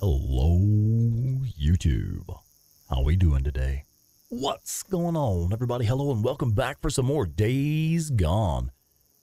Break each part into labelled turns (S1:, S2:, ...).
S1: Hello, YouTube. How we doing today? What's going on, everybody? Hello and welcome back for some more Days Gone.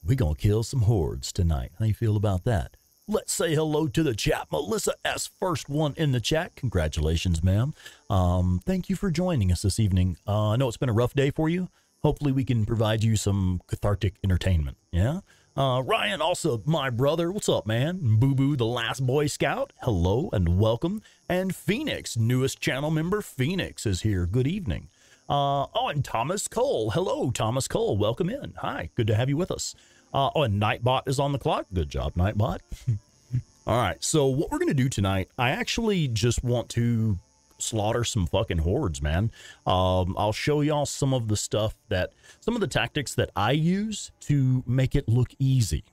S1: We gonna kill some hordes tonight. How you feel about that? Let's say hello to the chat. Melissa S, first one in the chat. Congratulations, ma'am. Um, thank you for joining us this evening. Uh, I know it's been a rough day for you. Hopefully, we can provide you some cathartic entertainment. Yeah. Uh, Ryan, also my brother. What's up, man? Boo Boo, the last Boy Scout. Hello and welcome. And Phoenix, newest channel member, Phoenix is here. Good evening. Uh, oh, and Thomas Cole. Hello, Thomas Cole. Welcome in. Hi, good to have you with us. Uh, oh, and Nightbot is on the clock. Good job, Nightbot. All right, so what we're going to do tonight, I actually just want to slaughter some fucking hordes, man. Um, I'll show y'all some of the stuff that, some of the tactics that I use to make it look easy.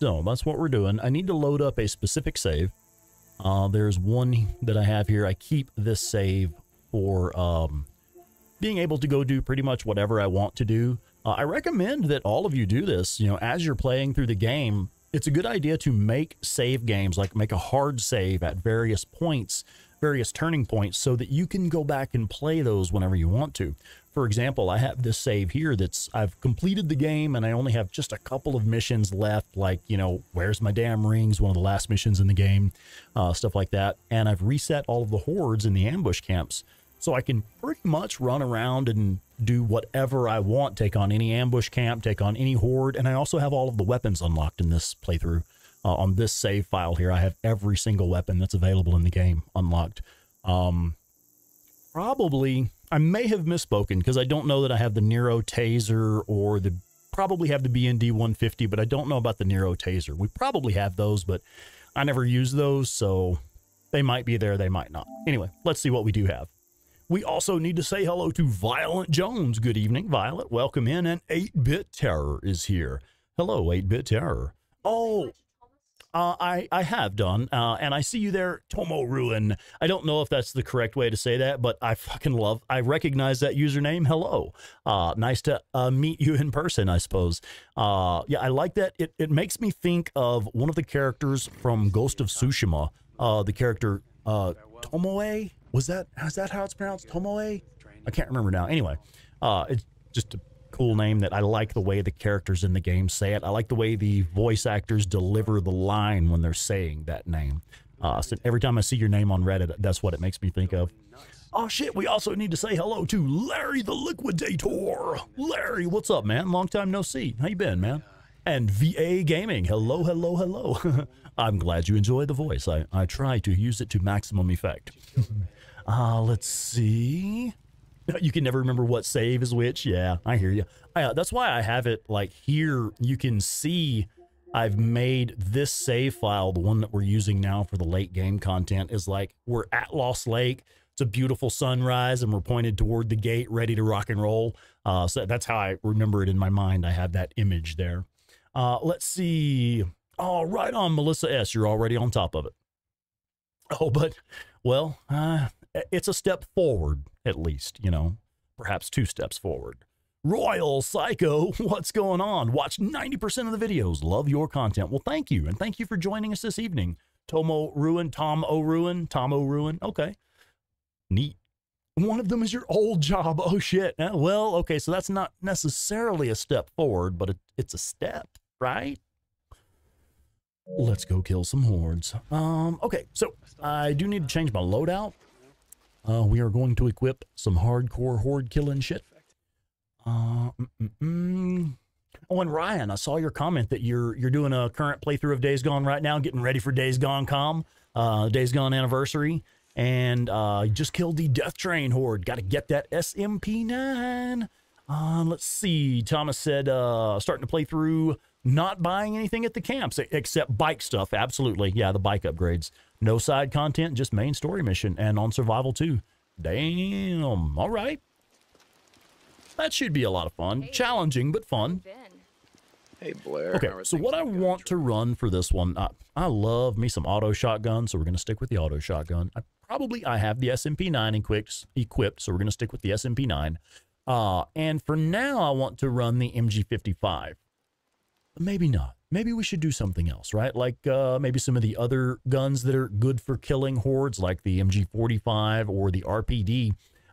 S1: So that's what we're doing. I need to load up a specific save. Uh, there's one that I have here. I keep this save for um, being able to go do pretty much whatever I want to do. Uh, I recommend that all of you do this. You know, as you're playing through the game, it's a good idea to make save games, like make a hard save at various points various turning points so that you can go back and play those whenever you want to. For example, I have this save here that's I've completed the game and I only have just a couple of missions left, like, you know, where's my damn rings, one of the last missions in the game, uh, stuff like that. And I've reset all of the hordes in the ambush camps. So I can pretty much run around and do whatever I want, take on any ambush camp, take on any horde. And I also have all of the weapons unlocked in this playthrough uh, on this save file here. I have every single weapon that's available in the game unlocked. Um, probably, I may have misspoken because I don't know that I have the Nero Taser or the, probably have the BND 150, but I don't know about the Nero Taser. We probably have those, but I never use those, so they might be there, they might not. Anyway, let's see what we do have. We also need to say hello to Violent Jones. Good evening, Violet. Welcome in. And 8 Bit Terror is here. Hello, 8 Bit Terror. Oh, uh, I, I have done, uh, and I see you there, Tomo Ruin. I don't know if that's the correct way to say that, but I fucking love, I recognize that username. Hello. Uh, nice to uh, meet you in person, I suppose. Uh, yeah, I like that. It, it makes me think of one of the characters from Ghost of Tsushima, uh, the character Tomoe. Was that, is that how it's pronounced? Tomoe? I can't remember now. Anyway, it's just a cool name that I like the way the characters in the game say it. I like the way the voice actors deliver the line when they're saying that name. Uh, so every time I see your name on Reddit, that's what it makes me think of. Oh shit, we also need to say hello to Larry the Liquidator. Larry, what's up, man? Long time no see. How you been, man? And VA Gaming, hello, hello, hello. I'm glad you enjoy the voice. I, I try to use it to maximum effect. uh, let's see. You can never remember what save is which. Yeah, I hear you. I, uh, that's why I have it like here. You can see I've made this save file, the one that we're using now for the late game content, is like we're at Lost Lake. It's a beautiful sunrise, and we're pointed toward the gate, ready to rock and roll. Uh, so that's how I remember it in my mind. I have that image there. Uh, let's see. Oh, right on, Melissa S. You're already on top of it. Oh, but well, uh, it's a step forward, at least, you know, perhaps two steps forward. Royal Psycho, what's going on? Watch 90% of the videos. Love your content. Well, thank you. And thank you for joining us this evening. Tomo Ruin, Tom Ruin, Tom Ruin. Okay. Neat. One of them is your old job. Oh, shit. Uh, well, okay. So that's not necessarily a step forward, but it, it's a step, right? Let's go kill some hordes. Um, okay. So I do need to change my loadout. Uh, we are going to equip some hardcore horde killing shit. Uh, mm, mm, mm. Oh, and Ryan, I saw your comment that you're you're doing a current playthrough of Days Gone right now, getting ready for Days Gone Com, uh, Days Gone anniversary, and uh, just killed the Death Train horde. Got to get that SMP9. Uh, let's see. Thomas said uh, starting to play through, not buying anything at the camps except bike stuff. Absolutely, yeah, the bike upgrades. No side content, just main story mission and on survival too. Damn. All right. That should be a lot of fun. Hey, Challenging, but fun.
S2: Hey, Blair.
S1: Okay, so what I want to run for this one, I, I love me some auto shotgun, so we're going to stick with the auto shotgun. I probably, I have the SMP9 equipped, equipped so we're going to stick with the SMP9. Uh, and for now, I want to run the MG55. maybe not. Maybe we should do something else, right? Like uh, maybe some of the other guns that are good for killing hordes, like the MG45 or the RPD.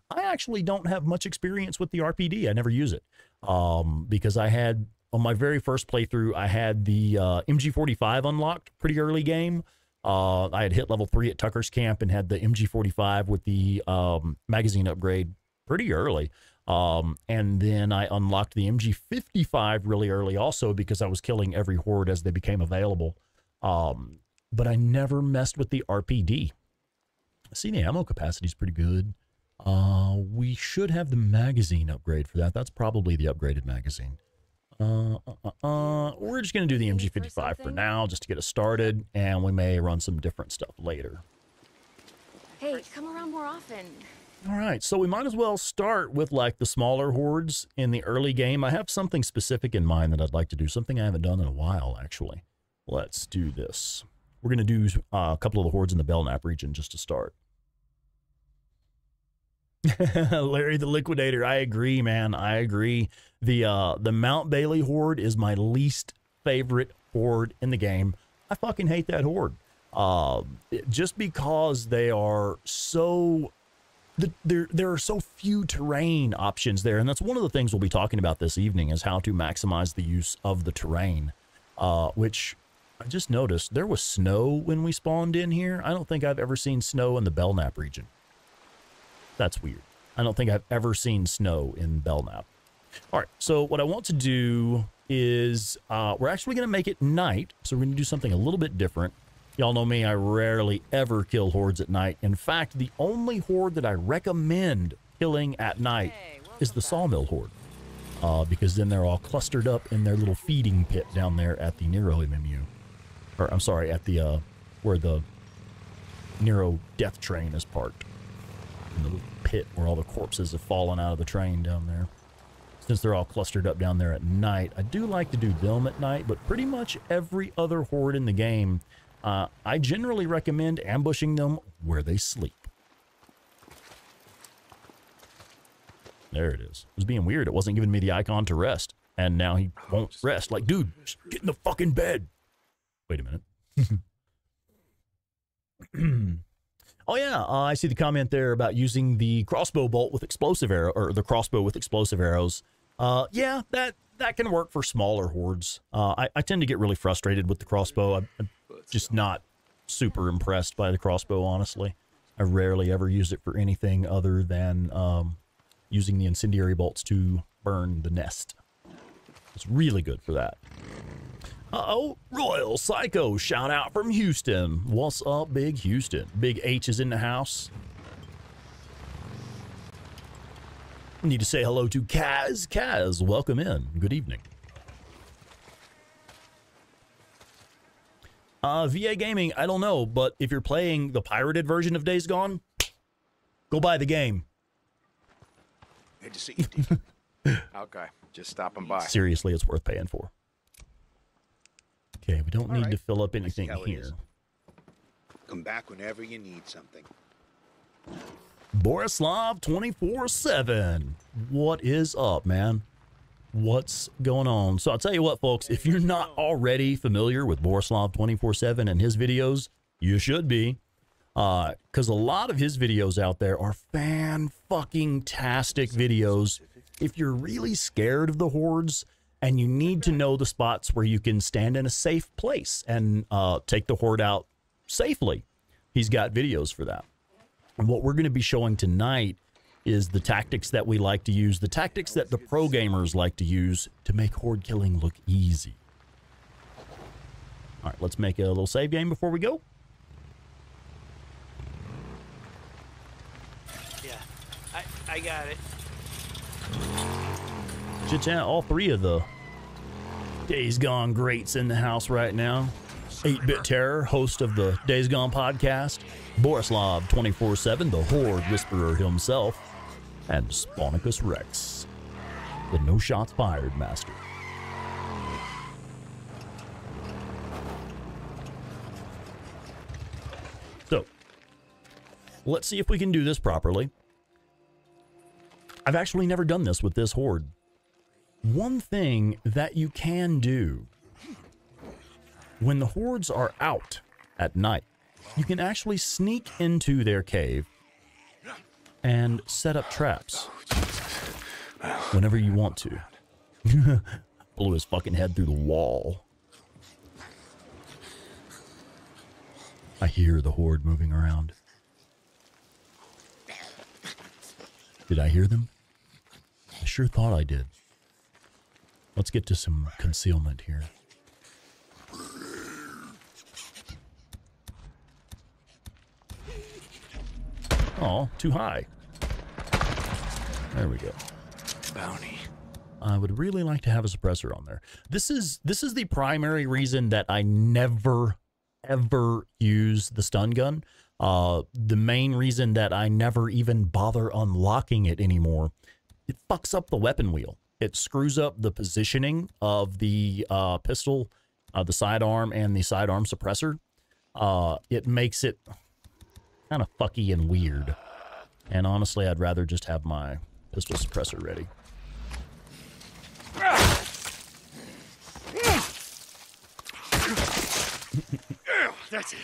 S1: I actually don't have much experience with the RPD. I never use it um, because I had on my very first playthrough, I had the uh, MG45 unlocked pretty early game. Uh, I had hit level three at Tucker's camp and had the MG45 with the um, magazine upgrade pretty early. Um, and then I unlocked the MG55 really early also because I was killing every horde as they became available. Um, but I never messed with the RPD. I see the ammo capacity is pretty good. Uh, we should have the magazine upgrade for that. That's probably the upgraded magazine. Uh, uh, uh, uh we're just going to do the MG55 for now, just to get us started, and we may run some different stuff later.
S3: Hey, come around more often.
S1: All right, so we might as well start with like the smaller hordes in the early game. I have something specific in mind that I'd like to do, something I haven't done in a while, actually. Let's do this. We're going to do uh, a couple of the hordes in the Belknap region just to start. Larry the Liquidator, I agree, man. I agree. The uh the Mount Bailey horde is my least favorite horde in the game. I fucking hate that horde. Uh, just because they are so the, there there are so few terrain options there, and that's one of the things we'll be talking about this evening is how to maximize the use of the terrain. Uh, which I just noticed there was snow when we spawned in here. I don't think I've ever seen snow in the Belknap region. That's weird. I don't think I've ever seen snow in Belknap. All right, so what I want to do is uh, we're actually going to make it night. So we're going to do something a little bit different. Y'all know me, I rarely ever kill hordes at night. In fact, the only horde that I recommend killing at night is the sawmill horde. Uh, because then they're all clustered up in their little feeding pit down there at the Nero MMU. Or, I'm sorry, at the, uh, where the Nero death train is parked in the pit where all the corpses have fallen out of the train down there. Since they're all clustered up down there at night, I do like to do them at night, but pretty much every other horde in the game, uh, I generally recommend ambushing them where they sleep. There it is. It was being weird. It wasn't giving me the icon to rest. And now he won't rest. Like, dude, get in the fucking bed. Wait a minute. Oh yeah, uh, I see the comment there about using the crossbow bolt with explosive arrow or the crossbow with explosive arrows. Uh, yeah, that that can work for smaller hordes. Uh, I, I tend to get really frustrated with the crossbow. I'm, I'm just not super impressed by the crossbow, honestly. I rarely ever use it for anything other than um, using the incendiary bolts to burn the nest. It's really good for that. Uh-oh, Royal Psycho shout out from Houston. What's up, Big Houston? Big H is in the house. Need to say hello to Kaz. Kaz, welcome in. Good evening. Uh, VA Gaming, I don't know, but if you're playing the pirated version of Days Gone, go buy the game.
S2: Good to see you, okay, just stopping by.
S1: Seriously, it's worth paying for. Okay, we don't All need right. to fill up anything here.
S4: Come back whenever you need something.
S1: Borislav 24-7. What is up, man? What's going on? So I'll tell you what, folks, if you're not already familiar with Borislav 24-7 and his videos, you should be. Because uh, a lot of his videos out there are fan-fucking-tastic videos. If you're really scared of the hordes, and you need to know the spots where you can stand in a safe place and uh, take the horde out safely. He's got videos for that. And what we're going to be showing tonight is the tactics that we like to use, the tactics that the pro gamers like to use to make horde killing look easy. All right, let's make a little save game before we go.
S5: Yeah, I, I got it.
S1: Chit all three of the Days Gone greats in the house right now. 8 Bit Terror, host of the Days Gone podcast, Borislav 24 7, the Horde Whisperer himself, and Spawnicus Rex, the No Shots Fired Master. So, let's see if we can do this properly. I've actually never done this with this Horde one thing that you can do when the hordes are out at night, you can actually sneak into their cave and set up traps whenever you want to. Blew his fucking head through the wall. I hear the horde moving around. Did I hear them? I sure thought I did. Let's get to some concealment here. Oh, too high. There we go.
S2: Bounty.
S1: I would really like to have a suppressor on there. This is this is the primary reason that I never ever use the stun gun. Uh, the main reason that I never even bother unlocking it anymore, it fucks up the weapon wheel. It screws up the positioning of the uh, pistol, uh, the sidearm, and the sidearm suppressor. Uh, it makes it kind of fucky and weird. And honestly, I'd rather just have my pistol suppressor ready.
S2: That's it.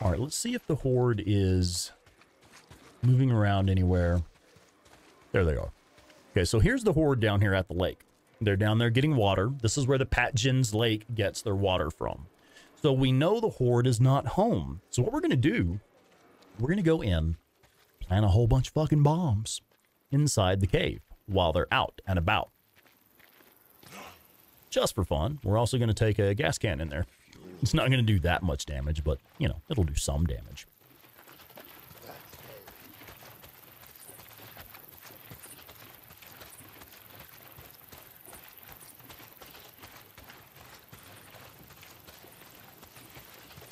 S1: All right, let's see if the horde is moving around anywhere. There they are. Okay, so here's the horde down here at the lake. They're down there getting water. This is where the Patjens Lake gets their water from. So we know the horde is not home. So what we're going to do, we're going to go in, plant a whole bunch of fucking bombs inside the cave while they're out and about. Just for fun. We're also going to take a gas can in there. It's not going to do that much damage, but, you know, it'll do some damage.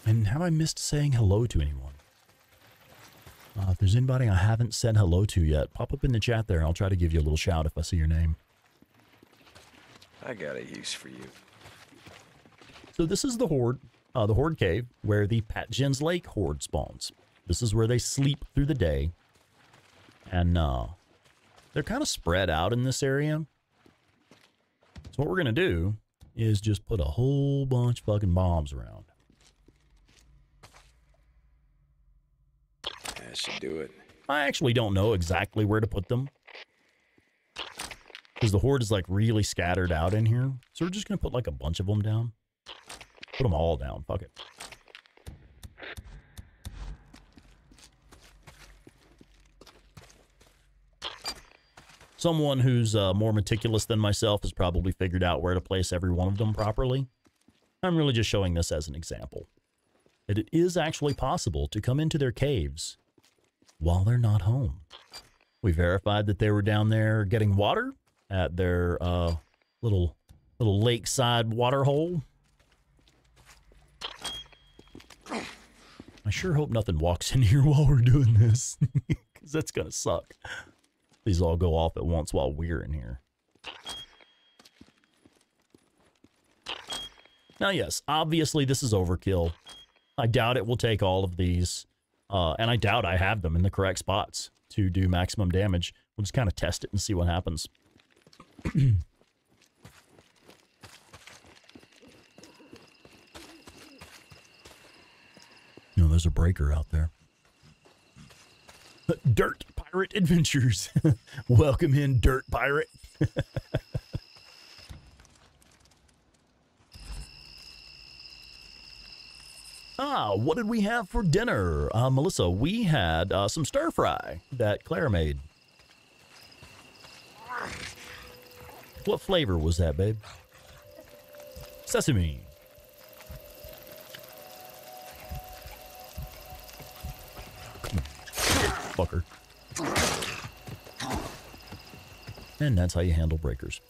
S1: And have I missed saying hello to anyone? Uh, if there's anybody I haven't said hello to yet, pop up in the chat there and I'll try to give you a little shout if I see your name.
S2: I got a use for you.
S1: So this is the Horde, uh, the Horde Cave, where the Patjens Lake Horde spawns. This is where they sleep through the day. And uh, they're kind of spread out in this area. So what we're going to do is just put a whole bunch of fucking bombs around.
S2: Should do it.
S1: I actually don't know exactly where to put them. Because the horde is like really scattered out in here. So we're just going to put like a bunch of them down. Put them all down. Fuck it. Someone who's uh, more meticulous than myself has probably figured out where to place every one of them properly. I'm really just showing this as an example. That it is actually possible to come into their caves while they're not home. We verified that they were down there getting water at their uh, little little lakeside water hole. I sure hope nothing walks in here while we're doing this, because that's gonna suck. These all go off at once while we're in here. Now, yes, obviously this is overkill. I doubt it will take all of these. Uh, and I doubt I have them in the correct spots to do maximum damage. We'll just kind of test it and see what happens. you know, there's a breaker out there. Dirt Pirate Adventures. Welcome in, Dirt Pirate. Ah, what did we have for dinner? Uh, Melissa, we had uh, some stir fry that Claire made. What flavor was that, babe? Sesame. Fucker. And that's how you handle breakers.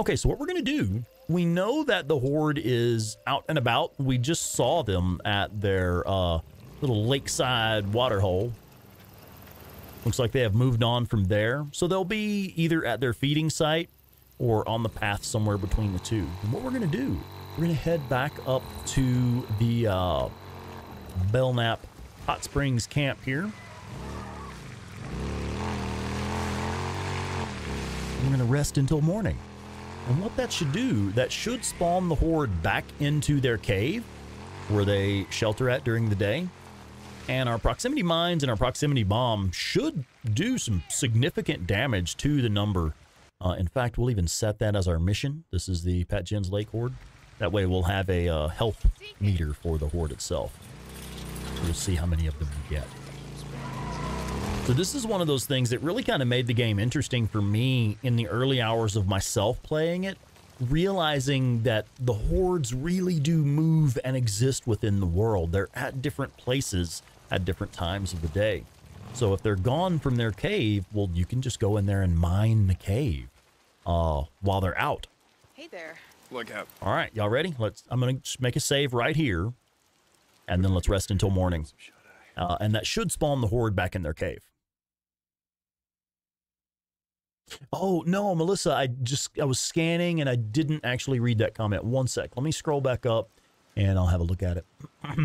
S1: Okay, so what we're going to do, we know that the Horde is out and about. We just saw them at their uh, little lakeside water hole. Looks like they have moved on from there. So they'll be either at their feeding site or on the path somewhere between the two. And what we're going to do, we're going to head back up to the uh, Belknap Hot Springs camp here. We're going to rest until morning. And what that should do, that should spawn the horde back into their cave where they shelter at during the day. And our proximity mines and our proximity bomb should do some significant damage to the number. Uh, in fact, we'll even set that as our mission. This is the Patjens Lake Horde. That way we'll have a uh, health meter for the horde itself. We'll see how many of them we get. So this is one of those things that really kind of made the game interesting for me in the early hours of myself playing it, realizing that the hordes really do move and exist within the world. They're at different places at different times of the day. So if they're gone from their cave, well, you can just go in there and mine the cave uh, while they're out.
S3: Hey there.
S2: Look out.
S1: All right, y'all ready? Let's. I'm gonna just make a save right here, and then let's rest until morning. Uh, and that should spawn the horde back in their cave. Oh no, Melissa! I just I was scanning and I didn't actually read that comment. One sec. Let me scroll back up, and I'll have a look at it.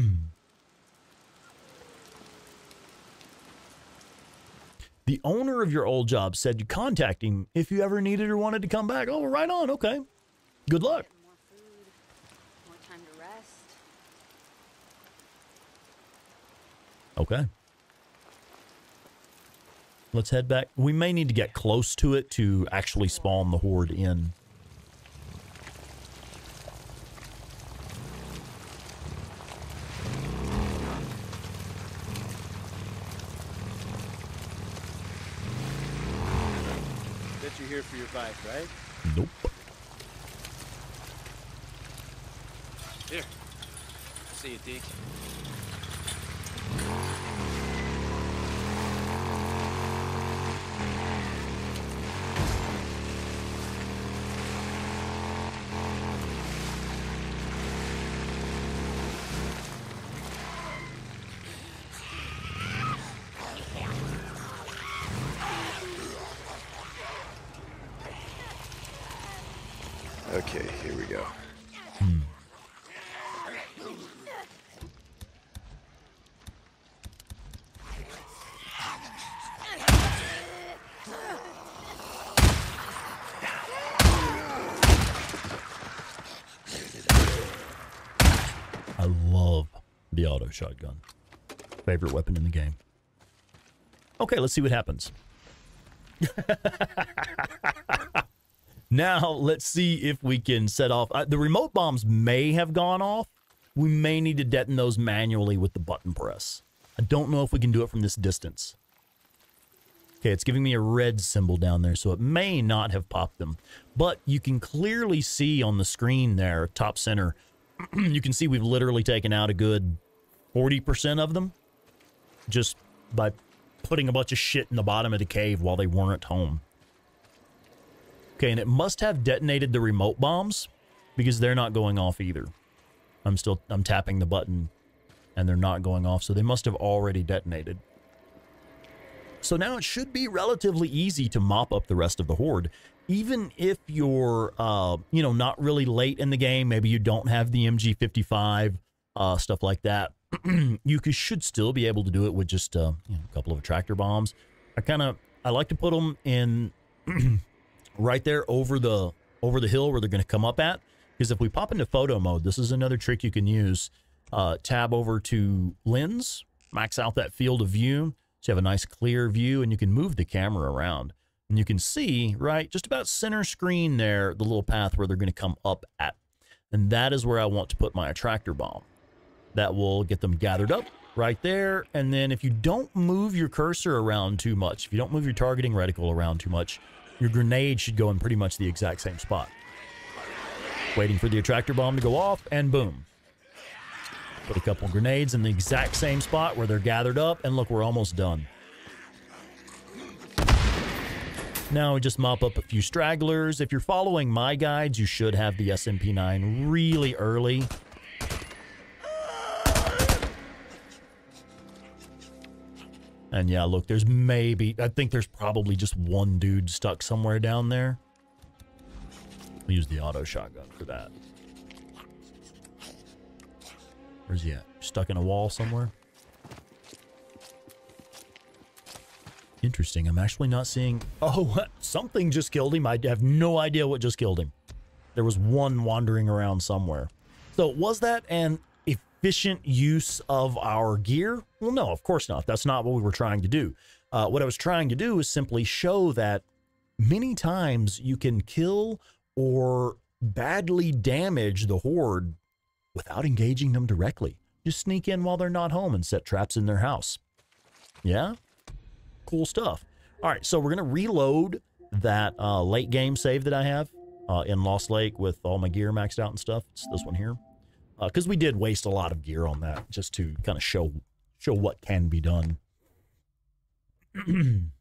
S1: the owner of your old job said you contact him if you ever needed or wanted to come back. Oh, right on. Okay. Good luck.
S3: More food. More time to rest.
S1: Okay. Let's head back. We may need to get close to it to actually spawn the horde in.
S5: Bet you're here for your bike, right?
S1: Nope.
S5: Here. See you, Deke.
S2: Okay, here we go.
S1: I love the auto shotgun. Favorite weapon in the game. Okay, let's see what happens. now, let's see if we can set off. Uh, the remote bombs may have gone off. We may need to detonate those manually with the button press. I don't know if we can do it from this distance. Okay, it's giving me a red symbol down there, so it may not have popped them. But you can clearly see on the screen there, top center, you can see we've literally taken out a good 40% of them just by putting a bunch of shit in the bottom of the cave while they weren't home. Okay, and it must have detonated the remote bombs because they're not going off either. I'm still I'm tapping the button and they're not going off, so they must have already detonated. So now it should be relatively easy to mop up the rest of the horde. Even if you're, uh, you know, not really late in the game, maybe you don't have the MG55, uh, stuff like that, you could, should still be able to do it with just uh, you know, a couple of attractor bombs. I kind of, I like to put them in right there over the over the hill where they're going to come up at. Because if we pop into photo mode, this is another trick you can use. Uh, tab over to lens, max out that field of view. So you have a nice clear view and you can move the camera around. And you can see, right, just about center screen there, the little path where they're going to come up at. And that is where I want to put my attractor bomb. That will get them gathered up right there. And then if you don't move your cursor around too much, if you don't move your targeting reticle around too much, your grenade should go in pretty much the exact same spot. Waiting for the attractor bomb to go off, and boom. Put a couple grenades in the exact same spot where they're gathered up, and look, we're almost done. Now we just mop up a few stragglers. If you're following my guides, you should have the SMP9 really early. And yeah, look, there's maybe, I think there's probably just one dude stuck somewhere down there. We'll use the auto shotgun for that. Where's he at? Stuck in a wall somewhere? Interesting. I'm actually not seeing... Oh, something just killed him. I have no idea what just killed him. There was one wandering around somewhere. So was that an efficient use of our gear? Well, no, of course not. That's not what we were trying to do. Uh, what I was trying to do is simply show that many times you can kill or badly damage the horde without engaging them directly. Just sneak in while they're not home and set traps in their house. Yeah? Cool stuff. All right, so we're going to reload that uh, late game save that I have uh, in Lost Lake with all my gear maxed out and stuff. It's this one here. Because we did waste a lot of gear on that just to kind of show show what can be done.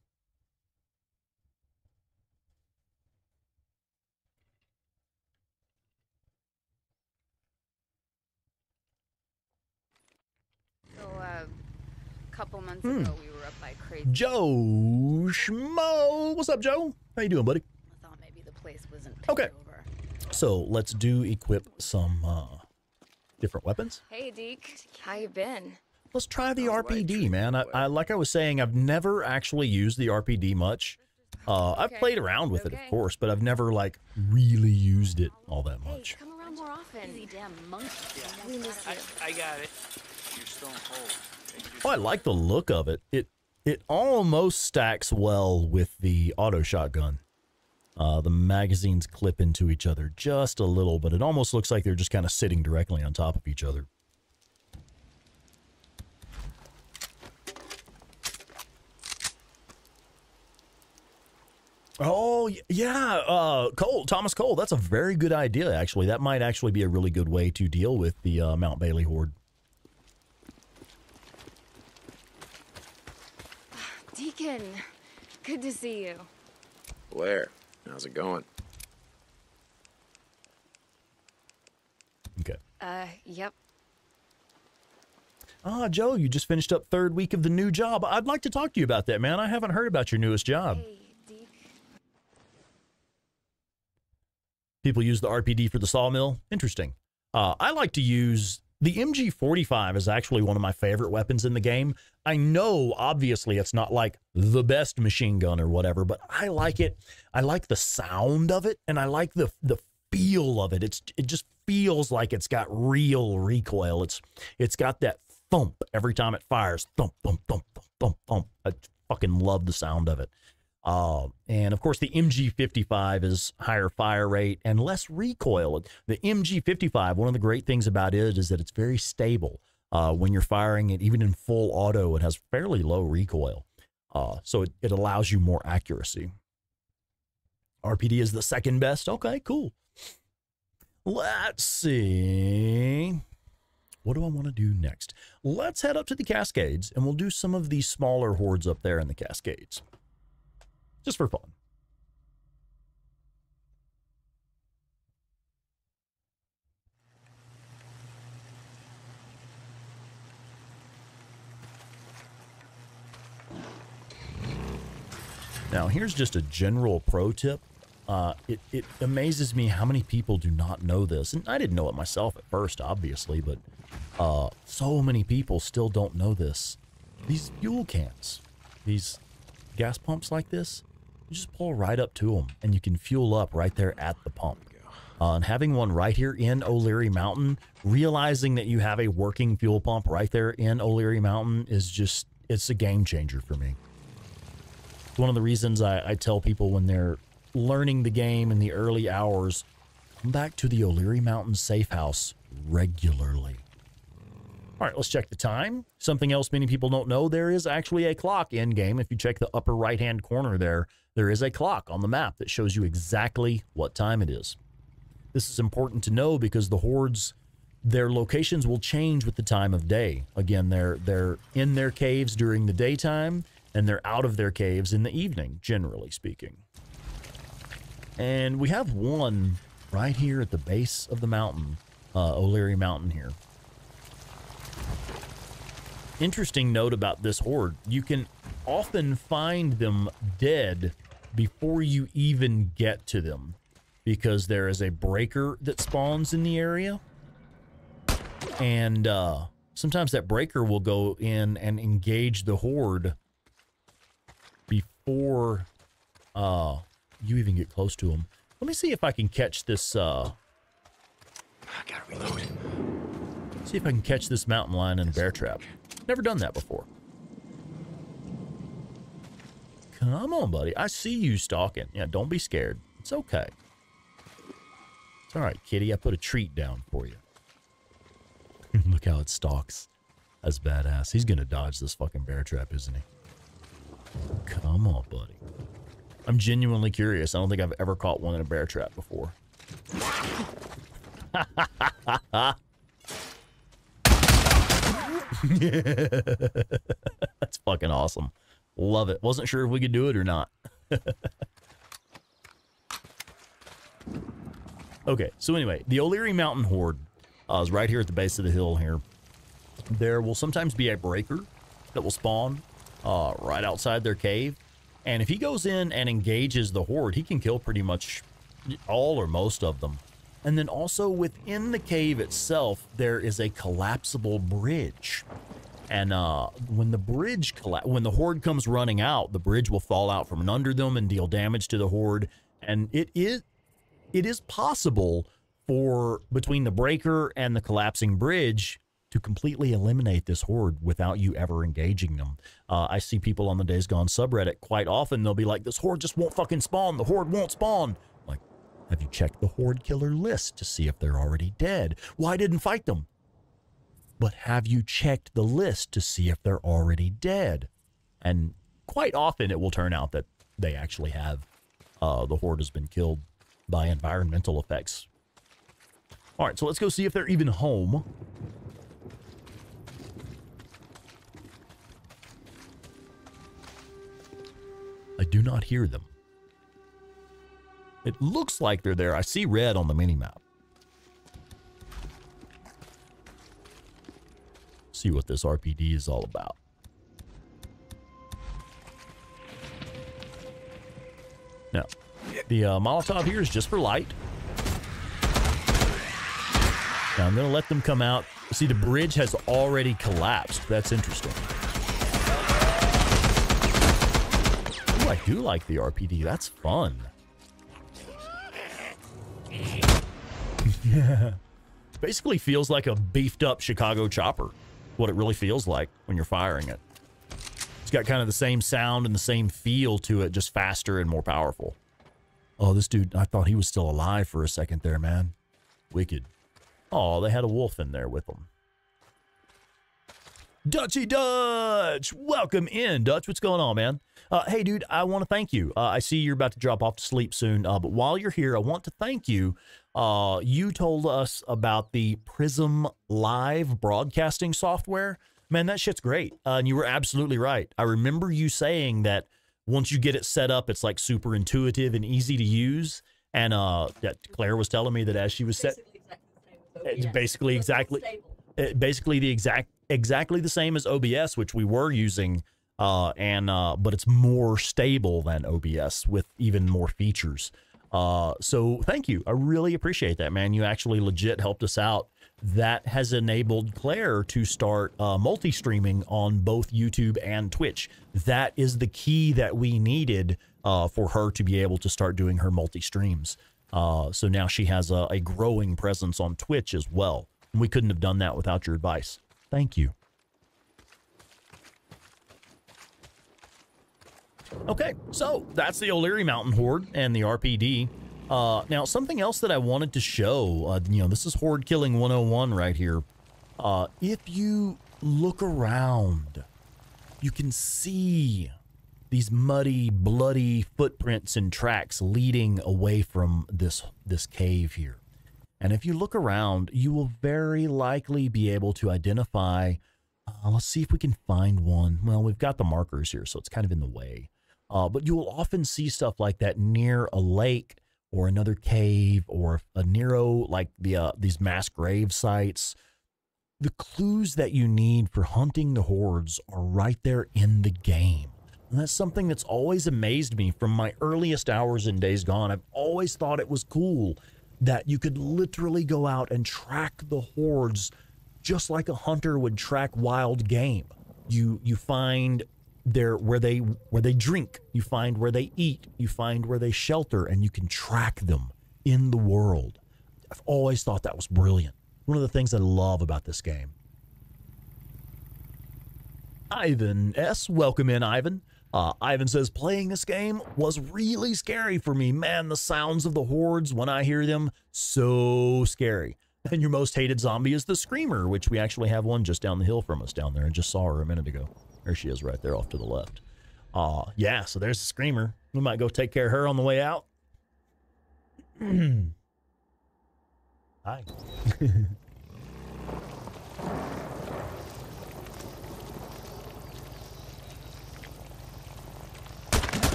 S3: So, uh, a couple months
S1: Hmm.
S3: ago, we were up by Crazy.
S1: Joe Schmo. What's up, Joe? How you doing, buddy?
S3: I thought maybe the place wasn't
S1: Okay.
S3: over.
S1: So let's do equip some uh, different weapons.
S6: Hey, Deke. How you been?
S1: Let's try the
S2: All right,
S1: RPD,
S2: treat
S1: man. I, I like I was saying, I've never actually used the RPD much. Uh, I've played around with it, of course, but I've never like really used it all that
S6: Hey,
S1: much.
S6: come around more often.
S3: Crazy damn monkey.
S6: We miss.
S5: I, I got it. You're stone cold.
S1: Oh, I like the look of it. It it almost stacks well with the auto shotgun. Uh, the magazines clip into each other just a little, but it almost looks like they're just kind of sitting directly on top of each other. Oh yeah, uh, Cole, Thomas Cole. That's a very good idea. Actually, that might actually be a really good way to deal with the uh, Mount Bailey horde.
S6: Deacon, good to see you.
S2: Blair, how's it going?
S1: Okay.
S6: Uh, yep.
S1: Ah, Joe, you just finished up third week of the new job. I'd like to talk to you about that, man. I haven't heard about your newest job.
S6: Hey, Deke.
S1: People use the RPD for the sawmill. Interesting. Uh, I like to use the MG45 is actually one of my favorite weapons in the game. I know, obviously, it's not like the best machine gun or whatever, but I like it. I like the sound of it, and I like the the feel of it. It's it just feels like it's got real recoil. It's it's got that thump every time it fires. Thump, thump, thump, thump, thump, thump. I fucking love the sound of it. Uh, and of course, the MG55 is higher fire rate and less recoil. The MG55, one of the great things about it is that it's very stable. Uh, when you're firing it, even in full auto, it has fairly low recoil. Uh, so it, it allows you more accuracy. RPD is the second best. Okay, cool. Let's see. What do I want to do next? Let's head up to the Cascades and we'll do some of these smaller hordes up there in the Cascades just for fun. Now, here's just a general pro tip. Uh, it, it amazes me how many people do not know this. And I didn't know it myself at first, obviously, but uh, so many people still don't know this. These fuel cans, these gas pumps like this, just pull right up to them and you can fuel up right there at the pump. Uh, and having one right here in O'Leary Mountain, realizing that you have a working fuel pump right there in O'Leary Mountain is just, it's a game changer for me. One of the reasons I, I tell people when they're learning the game in the early hours, come back to the O'Leary Mountain safe house regularly. All right, let's check the time. Something else many people don't know, there is actually a clock in game. If you check the upper right-hand corner there, there is a clock on the map that shows you exactly what time it is. This is important to know because the hordes, their locations will change with the time of day. Again, they're they're in their caves during the daytime and they're out of their caves in the evening, generally speaking. And we have one right here at the base of the mountain, uh, O'Leary Mountain here. Interesting note about this horde you can often find them dead before you even get to them because there is a breaker that spawns in the area. And uh, sometimes that breaker will go in and engage the horde before uh, you even get close to them. Let me see if I can catch this. Uh,
S2: I gotta reload.
S1: see if I can catch this mountain lion in a bear trap. Never done that before. Come on, buddy. I see you stalking. Yeah, don't be scared. It's okay. It's all right, kitty. I put a treat down for you. Look how it stalks. That's badass. He's gonna dodge this fucking bear trap, isn't he? Come on, buddy. I'm genuinely curious. I don't think I've ever caught one in a bear trap before. That's fucking awesome. Love it. Wasn't sure if we could do it or not. okay, so anyway, the O'Leary Mountain Horde uh, is right here at the base of the hill here. There will sometimes be a breaker that will spawn uh, right outside their cave. And if he goes in and engages the horde, he can kill pretty much all or most of them. And then also within the cave itself, there is a collapsible bridge. And uh, when the bridge colla- when the horde comes running out, the bridge will fall out from under them and deal damage to the horde. And it is it is possible for between the breaker and the collapsing bridge to completely eliminate this horde without you ever engaging them. Uh, I see people on the Days Gone subreddit quite often. They'll be like, "This horde just won't fucking spawn. The horde won't spawn." Like, have you checked the horde killer list to see if they're already dead? Why didn't fight them? But have you checked the list to see if they're already dead? And quite often it will turn out that they actually have. Uh, the horde has been killed by environmental effects. All right, so let's go see if they're even home. I do not hear them. It looks like they're there. I see red on the mini-map. See what this RPD is all about. Now, the uh, Molotov here is just for light. Now I'm going to let them come out. See, the bridge has already collapsed. That's interesting. Ooh, I do like the RPD. That's fun. yeah. Basically feels like a beefed up Chicago chopper. What it really feels like when you're firing it. It's got kind of the same sound and the same feel to it, just faster and more powerful. Oh, this dude, I thought he was still alive for a second there, man. Wicked. Oh, they had a wolf in there with them. Dutchy Dutch! Welcome in, Dutch. What's going on, man? Uh, hey, dude, I want to thank you. Uh, I see you're about to drop off to sleep soon, uh, but while you're here, I want to thank you. Uh, you told us about the Prism Live broadcasting software. Man, that shit's great. Uh, and you were absolutely right. I remember you saying that once you get it set up, it's like super intuitive and easy to use. And uh, that Claire was telling me that as she was set, it's basically exactly, it, basically the exact exactly the same as OBS, which we were using, uh, and uh, but it's more stable than OBS with even more features. Uh, so thank you, I really appreciate that, man. You actually legit helped us out. That has enabled Claire to start uh, multi-streaming on both YouTube and Twitch. That is the key that we needed uh, for her to be able to start doing her multi-streams. Uh, so now she has a, a growing presence on Twitch as well. We couldn't have done that without your advice. Thank you. Okay, so that's the O'Leary Mountain Horde and the RPD. Uh, now, something else that I wanted to show, uh, you know, this is Horde Killing 101 right here. Uh, if you look around, you can see these muddy, bloody footprints and tracks leading away from this this cave here. And if you look around, you will very likely be able to identify. Uh, let's see if we can find one. Well, we've got the markers here, so it's kind of in the way. Uh, but you will often see stuff like that near a lake or another cave or a Nero, like the uh, these mass grave sites. The clues that you need for hunting the hordes are right there in the game. And that's something that's always amazed me from my earliest hours in Days Gone. I've always thought it was cool that you could literally go out and track the hordes just like a hunter would track wild game. You you find their where they where they drink, you find where they eat, you find where they shelter, and you can track them in the world. I've always thought that was brilliant. One of the things I love about this game. Ivan S. Welcome in, Ivan. Uh, Ivan says, playing this game was really scary for me. Man, the sounds of the hordes when I hear them, so scary. And your most hated zombie is the Screamer, which we actually have one just down the hill from us down there and just saw her a minute ago. There she is right there off to the left. Uh, yeah, so there's the Screamer. We might go take care of her on the way out. Hi.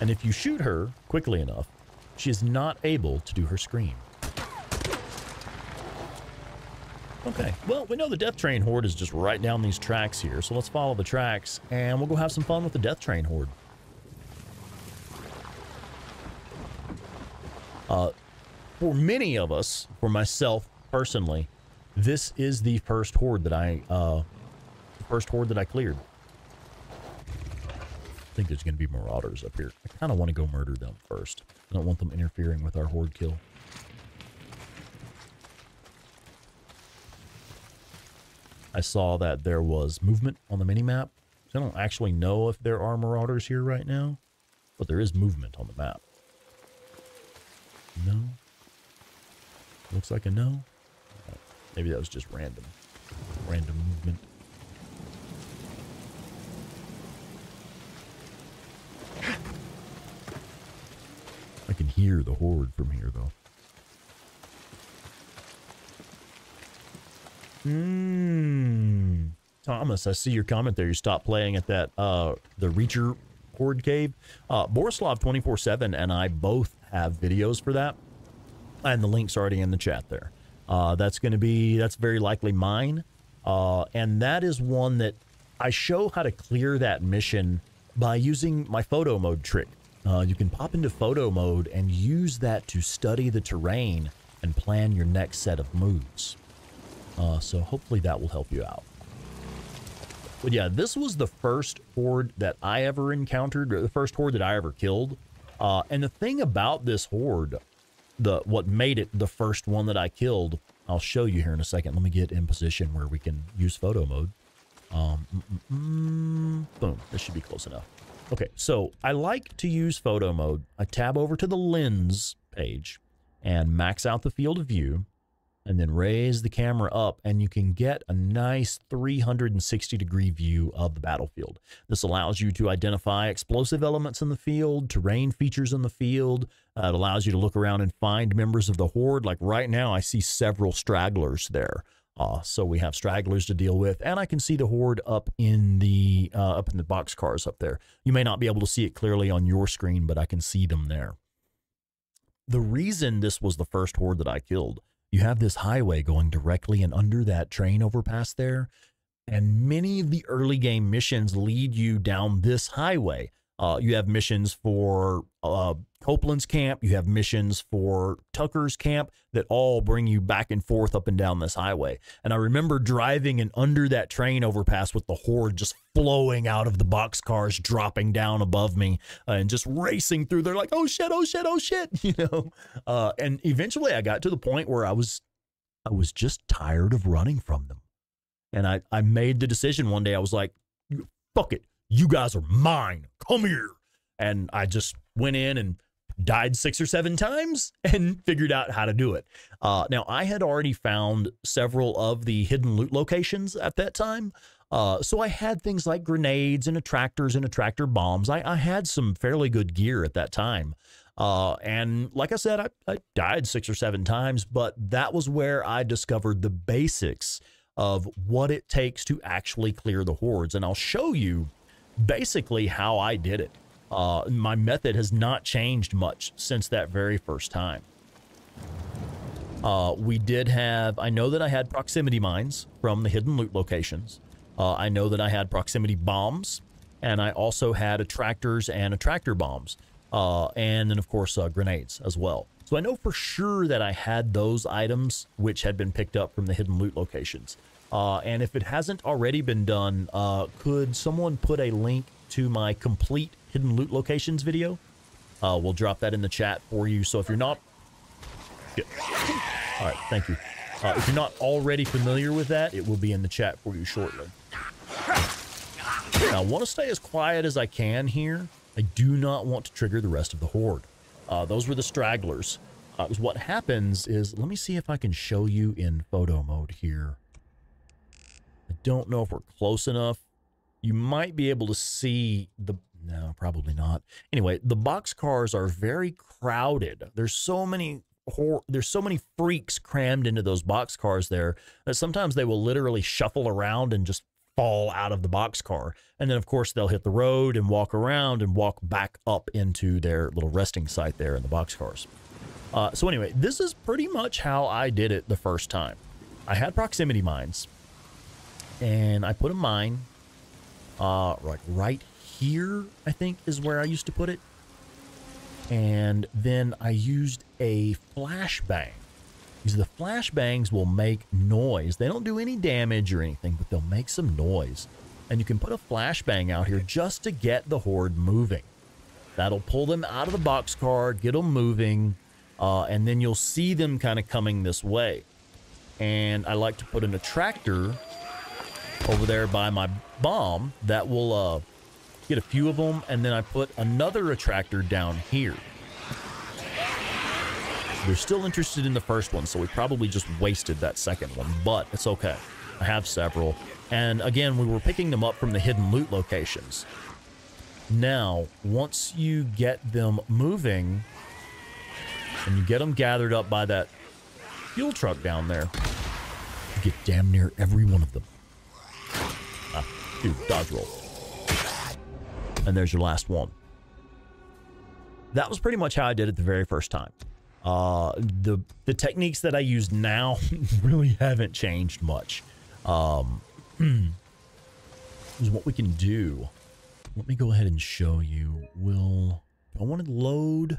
S1: and if you shoot her quickly enough, she is not able to do her scream. Okay, well, we know the Death Train Horde is just right down these tracks here, so let's follow the tracks, and we'll go have some fun with the Death Train Horde. Uh, for many of us, for myself personally, this is the first horde that I, uh, first horde that I cleared. I think there's going to be marauders up here. I kind of want to go murder them first. I don't want them interfering with our horde kill. I saw that there was movement on the mini-map. I don't actually know if there are marauders here right now, but there is movement on the map. No. Looks like a no. Maybe that was just random. Random movement. I can hear the horde from here, though. Hmm. Thomas, I see your comment there. You stopped playing at that, uh, the Reacher Horde Cave. Uh, Borislav247 and I both have videos for that. And the link's already in the chat there. Uh, that's going to be, that's very likely mine. Uh, and that is one that I show how to clear that mission by using my photo mode trick. Uh, you can pop into photo mode and use that to study the terrain and plan your next set of moves. Uh, so hopefully that will help you out. But yeah, this was the first horde that I ever encountered, the first horde that I ever killed. Uh, and the thing about this horde, the what made it the first one that I killed, I'll show you here in a second. Let me get in position where we can use photo mode. Um, mm, mm, mm, boom, this should be close enough. Okay, so I like to use photo mode. I tab over to the lens page and max out the field of view and then raise the camera up and you can get a nice 360 degree view of the battlefield. This allows you to identify explosive elements in the field, terrain features in the field. Uh, it allows you to look around and find members of the horde. Like right now, I see several stragglers there. Uh, so we have stragglers to deal with, and I can see the horde up in the uh, up in the box cars up there. You may not be able to see it clearly on your screen, but I can see them there. The reason this was the first horde that I killed you have this highway going directly and under that train overpass there. And many of the early game missions lead you down this highway. Uh, you have missions for uh, Copeland's camp. You have missions for Tucker's camp that all bring you back and forth up and down this highway. And I remember driving and under that train overpass with the horde just flowing out of the box cars, dropping down above me, uh, and just racing through. They're like, "Oh shit! Oh shit! Oh shit!" You know. Uh, and eventually, I got to the point where I was, I was just tired of running from them, and I I made the decision one day. I was like, "Fuck it." You guys are mine. Come here. And I just went in and died six or seven times and figured out how to do it. Uh, now, I had already found several of the hidden loot locations at that time. Uh, so I had things like grenades and attractors and attractor bombs. I, I had some fairly good gear at that time. Uh, and like I said, I, I died six or seven times, but that was where I discovered the basics of what it takes to actually clear the hordes. And I'll show you basically how I did it. Uh, my method has not changed much since that very first time. Uh, we did have, I know that I had proximity mines from the hidden loot locations. Uh, I know that I had proximity bombs, and I also had attractors and attractor bombs, uh, and then, of course, uh, grenades as well. So I know for sure that I had those items which had been picked up from the hidden loot locations. Uh, and if it hasn't already been done, uh, could someone put a link to my complete hidden loot locations video? Uh, we'll drop that in the chat for you. So if you're not, Good. all right, thank you. Uh, if you're not already familiar with that, it will be in the chat for you shortly. Now, I want to stay as quiet as I can here. I do not want to trigger the rest of the horde. Uh, those were the stragglers. Uh, what happens is, let me see if I can show you in photo mode here. I don't know if we're close enough. You might be able to see the, no, probably not. Anyway, the box cars are very crowded. There's so many there's so many freaks crammed into those box cars there that sometimes they will literally shuffle around and just fall out of the box car. And then, of course, they'll hit the road and walk around and walk back up into their little resting site there in the box cars. Uh, so, anyway, this is pretty much how I did it the first time. I had proximity mines, and I put a mine uh, like right here, I think is where I used to put it. And then I used a flashbang. Because the flashbangs will make noise. They don't do any damage or anything, but they'll make some noise. And you can put a flashbang out here just to get the horde moving. That'll pull them out of the boxcar, get them moving, uh, and then you'll see them kind of coming this way. And I like to put an attractor over there by my bomb that will uh, get a few of them, and then I put another attractor down here. They're still interested in the first one, so we probably just wasted that second one, but it's okay. I have several. And again, we were picking them up from the hidden loot locations. Now, once you get them moving, and you get them gathered up by that fuel truck down there, you get damn near every one of them. Dude, dodge roll. And there's your last one. That was pretty much how I did it the very first time. Uh, the the techniques that I use now really haven't changed much. Um, is what we can do. Let me go ahead and show you. Will I want to load?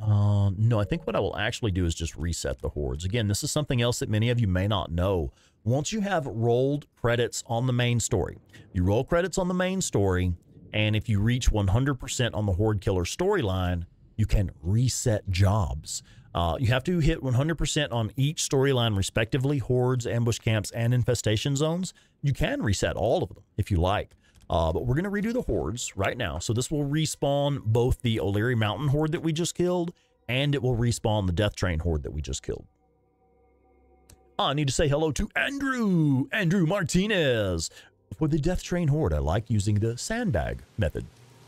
S1: Uh, no, I think what I will actually do is just reset the hordes. Again, this is something else that many of you may not know. Once you have rolled credits on the main story, you roll credits on the main story, and if you reach 100% on the Horde Killer storyline, you can reset jobs. Uh, you have to hit 100% on each storyline, respectively hordes, ambush camps, and infestation zones. You can reset all of them if you like. Uh, but we're going to redo the hordes right now. So this will respawn both the O'Leary Mountain horde that we just killed, and it will respawn the Death Train horde that we just killed. I need to say hello to Andrew, Andrew Martinez. For the Death Train horde, I like using the sandbag method.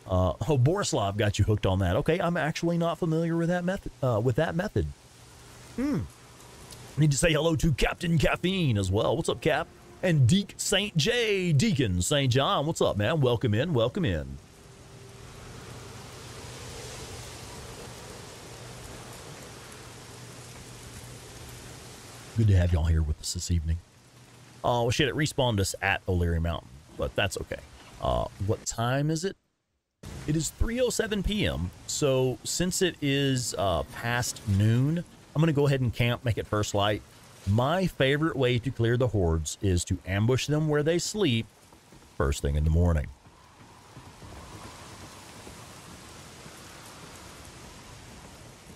S1: Uh, oh, Borislav got you hooked on that. Okay, I'm actually not familiar with that method. Uh, with that method. Hmm. Need to say hello to Captain Caffeine as well. What's up, Cap? And Deek St. J. Deacon St. John. What's up, man? Welcome in. Welcome in. Good to have y'all here with us this evening. Oh, shit, it respawned us at O'Leary Mountain, but that's okay. Uh, what time is it? It is 3.07 p.m., so since it is uh, past noon, I'm going to go ahead and camp, make it first light. My favorite way to clear the hordes is to ambush them where they sleep first thing in the morning.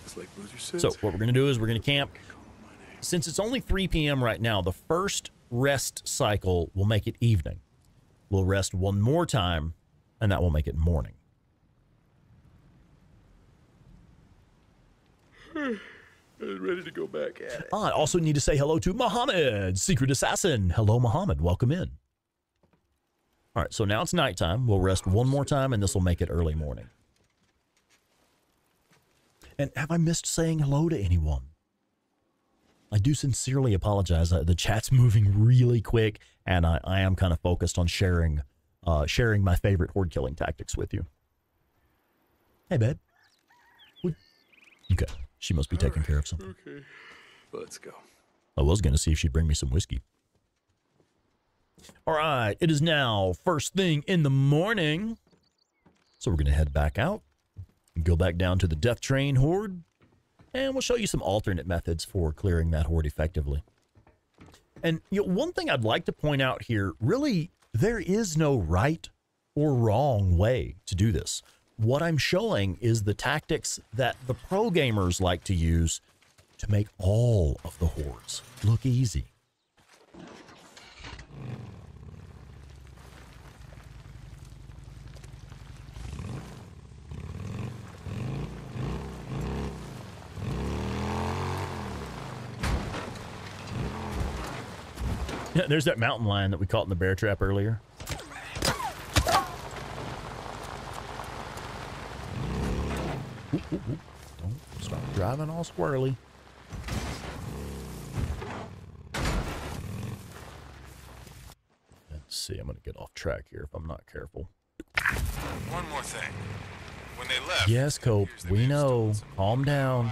S2: It's like Boozer says.
S1: So what we're going to do is we're going to camp. Since it's only 3 p.m. right now, the first rest cycle will make it evening. We'll rest one more time, and that will make it morning. Hmm.
S2: ready to go back at it.
S1: I also need to say hello to Mohammed, Secret Assassin. Hello, Mohammed. Welcome in. All right, so now it's nighttime. We'll rest one more time, and this will make it early morning. And have I missed saying hello to anyone? I do sincerely apologize. Uh, the chat's moving really quick, and I, I am kind of focused on sharing, uh, sharing my favorite horde killing tactics with you. Hey, babe. Okay, she must be taking care of something.
S2: Okay. Let's go.
S1: I was going to see if she'd bring me some whiskey. All right, it is now first thing in the morning. So we're going to head back out and go back down to the Death Train Horde. And we'll show you some alternate methods for clearing that horde effectively. And you know, one thing I'd like to point out here really, there is no right or wrong way to do this. What I'm showing is the tactics that the pro gamers like to use to make all of the hordes look easy. Yeah, there's that mountain lion that we caught in the bear trap earlier. Oop, oop, oop. Don't start driving all squirrely. Let's see. I'm going to get off track here if I'm not careful.
S7: One more thing. When they left,
S1: Yes, Cope. We know. Calm down.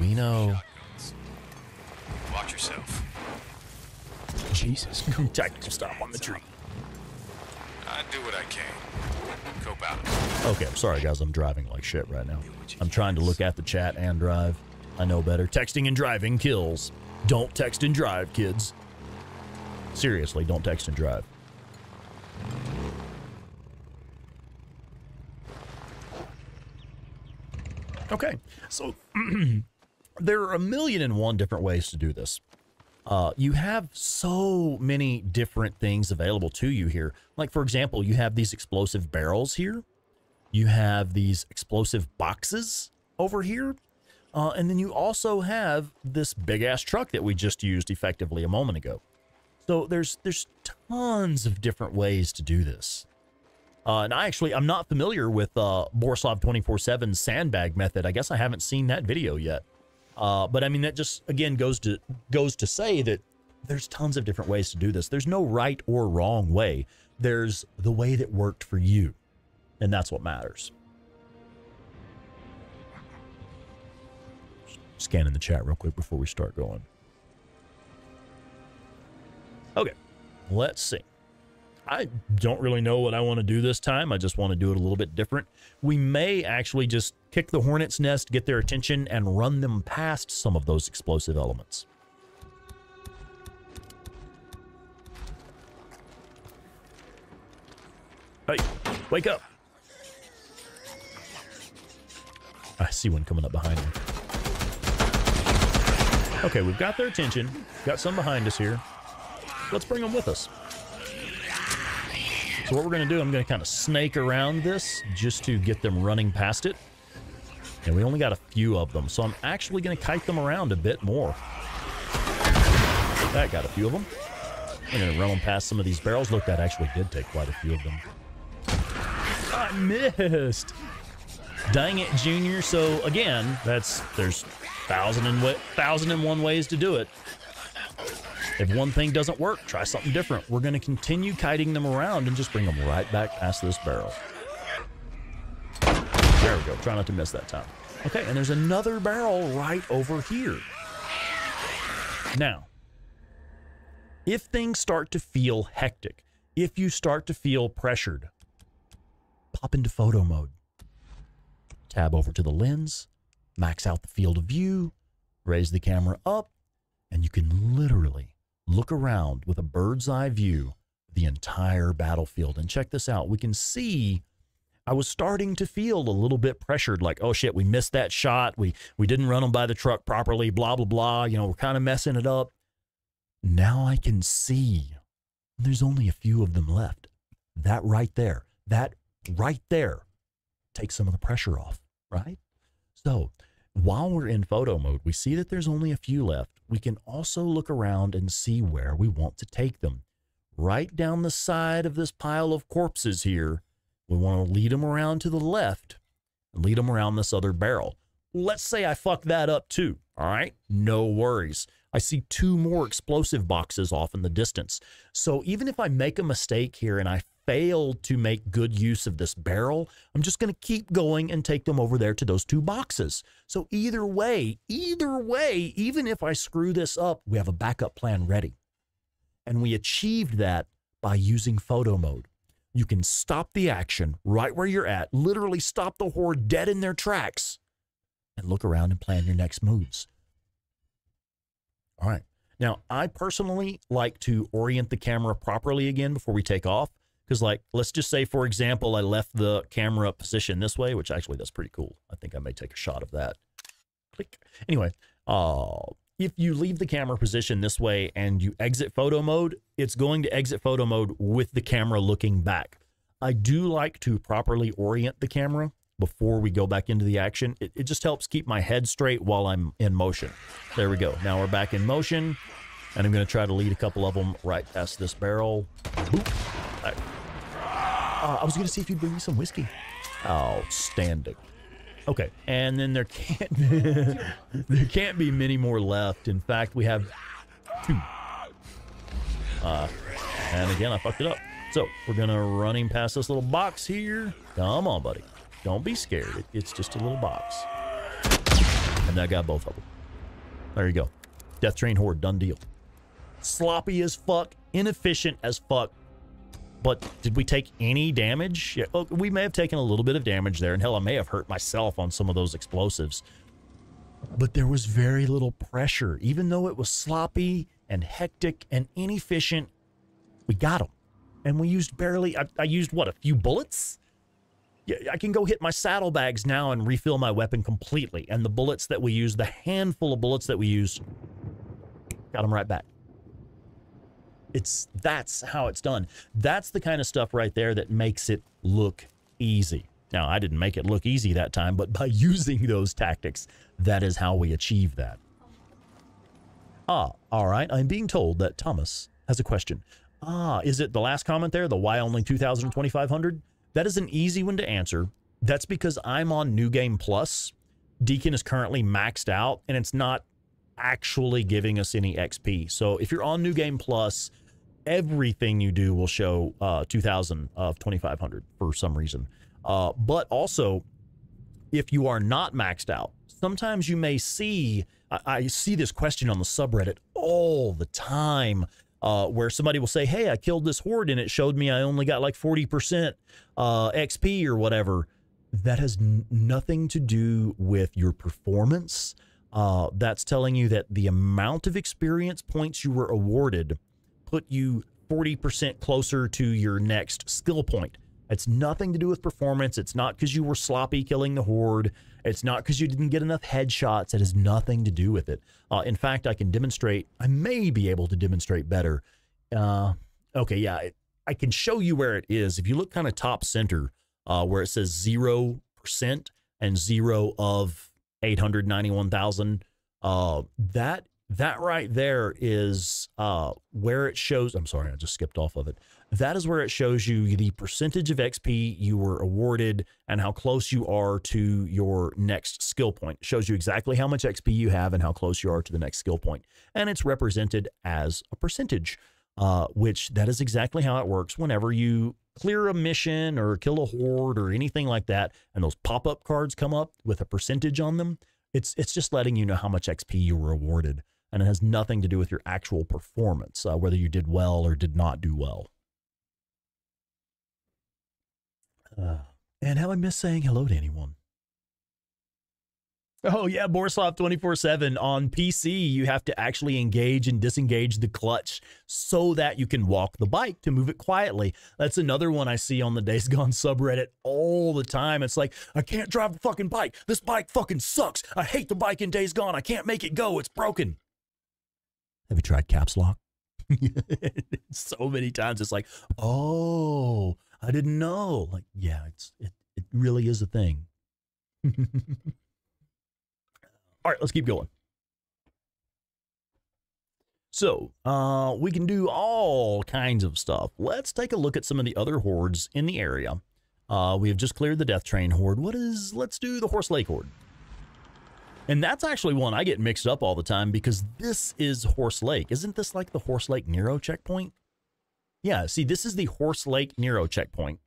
S1: We know.
S7: Watch yourself.
S1: Jesus. Tactical stop on the tree.
S7: I do what I can. Cope out.
S1: Okay, I'm sorry, guys. I'm driving like shit right now. I'm trying to look at the chat and drive. I know better. Texting and driving kills. Don't text and drive, kids. Seriously, don't text and drive. Okay, so there are a million and one different ways to do this. Uh, you have so many different things available to you here. Like, for example, you have these explosive barrels here. You have these explosive boxes over here. Uh, and then you also have this big ass truck that we just used effectively a moment ago. So there's there's tons of different ways to do this. Uh, and I actually I'm not familiar with uh, Borislav 24/7 sandbag method. I guess I haven't seen that video yet. Uh, but I mean that just again goes to goes to say that there's tons of different ways to do this. There's no right or wrong way. There's the way that worked for you, and that's what matters. Scanning the chat real quick before we start going. Okay, let's see. I don't really know what I want to do this time. I just want to do it a little bit different. We may actually just kick the hornet's nest, get their attention, and run them past some of those explosive elements. Hey, wake up. I see one coming up behind me. Okay, we've got their attention. Got some behind us here. Let's bring them with us. So what we're going to do, I'm going to kind of snake around this just to get them running past it. And we only got a few of them, so I'm actually going to kite them around a bit more. That got a few of them. I'm going to run them past some of these barrels. Look, that actually did take quite a few of them. I missed. Dang it, Junior. So again, that's there's thousand and thousand and one ways to do it. If one thing doesn't work, try something different. We're going to continue kiting them around and just bring them right back past this barrel. There we go. Try not to miss that time. Okay, and there's another barrel right over here. Now, if things start to feel hectic, if you start to feel pressured, pop into photo mode. Tab over to the lens, max out the field of view, raise the camera up, and you can literally look around with a bird's eye view the entire battlefield. And check this out. We can see I was starting to feel a little bit pressured, like, oh shit, we missed that shot. We we didn't run them by the truck properly, blah, blah, blah. You know, we're kind of messing it up. Now I can see there's only a few of them left. That right there, that right there takes some of the pressure off, right? So while we're in photo mode, we see that there's only a few left. We can also look around and see where we want to take them. Right down the side of this pile of corpses here, we want to lead them around to the left and lead them around this other barrel. Let's say I fuck that up too. All right, no worries. I see two more explosive boxes off in the distance. So even if I make a mistake here and I fail to make good use of this barrel, I'm just going to keep going and take them over there to those two boxes. So either way, either way, even if I screw this up, we have a backup plan ready. And we achieved that by using photo mode. You can stop the action right where you're at, literally stop the horde dead in their tracks, and look around and plan your next moves. All right. Now, I personally like to orient the camera properly again before we take off. Because, like, let's just say, for example, I left the camera position this way, which actually that's pretty cool. I think I may take a shot of that. Click. Anyway, uh, if you leave the camera position this way and you exit photo mode, it's going to exit photo mode with the camera looking back. I do like to properly orient the camera before we go back into the action. It, it just helps keep my head straight while I'm in motion. There we go. Now we're back in motion, and I'm going to try to lead a couple of them right past this barrel. Boop. I, uh, I was going to see if you'd bring me some whiskey. Outstanding. Okay, and then there can't there can't be many more left. In fact, we have two. Uh, and again, I fucked it up. So we're gonna run him past this little box here. Come on, buddy. Don't be scared. It, it's just a little box. And I got both of them. There you go. Death Train Horde, done deal. Sloppy as fuck, inefficient as fuck. But did we take any damage? Yeah, oh, we may have taken a little bit of damage there, and hell, I may have hurt myself on some of those explosives. But there was very little pressure. Even though it was sloppy and hectic and inefficient, we got them. And we used barely, I, I used what, a few bullets? Yeah, I can go hit my saddlebags now and refill my weapon completely. And the bullets that we used, the handful of bullets that we used, got them right back. It's that's how it's done. That's the kind of stuff right there that makes it look easy. Now, I didn't make it look easy that time, but by using those tactics, that is how we achieve that. Ah, all right. I'm being told that Thomas has a question. Ah, is it the last comment there, the why only 2,000 2,500? That is an easy one to answer. That's because I'm on New Game Plus. Deacon is currently maxed out, and it's not actually giving us any XP. So if you're on New Game Plus, everything you do will show uh, 2,000 of 2,500 for some reason. Uh, but also, if you are not maxed out, sometimes you may see, I, I see this question on the subreddit all the time. Uh, where somebody will say, Hey, I killed this horde and it showed me I only got like 40% uh, XP or whatever. That has n- nothing to do with your performance. Uh, that's telling you that the amount of experience points you were awarded put you 40% closer to your next skill point. It's nothing to do with performance. It's not because you were sloppy killing the horde. It's not because you didn't get enough headshots. It has nothing to do with it. Uh, in fact, I can demonstrate, I may be able to demonstrate better. Uh, okay, yeah, it, I can show you where it is. If you look kind of top center, uh, where it says 0% and 0 of 891,000, uh, that that right there is uh, where it shows. I'm sorry, I just skipped off of it. That is where it shows you the percentage of XP you were awarded and how close you are to your next skill point. It shows you exactly how much XP you have and how close you are to the next skill point. And it's represented as a percentage, uh, which that is exactly how it works whenever you clear a mission or kill a horde or anything like that. And those pop up cards come up with a percentage on them. It's, it's just letting you know how much XP you were awarded and it has nothing to do with your actual performance, uh, whether you did well or did not do well. Uh, and how I miss saying hello to anyone. Oh yeah, Borislav 24/7 on PC you have to actually engage and disengage the clutch so that you can walk the bike to move it quietly. That's another one I see on the Days Gone subreddit all the time. It's like, I can't drive the fucking bike. This bike fucking sucks. I hate the bike in Days Gone. I can't make it go. It's broken. Have you tried caps lock? so many times it's like, oh, I didn't know. Like, yeah, it's it, it really is a thing. All right, let's keep going. So, uh, we can do all kinds of stuff. Let's take a look at some of the other hordes in the area. Uh, we have just cleared the Death Train horde. What is, let's do the Horse Lake horde. And that's actually one I get mixed up all the time because this is Horse Lake. Isn't this like the Horse Lake Nero checkpoint? Yeah, see, this is the Horse Lake Nero checkpoint.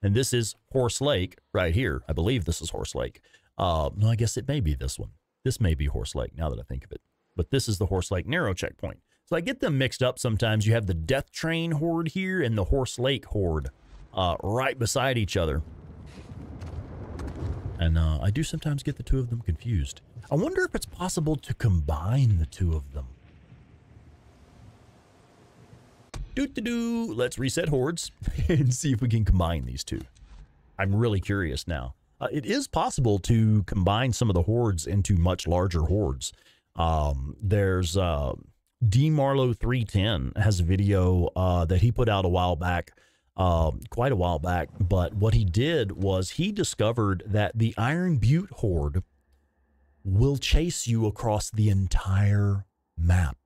S1: And this is Horse Lake right here. I believe this is Horse Lake. Uh, no, I guess it may be this one. This may be Horse Lake now that I think of it. But this is the Horse Lake Nero checkpoint. So I get them mixed up sometimes. You have the Death Train horde here and the Horse Lake horde uh, right beside each other. And uh, I do sometimes get the two of them confused. I wonder if it's possible to combine the two of them. Do do do. Let's reset hordes and see if we can combine these two. I'm really curious now. Uh, it is possible to combine some of the hordes into much larger hordes. Um, there's uh, D Marlow 310 has a video uh, that he put out a while back, uh, quite a while back. But what he did was he discovered that the Iron Butte horde will chase you across the entire map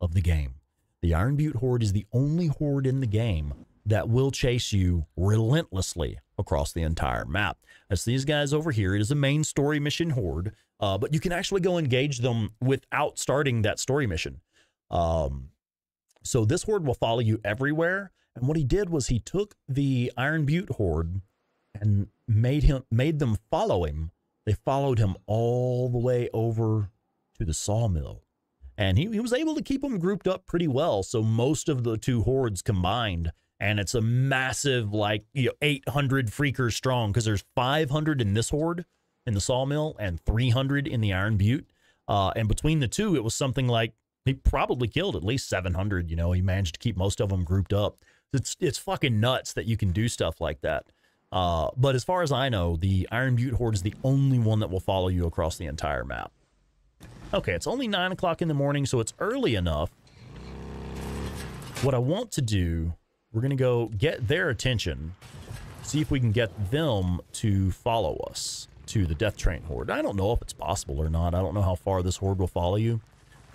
S1: of the game. The Iron Butte horde is the only horde in the game that will chase you relentlessly across the entire map. That's these guys over here. It is a main story mission horde, uh, but you can actually go engage them without starting that story mission. Um, so this horde will follow you everywhere. And what he did was he took the Iron Butte horde and made him made them follow him. They followed him all the way over to the sawmill. And he, he was able to keep them grouped up pretty well. So most of the two hordes combined and it's a massive like you know 800 freakers strong because there's 500 in this horde in the sawmill and 300 in the iron butte uh, and between the two it was something like he probably killed at least 700 you know he managed to keep most of them grouped up it's it's fucking nuts that you can do stuff like that uh, but as far as i know the iron butte horde is the only one that will follow you across the entire map okay it's only 9 o'clock in the morning so it's early enough what i want to do we're going to go get their attention, see if we can get them to follow us to the Death Train Horde. I don't know if it's possible or not. I don't know how far this horde will follow you.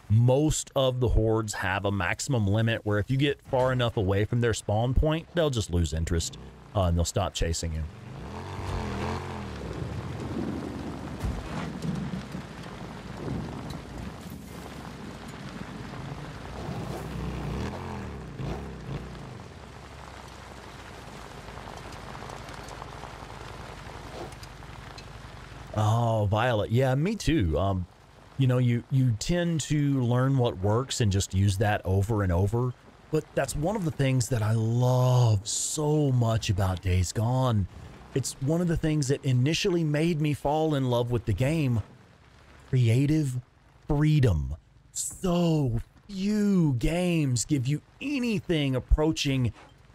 S1: Most of the hordes have a maximum limit where if you get far enough away from their spawn point, they'll just lose interest uh, and they'll stop chasing you. Oh, Violet. Yeah, me too. Um, you know, you you tend to learn what works and just use that over and over. But that's one of the things that I love so much about Days Gone. It's one of the things that initially made me fall in love with the game. Creative freedom. So few games give you anything approaching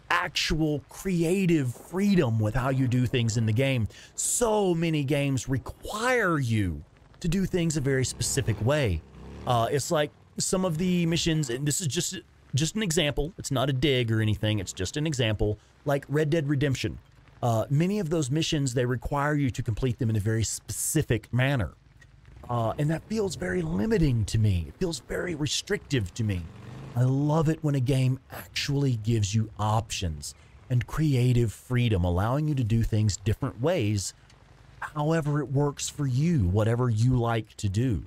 S1: actual creative freedom with how you do things in the game. So many games require you to do things a very specific way. Uh, it's like some of the missions, and this is just just an example. It's not a dig or anything. It's just an example. Like Red Dead Redemption, uh, many of those missions they require you to complete them in a very specific manner, uh, and that feels very limiting to me. It feels very restrictive to me. I love it when a game actually gives you options and creative freedom, allowing you to do things different ways, however it works for you, whatever you like to do.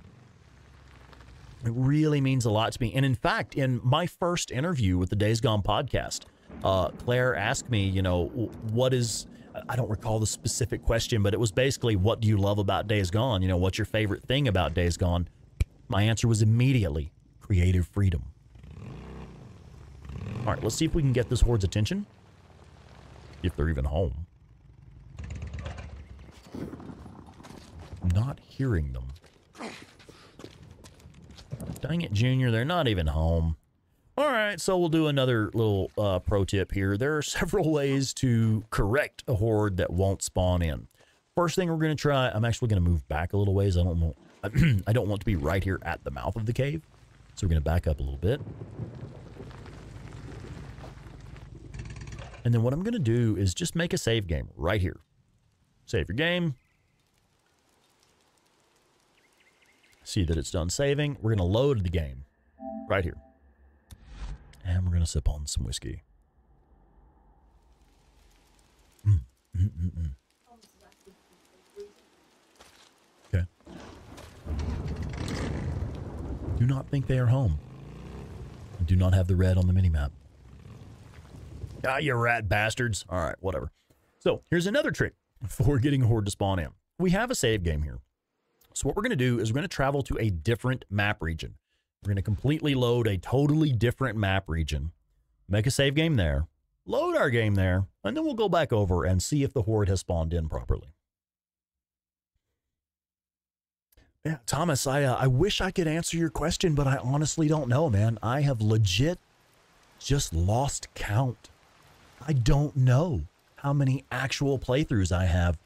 S1: It really means a lot to me. And in fact, in my first interview with the Days Gone podcast, uh, Claire asked me, you know, what is, I don't recall the specific question, but it was basically, what do you love about Days Gone? You know, what's your favorite thing about Days Gone? My answer was immediately creative freedom. All right, let's see if we can get this horde's attention. If they're even home. Not hearing them. Dang it, Junior, they're not even home. All right, so we'll do another little uh, pro tip here. There are several ways to correct a horde that won't spawn in. First thing we're going to try, I'm actually going to move back a little ways. I don't want, I don't want to be right here at the mouth of the cave. So we're going to back up a little bit. And then what I'm going to do is just make a save game right here. Save your game. See that it's done saving. We're going to load the game right here. And we're going to sip on some whiskey. Mm, mm, mm, mm. Okay. Do not think they are home. Do not have the red on the minimap. Ah, you rat bastards. All right, whatever. So here's another trick for getting a horde to spawn in. We have a save game here. So what we're going to do is we're going to travel to a different map region. We're going to completely load a totally different map region, make a save game there, load our game there, and then we'll go back over and see if the horde has spawned in properly. Yeah, Thomas, I uh, I wish I could answer your question, but I honestly don't know, man. I have legit just lost count. I don't know how many actual playthroughs I have.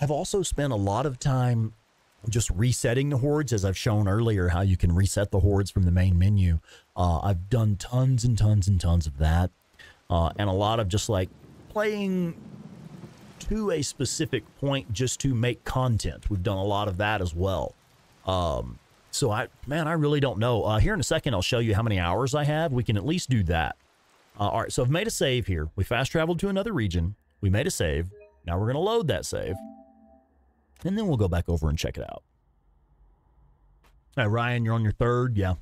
S1: I've also spent a lot of time just resetting the hordes, as I've shown earlier, how you can reset the hordes from the main menu. Uh, I've done tons and tons and tons of that, uh, and a lot of just like playing to a specific point just to make content. We've done a lot of that as well. Um, so I, man, I really don't know. Uh, here in a second, I'll show you how many hours I have. We can at least do that. Uh, all right, so I've made a save here. We fast traveled to another region. We made a save. Now we're going to load that save. And then we'll go back over and check it out. All right, Ryan, you're on your third. Yeah.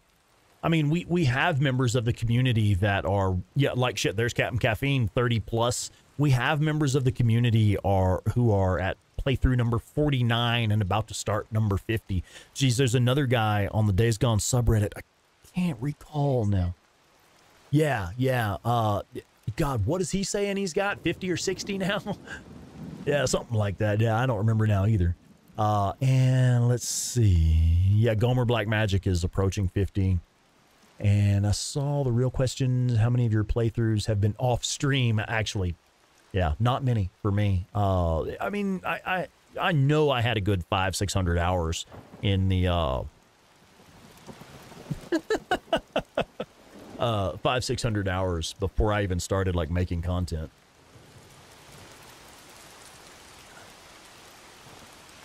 S1: I mean, we, we have members of the community that are, yeah, like shit, there's Captain Caffeine, 30 plus. We have members of the community are who are at playthrough number 49 and about to start number 50. Geez, there's another guy on the Days Gone subreddit. I can't recall now. Yeah, yeah. Uh, God, what is he saying he's got? 50 or 60 now? yeah, something like that. Yeah, I don't remember now either. Uh, and let's see. Yeah, Gomer Black Magic is approaching 50. And I saw the real questions. How many of your playthroughs have been off stream? Actually, yeah, not many for me. Uh, I mean, I, I, I know I had a good five, 600 hours in the, uh, uh, five, 600 hours before I even started like making content.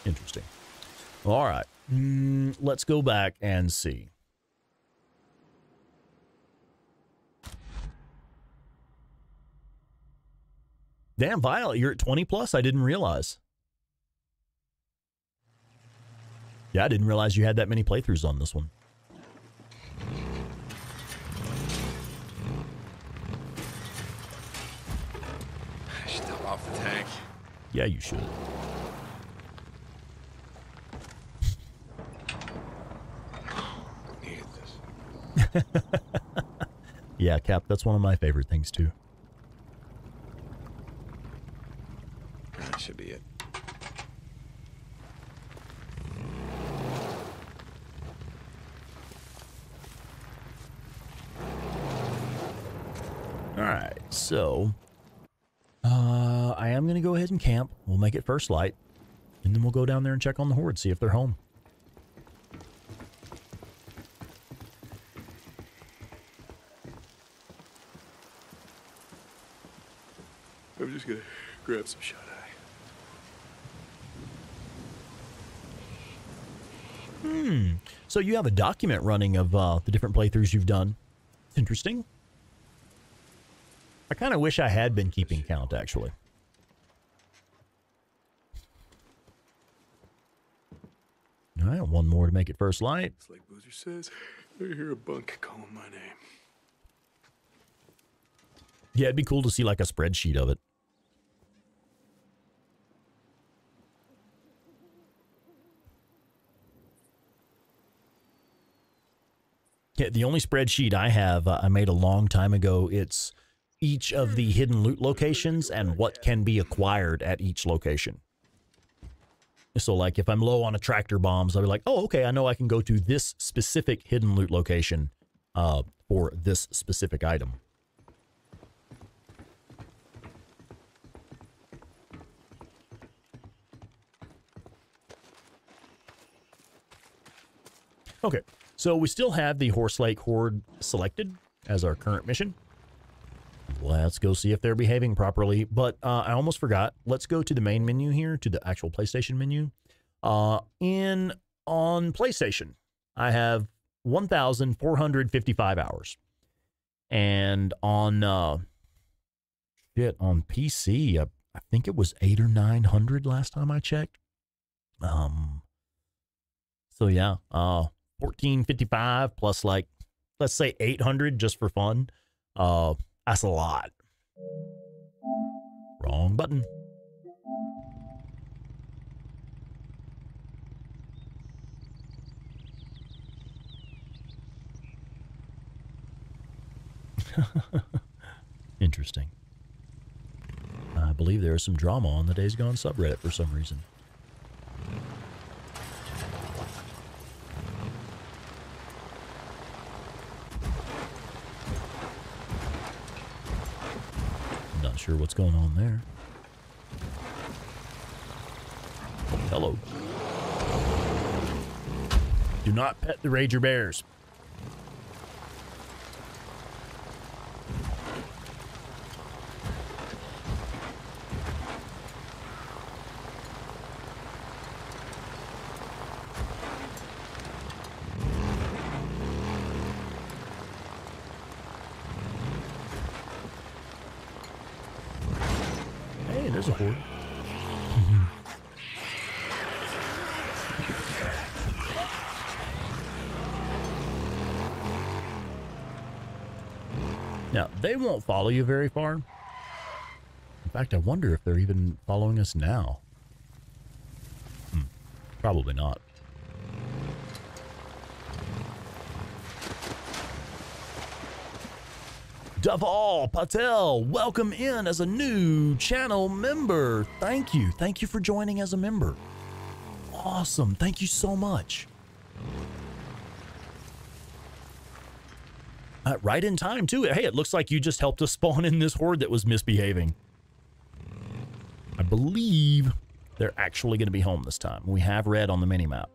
S1: Interesting. All right. Mm, let's go back and see. Damn, Violet, you're at 20 plus? I didn't realize. Yeah, I didn't realize you had that many playthroughs on this one.
S7: I should top off the tank.
S1: Yeah, you should.
S7: Needed this.
S1: Yeah, Cap, that's one of my favorite things too.
S7: That should be it.
S1: All right, so uh, I am going to go ahead and camp. We'll make it first light, and then we'll go down there and check on the horde, see if they're home.
S7: I'm just gonna grab some shut eye. Hmm.
S1: So you have a document running of uh, the different playthroughs you've done. Interesting. I kind of wish I had been keeping count, actually. All right, one more to make it first light.
S7: It's like Boozer says, I hear a bunk calling my name.
S1: Yeah, it'd be cool to see like a spreadsheet of it. The only spreadsheet I have, uh, I made a long time ago. It's each of the hidden loot locations and what can be acquired at each location. So, like, if I'm low on attractor bombs, I'll be like, oh, okay, I know I can go to this specific hidden loot location uh, for this specific item. Okay, so we still have the Horse Lake Horde selected as our current mission. Let's go see if they're behaving properly. But uh, I almost forgot. Let's go to the main menu here, to the actual PlayStation menu. Uh, in on PlayStation, I have 1,455 hours, and on uh, shit on PC, I, I think it was eight or nine hundred last time I checked. Um. So yeah, uh, 1455 plus like let's say 800 just for fun uh that's a lot. Wrong button. Interesting. I believe there is some drama on the days gone subreddit for some reason sure what's going on there. Hello. Do not pet the Rager Bears. Hey, there's a horde. Won't follow you very far. In fact, I wonder if they're even following us now. Hmm, probably not. Daval Patel, welcome in as a new channel member. Thank you. Thank you for joining as a member. Awesome. Thank you so much. Uh, right in time, too. Hey, it looks like you just helped us spawn in this horde that was misbehaving. I believe they're actually going to be home this time. We have red on the minimap.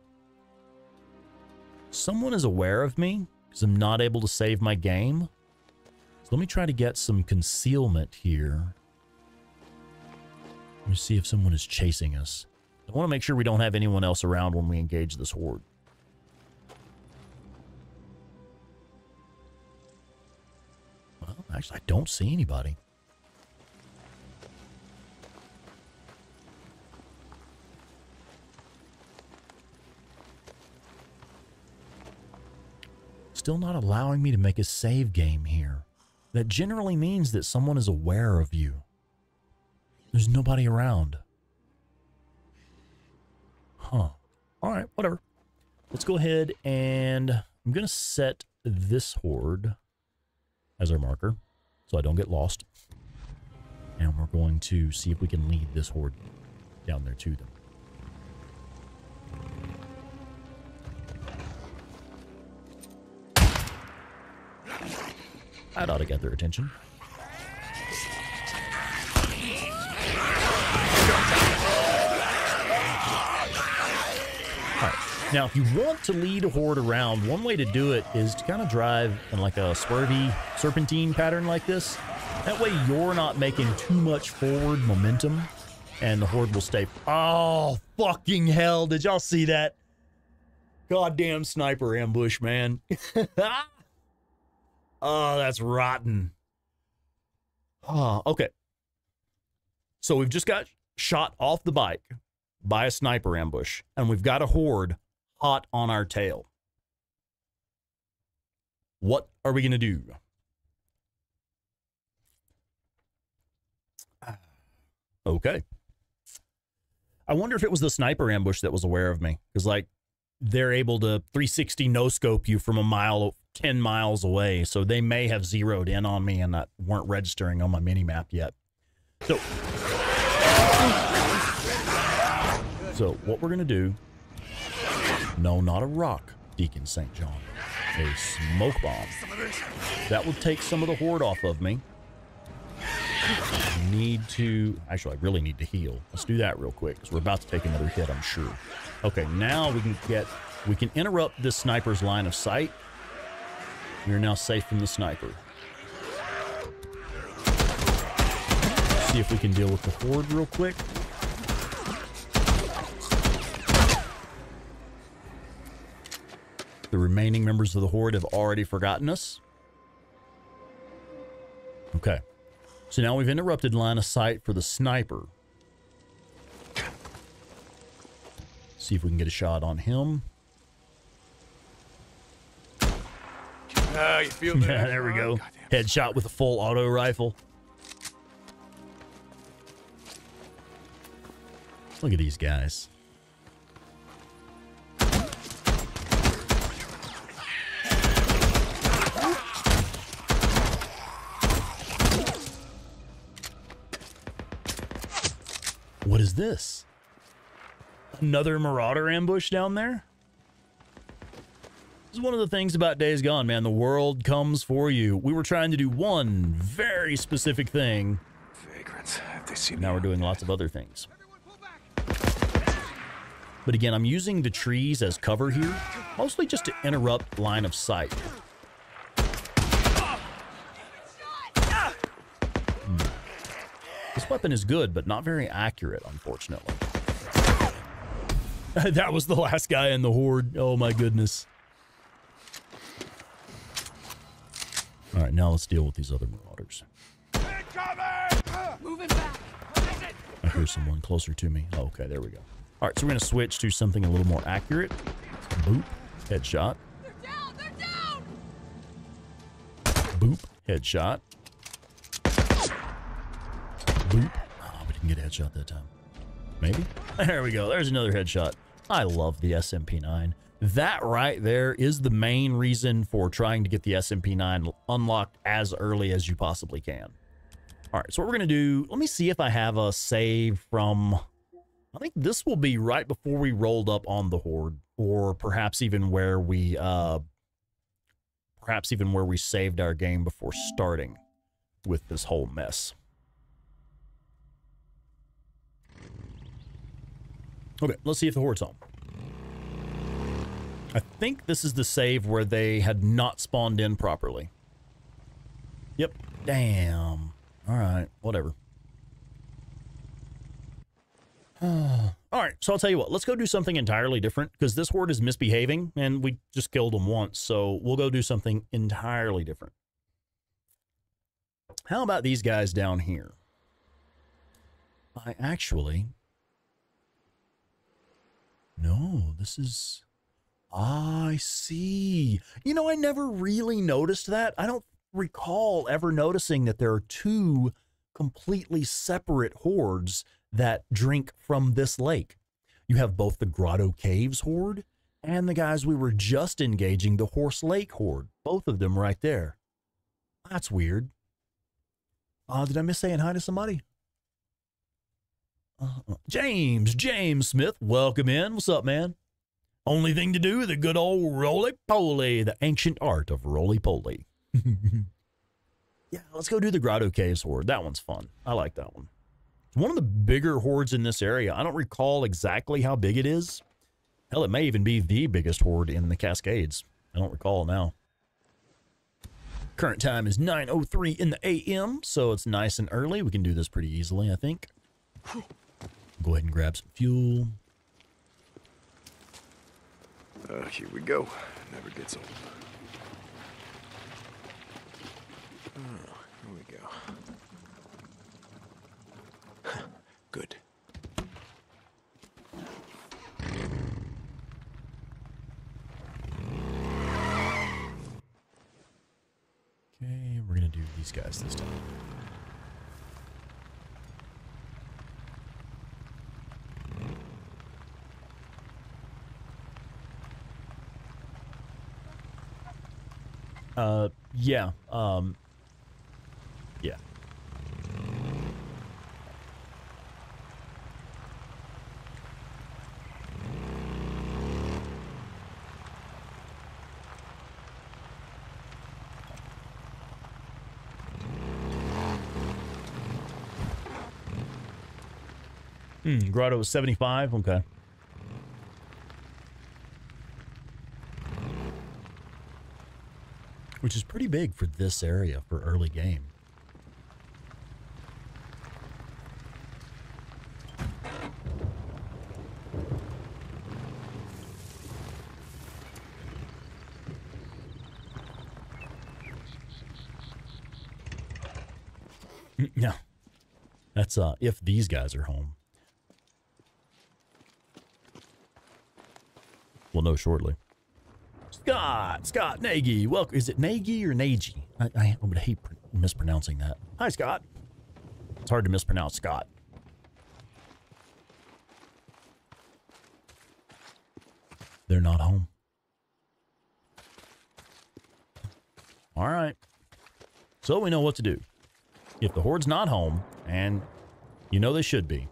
S1: Someone is aware of me because I'm not able to save my game. So let me try to get some concealment here. Let me see if someone is chasing us. I want to make sure we don't have anyone else around when we engage this horde. Actually, I don't see anybody. Still not allowing me to make a save game here. That generally means that someone is aware of you. There's nobody around. Huh. All right, whatever. Let's go ahead and I'm going to set this horde as our marker so I don't get lost. And we're going to see if we can lead this horde down there to them. That ought to get their attention. Now, if you want to lead a horde around, one way to do it is to kind of drive in like a swervy serpentine pattern like this. That way you're not making too much forward momentum and the horde will stay. Oh, fucking hell. Did y'all see that? Goddamn sniper ambush, man. oh, that's rotten. Oh, okay. So we've just got shot off the bike by a sniper ambush, and we've got a horde hot on our tail. What are we going to do? Okay. I wonder if it was the sniper ambush that was aware of me. Because, like, they're able to 360 no scope you from a mile, 10 miles away. So they may have zeroed in on me and not weren't registering on my mini map yet. So, so what we're going to do, no, not a rock, Deacon St. John, a smoke bomb. That will take some of the horde off of me. Need to, actually, I really need to heal. Let's do that real quick because we're about to take another hit, I'm sure. Okay, now we can get, we can interrupt this sniper's line of sight. We are now safe from the sniper. See if we can deal with the horde real quick. The remaining members of the horde have already forgotten us. Okay. So now we've interrupted line of sight for the sniper. See if we can get a shot on him.
S2: Ah, you feel that?
S1: Yeah, there we go.
S2: Goddamn.
S1: Headshot with a full auto rifle. Look at these guys. What is this? Another Marauder ambush down there? This is one of the things about Days Gone, man. The world comes for you. We were trying to do one very specific thing,
S2: if they see me.
S1: Now we're doing lots of other things. But again, I'm using the trees as cover here, mostly just to interrupt line of sight. Hmm. This weapon is good, but not very accurate, unfortunately. that was the last guy in the horde. Oh my goodness. All right, now let's deal with these other marauders.
S5: Moving back.
S1: I hear someone closer to me. Oh, okay, there we go. All right, so we're going to switch to something a little more accurate. Boop, headshot.
S6: They're down, they're down!
S1: Boop, headshot. Boop. Oh, we didn't get a headshot that time. Maybe? There we go. There's another headshot. I love the SMP9. That right there is the main reason for trying to get the SMP9 unlocked as early as you possibly can. All right, so what we're going to do, let me see if I have a save from, I think this will be right before we rolled up on the Horde, or perhaps even where we, uh, perhaps even where we saved our game before starting with this whole mess. Okay, let's see if the Horde's home. I think this is the save where they had not spawned in properly. Yep. Damn. All right, whatever. All right, so I'll tell you what. Let's go do something entirely different because this horde is misbehaving and we just killed them once. So we'll go do something entirely different. How about these guys down here? I actually. No, this is. I see. You know, I never really noticed that. I don't recall ever noticing that there are two completely separate hordes that drink from this lake. You have both the Grotto Caves horde and the guys we were just engaging, the Horse Lake horde. Both of them right there. That's weird. Uh, did I miss saying hi to somebody? James, James Smith, welcome in. What's up, man? Only thing to do, the good old roly poly, the ancient art of roly poly. yeah, let's go do the Grotto Caves horde. That one's fun. I like that one. It's one of the bigger hordes in this area. I don't recall exactly how big it is. Hell, it may even be the biggest horde in the Cascades. I don't recall now. Current time is 9.03 in the AM, so it's nice and early. We can do this pretty easily, I think. Go ahead and grab some fuel.
S2: Uh, here we go. Never gets old. Oh, here we go. Good.
S1: Okay, we're going to do these guys this time. Uh, yeah. Um, yeah. Hmm, Grotto was 75. Okay. Which is pretty big for this area for early game. No. That's uh if these guys are home. We'll know shortly. Scott, Scott Nagy. Welcome. Is it Nagy or Nagy? I, I would hate mispronouncing that. Hi, Scott. It's hard to mispronounce Scott. They're not home. All right. So we know what to do. If the Horde's not home, and you know they should be,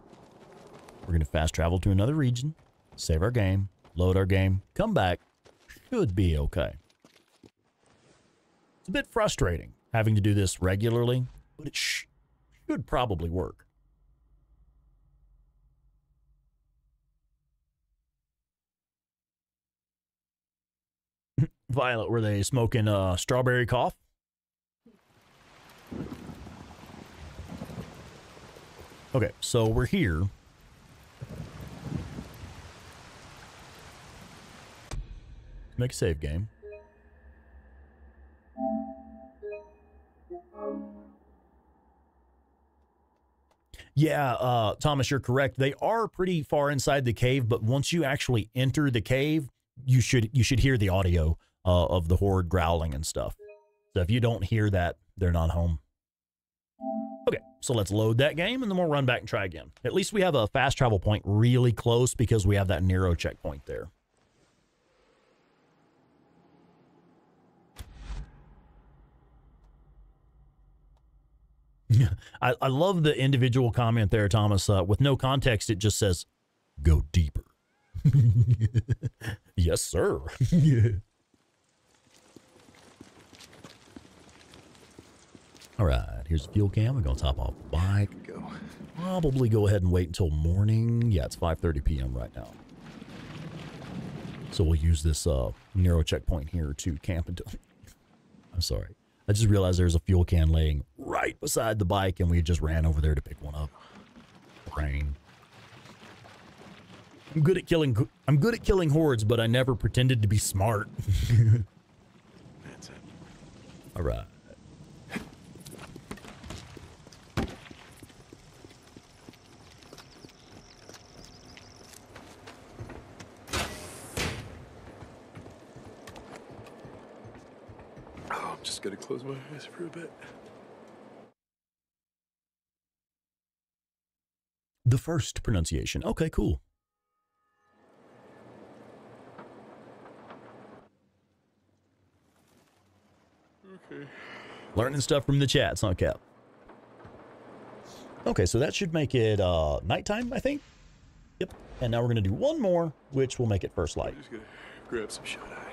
S1: we're going to fast travel to another region, save our game, load our game, come back, should be okay. It's a bit frustrating having to do this regularly, but it sh should probably work. Violet, were they smoking uh, strawberry cough? Okay, so we're here. Make a save game. Yeah, uh, Thomas, you're correct. They are pretty far inside the cave, but once you actually enter the cave, you should you should hear the audio uh, of the horde growling and stuff. So if you don't hear that, they're not home. Okay, so let's load that game and then we'll run back and try again. At least we have a fast travel point really close because we have that Nero checkpoint there. I, I love the individual comment there, Thomas. Uh, with no context, it just says, go deeper. yes, sir. All right, here's the fuel can. We're going to top off the bike.
S2: Go.
S1: Probably go ahead and wait until morning. Yeah, it's 5.30 p.m. right now. So we'll use this uh, Nero checkpoint here to camp until... I'm sorry. I just realized there's a fuel can laying right beside the bike, and we just ran over there to pick one up. Brain. I'm good at killing. I'm good at killing hordes, but I never pretended to be smart.
S2: That's it.
S1: All right.
S2: Oh, I'm just gonna close my eyes for a bit.
S1: The first pronunciation. Okay, cool.
S2: Okay.
S1: Learning stuff from the chats, huh, Cap? Okay, so that should make it uh, nighttime, I think. Yep. And now we're going to do one more, which will make it first light.
S2: I'm just gonna grab some shut eye.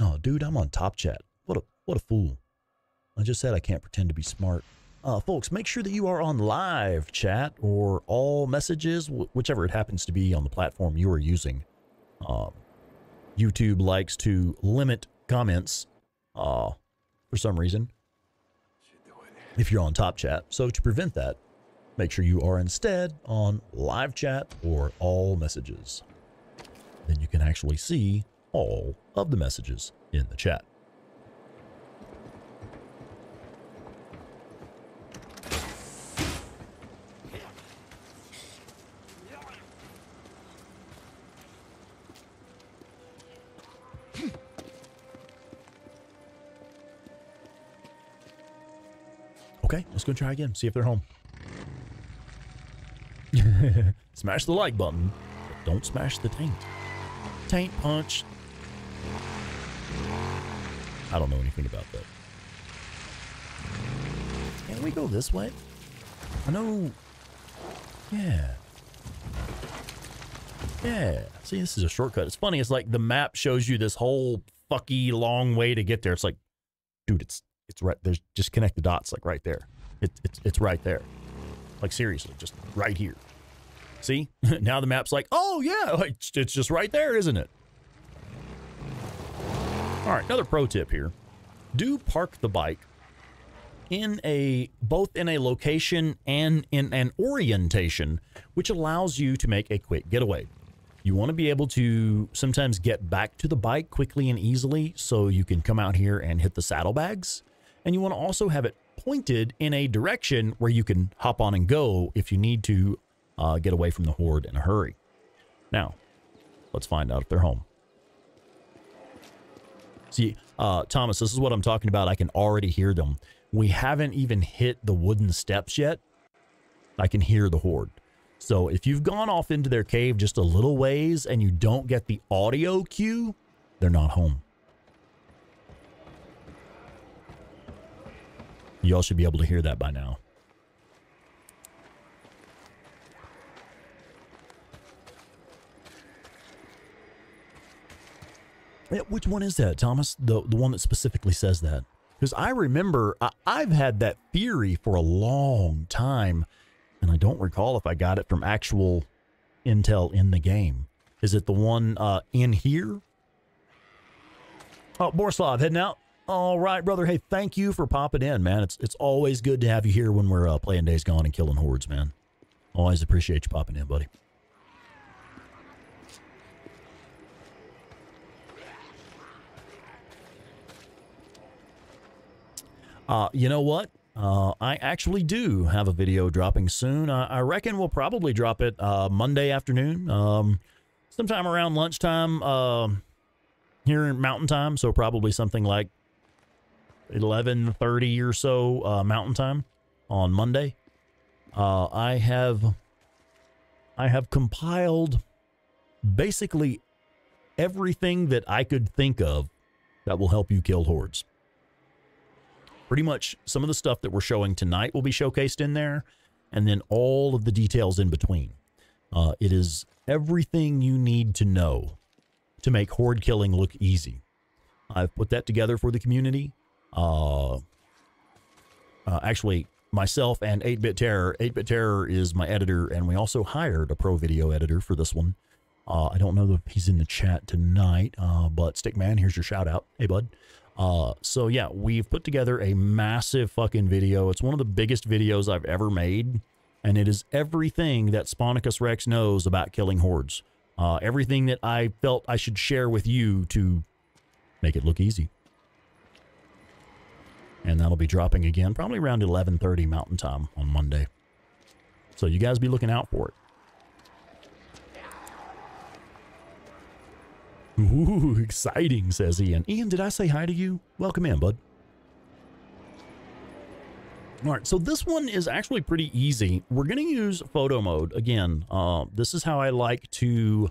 S1: Oh, dude, I'm on top chat. What a what a fool. I just said I can't pretend to be smart. Uh, folks, make sure that you are on live chat or all messages, wh- whichever it happens to be on the platform you are using. Um, YouTube likes to limit comments uh, for some reason if you're on top chat. So to prevent that, make sure you are instead on live chat or all messages. Then you can actually see all of the messages in the chat. Okay, let's go try again. See if they're home. smash the like button, but don't smash the taint. Taint punch. I don't know anything about that. Can we go this way? I know. Yeah. Yeah. See, this is a shortcut. It's funny. It's like the map shows you this whole fucky long way to get there. It's like, dude, it's it's right. There's just connect the dots, like right there. It, it's it's right there. Like seriously, just right here. See? now the map's like, oh yeah, like, it's just right there, isn't it? All right, another pro tip here. Do park the bike in a both in a location and in an orientation which allows you to make a quick getaway. You want to be able to sometimes get back to the bike quickly and easily so you can come out here and hit the saddlebags. And you want to also have it pointed in a direction where you can hop on and go if you need to uh, get away from the horde in a hurry. Now, let's find out if they're home. See, uh, Thomas, this is what I'm talking about. I can already hear them. We haven't even hit the wooden steps yet. I can hear the horde. So if you've gone off into their cave just a little ways and you don't get the audio cue, they're not home. Y'all should be able to hear that by now. Which one is that, Thomas? The the one that specifically says that? Because I remember I, I've had that theory for a long time, and I don't recall if I got it from actual intel in the game. Is it the one uh, in here Oh, Borislav heading out. All right, brother. Hey, thank you for popping in, man. It's it's always good to have you here when we're uh, playing Days Gone and killing hordes, man. Always appreciate you popping in, buddy. Uh, you know what? Uh, I actually do have a video dropping soon. I, I reckon we'll probably drop it uh, Monday afternoon, um, sometime around lunchtime uh, here in Mountain Time. So probably something like 11:30 or so uh, Mountain Time on Monday. Uh, I have I have compiled basically everything that I could think of that will help you kill hordes pretty much some of the stuff that we're showing tonight will be showcased in there, and then all of the details in between. Uh, it is everything you need to know to make horde killing look easy. I've put that together for the community. Uh, uh, actually, myself and 8-Bit Terror. 8-Bit Terror is my editor, and we also hired a pro video editor for this one. Uh, I don't know if he's in the chat tonight, uh, but Stickman, here's your shout out. Hey, bud. Uh, so yeah, we've put together a massive fucking video. It's one of the biggest videos I've ever made, and it is everything that Spawnicus Rex knows about killing hordes. Uh, everything that I felt I should share with you to make it look easy. And that'll be dropping again probably around 11:30 Mountain Time on Monday. So you guys be looking out for it. Ooh, exciting, says Ian. Ian, did I say hi to you? Welcome in, bud. All right, so this one is actually pretty easy. We're going to use photo mode. Again, uh, this is how I like to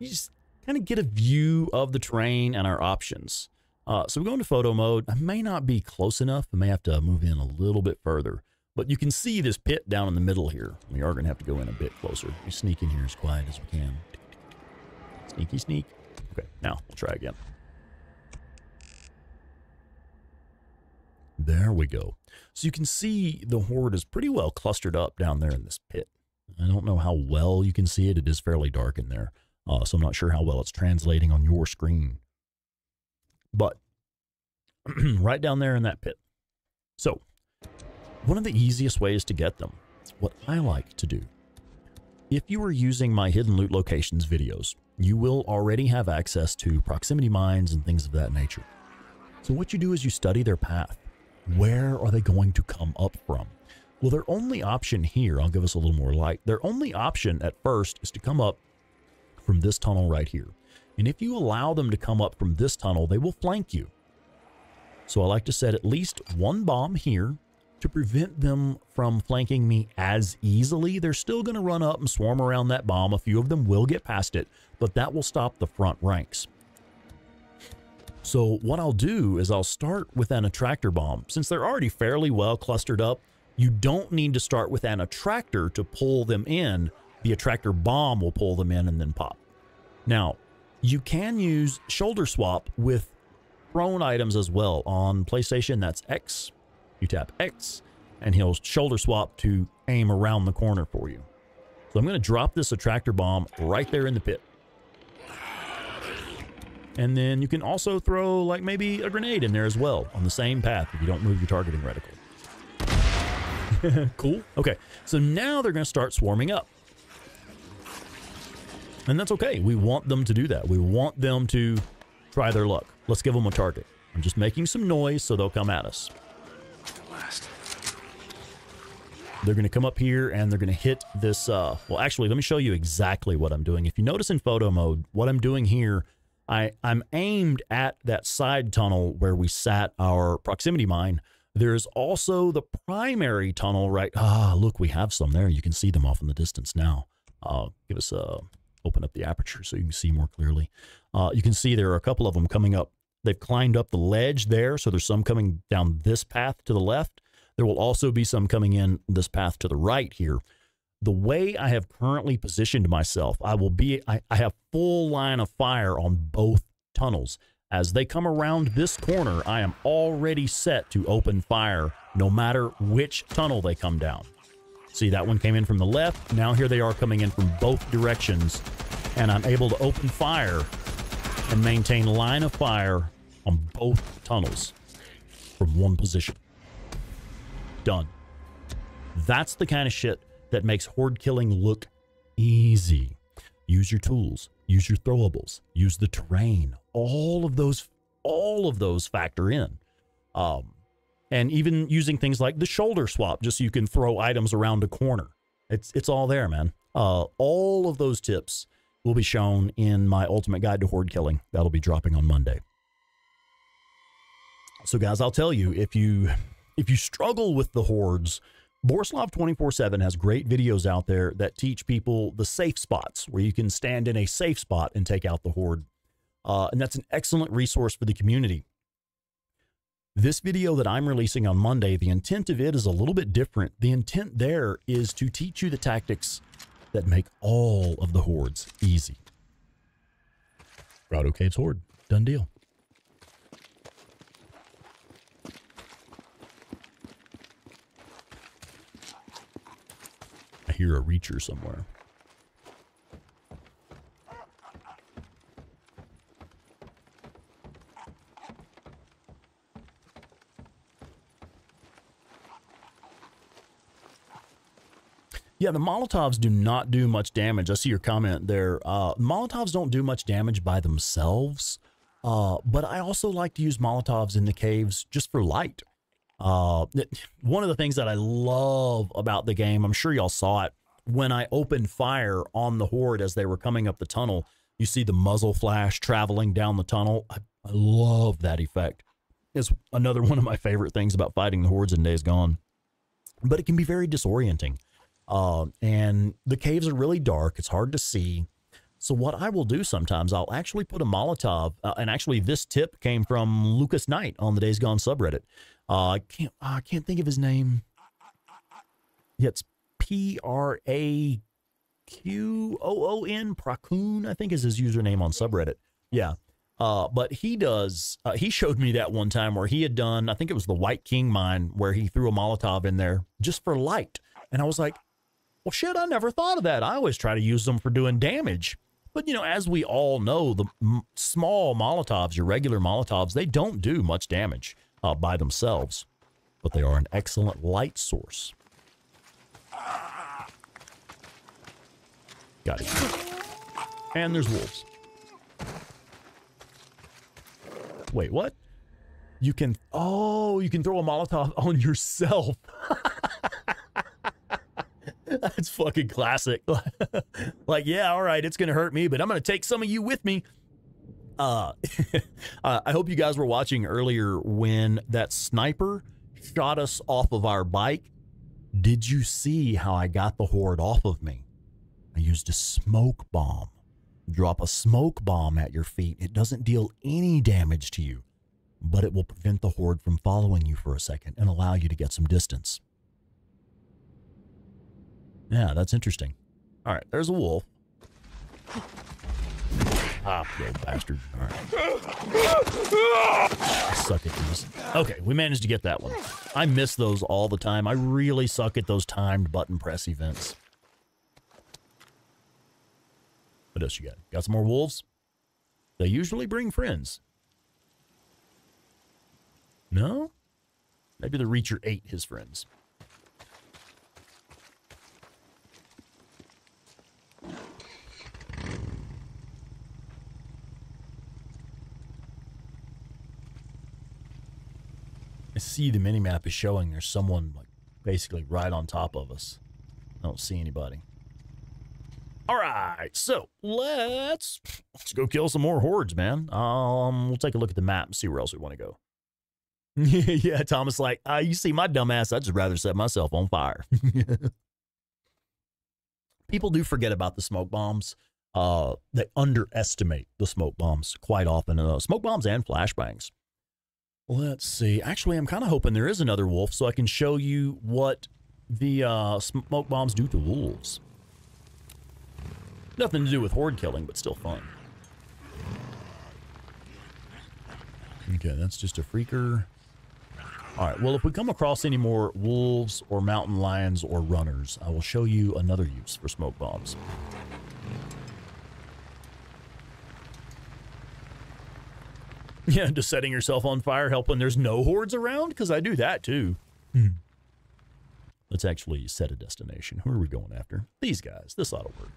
S1: just kind of get a view of the terrain and our options. Uh, so we go into photo mode. I may not be close enough. I may have to move in a little bit further. But you can see this pit down in the middle here. We are going to have to go in a bit closer. We sneak in here as quiet as we can. Sneaky sneak. Okay, now we'll try again. There we go. So you can see the horde is pretty well clustered up down there in this pit. I don't know how well you can see it. It is fairly dark in there. Uh, so I'm not sure how well it's translating on your screen. But right down there in that pit. So one of the easiest ways to get them, what I like to do, if you are using my hidden loot locations videos, you will already have access to proximity mines and things of that nature. So what you do is you study their path. Where are they going to come up from? Well, their only option here, I'll give us a little more light, their only option at first is to come up from this tunnel right here. And if you allow them to come up from this tunnel, they will flank you. So I like to set at least one bomb here to prevent them from flanking me as easily. They're still going to run up and swarm around that bomb. A few of them will get past it, but that will stop the front ranks. So what I'll do is I'll start with an attractor bomb. Since they're already fairly well clustered up, you don't need to start with an attractor to pull them in. The attractor bomb will pull them in and then pop. Now, you can use shoulder swap with thrown items as well. On PlayStation, that's X. You tap X, and he'll shoulder swap to aim around the corner for you. So I'm going to drop this attractor bomb right there in the pit. And then you can also throw like maybe a grenade in there as well on the same path if you don't move your targeting reticle. cool. Okay, so now they're going to start swarming up. And that's okay. We want them to do that. We want them to try their luck. Let's give them a target. I'm just making some noise so they'll come at us.
S2: Last.
S1: They're going to come up here and they're going to hit this. Uh, well, actually, let me show you exactly what I'm doing. If you notice in photo mode, what I'm doing here, I, I'm aimed at that side tunnel where we sat our proximity mine. There's also the primary tunnel, right? Ah, look, we have some there. You can see them off in the distance now. Uh, give us a open up the aperture so you can see more clearly. Uh, you can see there are a couple of them coming up. They've climbed up the ledge there, so there's some coming down this path to the left. There will also be some coming in this path to the right here. The way I have currently positioned myself, I will be, I, I have full line of fire on both tunnels. As they come around this corner, I am already set to open fire no matter which tunnel they come down. See, that one came in from the left. Now here they are coming in from both directions. And I'm able to open fire and maintain line of fire on both tunnels from one position. Done. That's the kind of shit that makes horde killing look easy. Use your tools, use your throwables, use the terrain. All of those, all of those factor in. Um, and even using things like the shoulder swap, just so you can throw items around a corner. It's it's all there, man. Uh, all of those tips will be shown in my ultimate guide to horde killing. That'll be dropping on Monday. So, guys, I'll tell you if you if you struggle with the hordes, Borislav 24/7 has great videos out there that teach people the safe spots where you can stand in a safe spot and take out the horde. Uh, and that's an excellent resource for the community. This video that I'm releasing on Monday, the intent of it is a little bit different. The intent there is to teach you the tactics that make all of the hordes easy. Grotto Caves Horde. Done deal. Hear a reacher somewhere. Yeah, the Molotovs do not do much damage. I see your comment there. Uh, Molotovs don't do much damage by themselves, uh, but I also like to use Molotovs in the caves just for light. Uh, one of the things that I love about the game, I'm sure y'all saw it, when I opened fire on the Horde as they were coming up the tunnel, you see the muzzle flash traveling down the tunnel. I, I love that effect. It's another one of my favorite things about fighting the Hordes in Days Gone. But it can be very disorienting. Uh, and the caves are really dark. It's hard to see. So what I will do sometimes, I'll actually put a Molotov, uh, and actually this tip came from Lucas Knight on the Days Gone subreddit. Uh, I can't, I can't think of his name. It's P R A Q O O N Prakoon, I think is his username on subreddit. Yeah. Uh, but he does, uh, he showed me that one time where he had done, I think it was the White King mine where he threw a Molotov in there just for light. And I was like, well, shit, I never thought of that. I always try to use them for doing damage. But, you know, as we all know, the small Molotovs, your regular Molotovs, they don't do much damage uh, by themselves, but they are an excellent light source. Got it. And there's wolves. Wait, what? You can, oh, you can throw a Molotov on yourself. That's fucking classic. like, yeah, all right, it's gonna hurt me, but I'm gonna take some of you with me. Uh, uh, I hope you guys were watching earlier when that sniper shot us off of our bike. Did you see how I got the horde off of me? I used a smoke bomb. Drop a smoke bomb at your feet. It doesn't deal any damage to you, but it will prevent the horde from following you for a second and allow you to get some distance. Yeah, that's interesting. All right, there's a wolf. Ah, you old bastard. All right. I suck at these. Okay, we managed to get that one. I miss those all the time. I really suck at those timed button press events. What else you got? Got some more wolves? They usually bring friends. No? Maybe the Reacher ate his friends. See the mini map is showing there's someone like basically right on top of us. I don't see anybody. All right, so let's let's go kill some more hordes, man. Um, we'll take a look at the map and see where else we want to go. yeah, Thomas, like, uh, you see my dumbass, I'd just rather set myself on fire. People do forget about the smoke bombs. Uh, they underestimate the smoke bombs quite often. Uh, smoke bombs and flashbangs. Let's see. Actually, I'm kind of hoping there is another wolf so I can show you what the uh, smoke bombs do to wolves. Nothing to do with horde killing, but still fun. Okay, that's just a freaker. All right, well, if we come across any more wolves or mountain lions or runners, I will show you another use for smoke bombs. Yeah, just setting yourself on fire, help when there's no hordes around, because I do that too. Hmm. Let's actually set a destination. Who are we going after? These guys. This ought to work.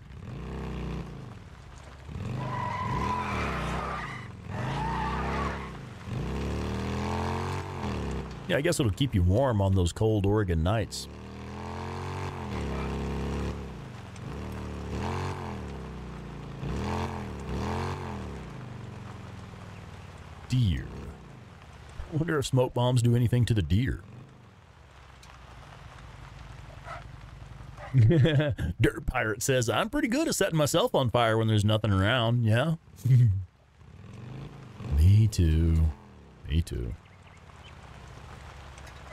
S1: Yeah, I guess it'll keep you warm on those cold Oregon nights. Deer. I wonder if smoke bombs do anything to the deer. Dirt Pirate says, I'm pretty good at setting myself on fire when there's nothing around. Yeah. Me too. Me too.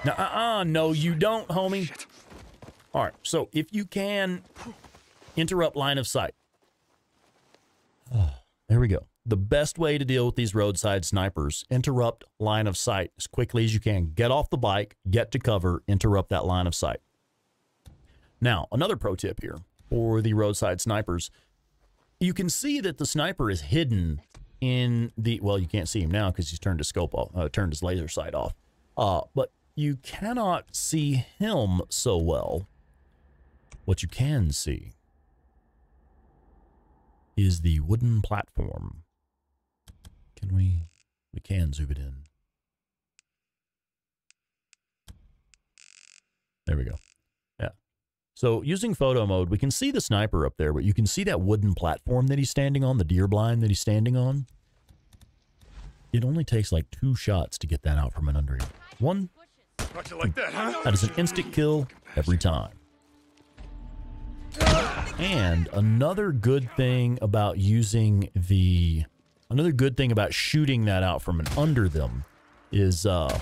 S1: No, uh-uh, no, you don't, homie. All right, so if you can interrupt line of sight. there we go. The best way to deal with these roadside snipers, interrupt line of sight as quickly as you can. Get off the bike, get to cover, interrupt that line of sight. Now, another pro tip here for the roadside snipers. You can see that the sniper is hidden in the, well, you can't see him now because he's turned his scope off, uh, turned his laser sight off. Uh, but you cannot see him so well. What you can see is the wooden platform. Can we? We can zoom it in. There we go. Yeah. So using photo mode, we can see the sniper up there, but you can see that wooden platform that he's standing on, the deer blind that he's standing on. It only takes like two shots to get that out from an under him. One
S2: like that, huh?
S1: that is an instant kill every time. And another good thing about using the another good thing about shooting that out from an under them is uh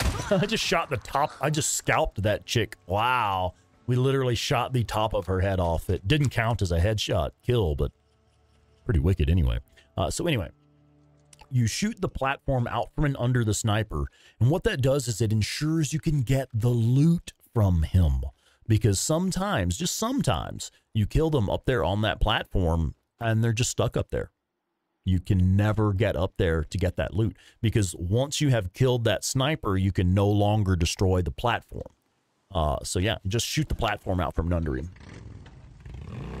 S1: I just shot the top I just scalped that chick. Wow. We literally shot the top of her head off. It didn't count as a headshot kill, but pretty wicked anyway. Uh, so anyway, you shoot the platform out from and under the sniper. And what that does is it ensures you can get the loot from him. Because sometimes, just sometimes, you kill them up there on that platform and they're just stuck up there. You can never get up there to get that loot because once you have killed that sniper, you can no longer destroy the platform. Uh, so yeah, just shoot the platform out from under him.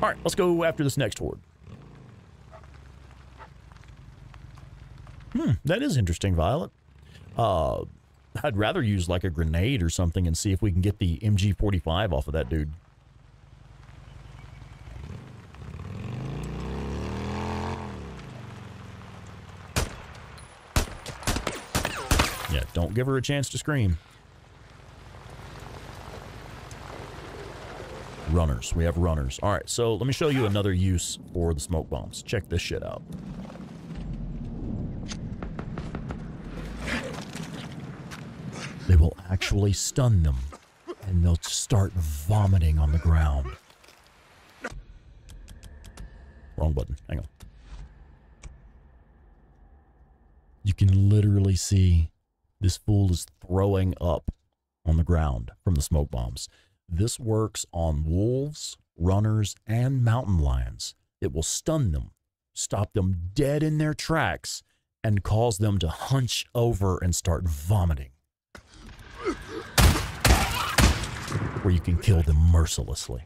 S1: All right, let's go after this next horde. Hmm, that is interesting, Violet. Uh, I'd rather use like a grenade or something and see if we can get the MG45 off of that dude. Don't give her a chance to scream. Runners. We have runners. All right, so let me show you another use for the smoke bombs. Check this shit out. They will actually stun them, and they'll start vomiting on the ground. Wrong button. Hang on. You can literally see this fool is throwing up on the ground from the smoke bombs. This works on wolves, runners, and mountain lions. It will stun them, stop them dead in their tracks, and cause them to hunch over and start vomiting. Where you can kill them mercilessly.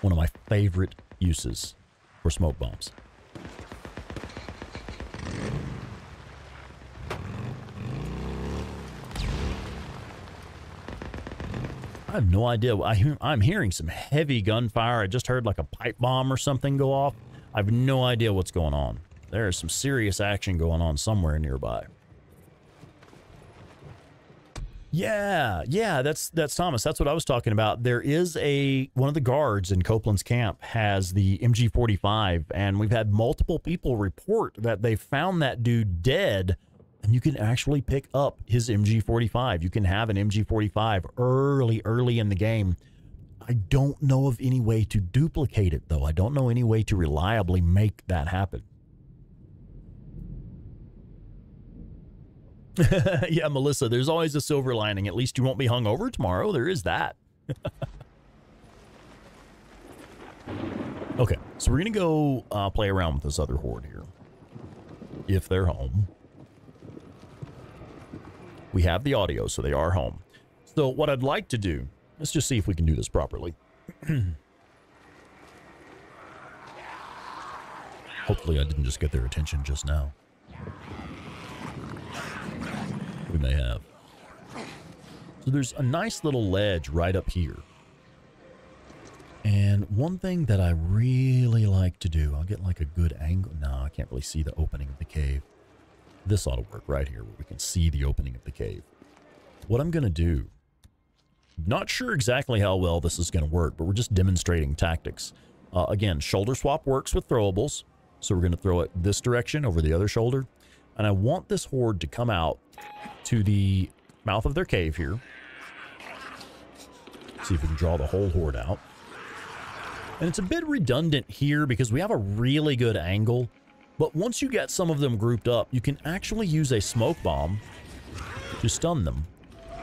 S1: One of my favorite uses for smoke bombs. I have no idea. I, I'm hearing some heavy gunfire. I just heard like a pipe bomb or something go off. I have no idea what's going on. There is some serious action going on somewhere nearby. Yeah, yeah, that's that's Thomas. That's what I was talking about. There is a one of the guards in Copeland's camp has the MG45, and we've had multiple people report that they found that dude dead, and you can actually pick up his MG45. You can have an MG45 early, early in the game. I don't know of any way to duplicate it though. I don't know any way to reliably make that happen. yeah, Melissa, there's always a silver lining. At least you won't be hung over tomorrow. There is that. okay, so we're going to go uh, play around with this other horde here. if they're home. We have the audio, so they are home. So what I'd like to do, let's just see if we can do this properly. Hopefully I didn't just get their attention just now. We may have. So there's a nice little ledge right up here. And one thing that I really like to do, I'll get like a good angle. No, I can't really see the opening of the cave. This ought to work right here where we can see the opening of the cave. What I'm going to do, not sure exactly how well this is going to work, but we're just demonstrating tactics. Uh, again, shoulder swap works with throwables. So we're going to throw it this direction over the other shoulder. And I want this horde to come out to the mouth of their cave here. See if we can draw the whole horde out. And it's a bit redundant here because we have a really good angle. But once you get some of them grouped up, you can actually use a smoke bomb to stun them.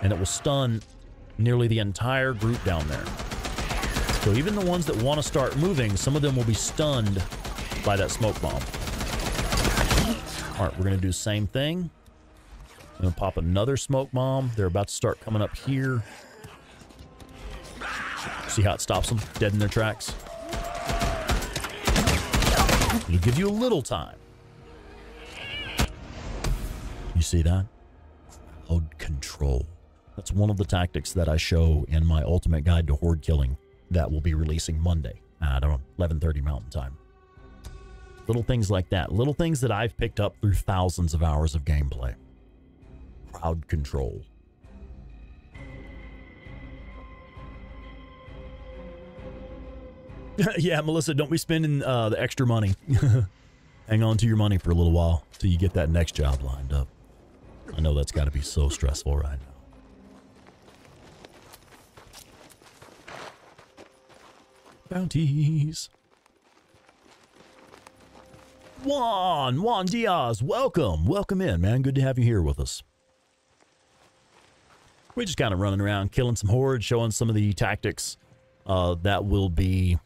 S1: And it will stun nearly the entire group down there. So even the ones that want to start moving, some of them will be stunned by that smoke bomb. All right, we're going to do the same thing. I'm going to pop another smoke bomb. They're about to start coming up here. See how it stops them dead in their tracks? It'll give you a little time. You see that? Crowd control. That's one of the tactics that I show in my ultimate guide to horde killing that will be releasing Monday at 11:30 Mountain Time. Little things like that. Little things that I've picked up through thousands of hours of gameplay. Crowd control. yeah, Melissa, don't be spending uh, the extra money. Hang on to your money for a little while till you get that next job lined up. I know that's got to be so stressful right now. Bounties. Juan, Juan Diaz, welcome. Welcome in, man. Good to have you here with us. We're just kind of running around, killing some hordes, showing some of the tactics uh, that will be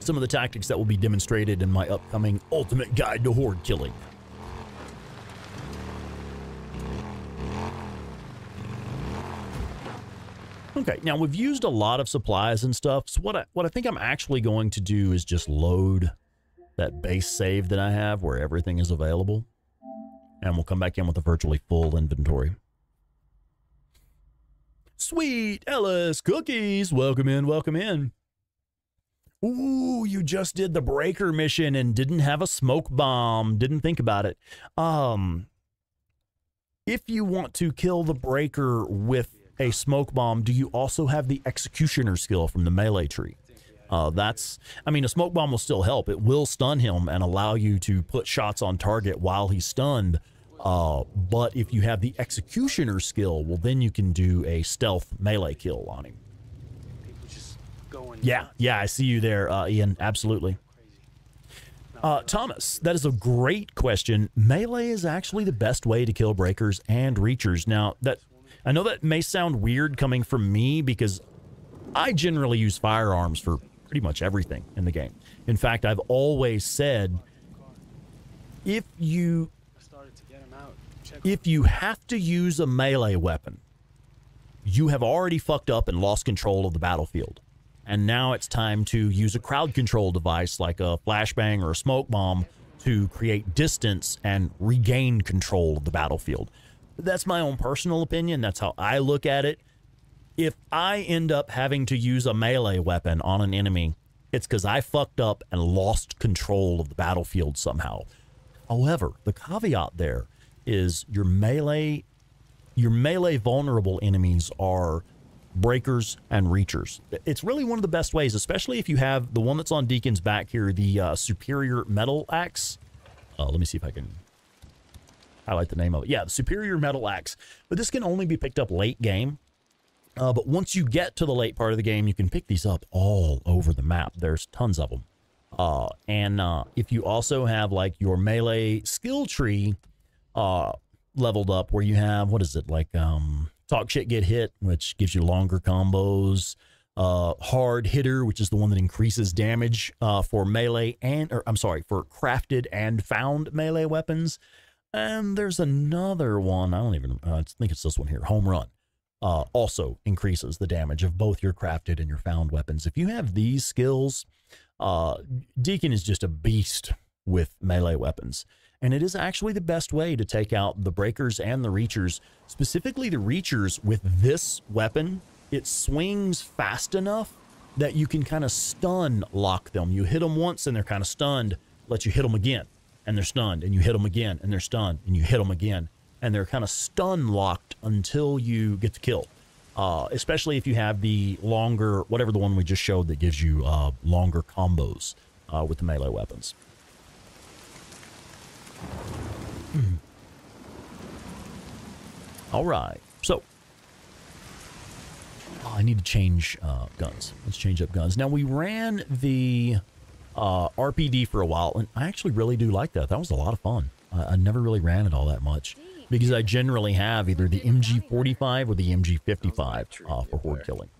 S1: some of the tactics that will be demonstrated in my upcoming Ultimate Guide to Horde Killing. Okay, now we've used a lot of supplies and stuff. So what I what I think I'm actually going to do is just load that base save that I have where everything is available. And we'll come back in with a virtually full inventory. Sweet Ellis cookies. Welcome in, welcome in. Ooh, you just did the breaker mission and didn't have a smoke bomb. Didn't think about it. Um if you want to kill the breaker with a smoke bomb, do you also have the executioner skill from the melee tree? Uh, that's, I mean, a smoke bomb will still help. It will stun him and allow you to put shots on target while he's stunned. Uh, but if you have the executioner skill, well, then you can do a stealth melee kill on him. Yeah, yeah, I see you there, uh, Ian. Absolutely. Uh, Thomas, that is a great question. Melee is actually the best way to kill breakers and reachers. Now, that I know that may sound weird coming from me because I generally use firearms for pretty much everything in the game. In fact, I've always said if you if you have to use a melee weapon, you have already fucked up and lost control of the battlefield. And now it's time to use a crowd control device like a flashbang or a smoke bomb to create distance and regain control of the battlefield. That's my own personal opinion. That's how I look at it. If I end up having to use a melee weapon on an enemy, it's because I fucked up and lost control of the battlefield somehow. However, the caveat there is your melee your melee vulnerable enemies are breakers and reachers. It's really one of the best ways, especially if you have the one that's on Deacon's back here, the uh, superior metal axe. Uh, let me see if I can highlight the name of it. Yeah, the superior metal axe. But this can only be picked up late game. Uh, but once you get to the late part of the game, you can pick these up all over the map. There's tons of them. Uh, and uh, if you also have like your melee skill tree uh, leveled up, where you have what is it like um, talk shit get hit, which gives you longer combos. uh, hard hitter, which is the one that increases damage uh, for melee and, or I'm sorry, for crafted and found melee weapons. And there's another one. I don't even. Uh, I think it's this one here. Home run. Uh, also increases the damage of both your crafted and your found weapons. If you have these skills, uh, Deacon is just a beast with melee weapons. And it is actually the best way to take out the breakers and the reachers, specifically the reachers with this weapon. It swings fast enough that you can kind of stun lock them. You hit them once and they're kind of stunned, let you hit them again and they're stunned, and you hit them again and they're stunned, and you hit them again and they're kind of stun locked until you get the kill. Uh, especially if you have the longer, whatever the one we just showed that gives you uh, longer combos uh, with the melee weapons. All right, so oh, I need to change uh, guns. Let's change up guns. Now we ran the uh, RPD for a while, and I actually really do like that. That was a lot of fun. I, I never really ran it all that much because I generally have either the MG45 or the MG55 uh, for horde killing.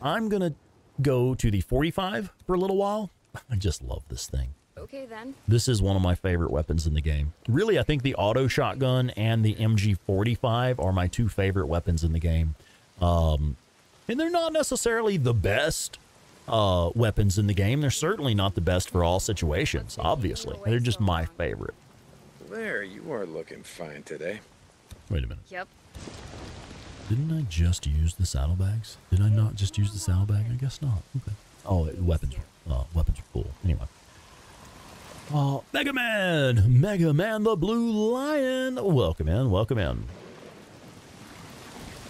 S1: I'm gonna go to the 45 for a little while. I just love this thing.
S3: Okay then.
S1: This is one of my favorite weapons in the game. Really, I think the auto shotgun and the MG45 are my two favorite weapons in the game. Um, and they're not necessarily the best uh, weapons in the game. They're certainly not the best for all situations, obviously. They're just my favorite.
S8: There, you are looking fine today.
S1: Wait a minute.
S3: Yep.
S1: Didn't I just use the saddlebags? Did I not just use the saddlebag? I guess not. Okay. Oh, it- weapons. Uh, weapons are full. Anyway. Oh, Mega Man! Mega Man the Blue Lion! Welcome in, welcome in.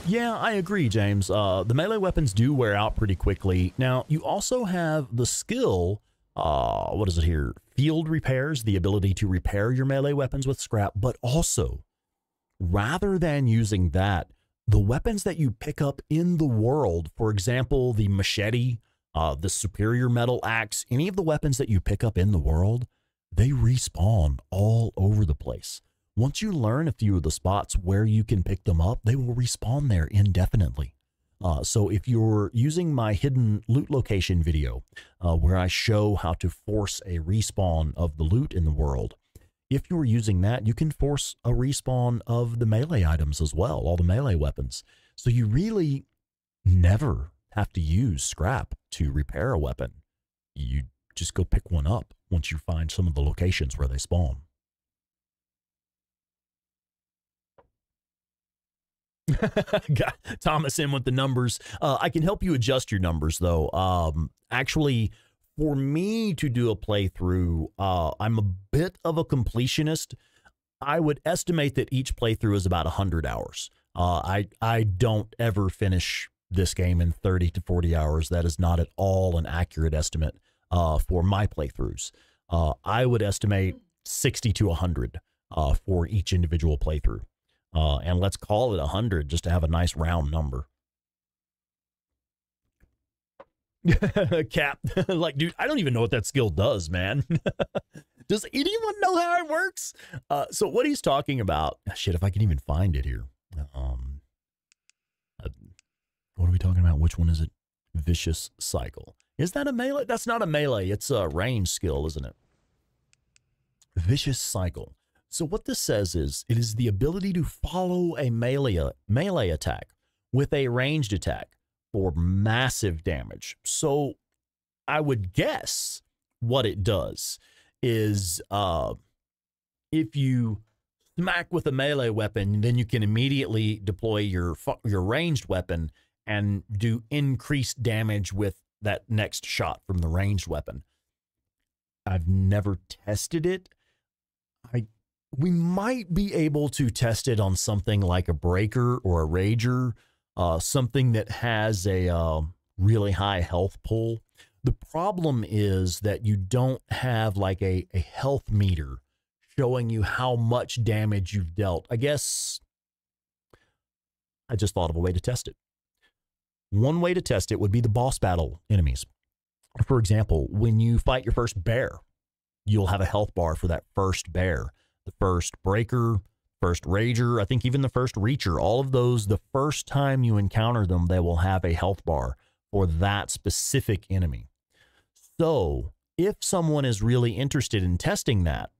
S1: Yeah, I agree, James. Uh, the melee weapons do wear out pretty quickly. Now, you also have the skill, uh, what is it here? Field repairs, the ability to repair your melee weapons with scrap, but also, rather than using that, the weapons that you pick up in the world, for example, the machete, uh, the superior metal axe, any of the weapons that you pick up in the world, they respawn all over the place. Once you learn a few of the spots where you can pick them up, they will respawn there indefinitely. Uh, so if you're using my hidden loot location video, uh, where I show how to force a respawn of the loot in the world, if you're using that, you can force a respawn of the melee items as well, all the melee weapons. So you really never have to use scrap to repair a weapon. You just go pick one up once you find some of the locations where they spawn. Thomas in with the numbers. Uh, I can help you adjust your numbers though. Um, actually, for me to do a playthrough, uh, I'm a bit of a completionist. I would estimate that each playthrough is about 100 hours. Uh, I I don't ever finish this game in 30 to 40 hours. That is not at all an accurate estimate uh, for my playthroughs. Uh, I would estimate 60 to 100 uh, for each individual playthrough. Uh, and let's call it 100 just to have a nice round number. Cap, like, dude, I don't even know what that skill does, man. does anyone know how it works? Uh, so what he's talking about, shit, if I can even find it here. Um, uh, what are we talking about? Which one is it? Vicious cycle. Is that a melee? That's not a melee. It's a range skill, isn't it? Vicious cycle. So what this says is it is the ability to follow a melee melee attack with a ranged attack for massive damage. So I would guess what it does is uh, if you smack with a melee weapon, then you can immediately deploy your your ranged weapon and do increased damage with that next shot from the ranged weapon. I've never tested it. I we might be able to test it on something like a breaker or a rager, uh, something that has a uh, really high health pull. The problem is that you don't have like a, a health meter showing you how much damage you've dealt. I guess I just thought of a way to test it. One way to test it would be the boss battle enemies. For example, when you fight your first bear, you'll have a health bar for that first bear. The first breaker, first rager, I think even the first reacher, all of those, the first time you encounter them, they will have a health bar for that specific enemy. So if someone is really interested in testing that,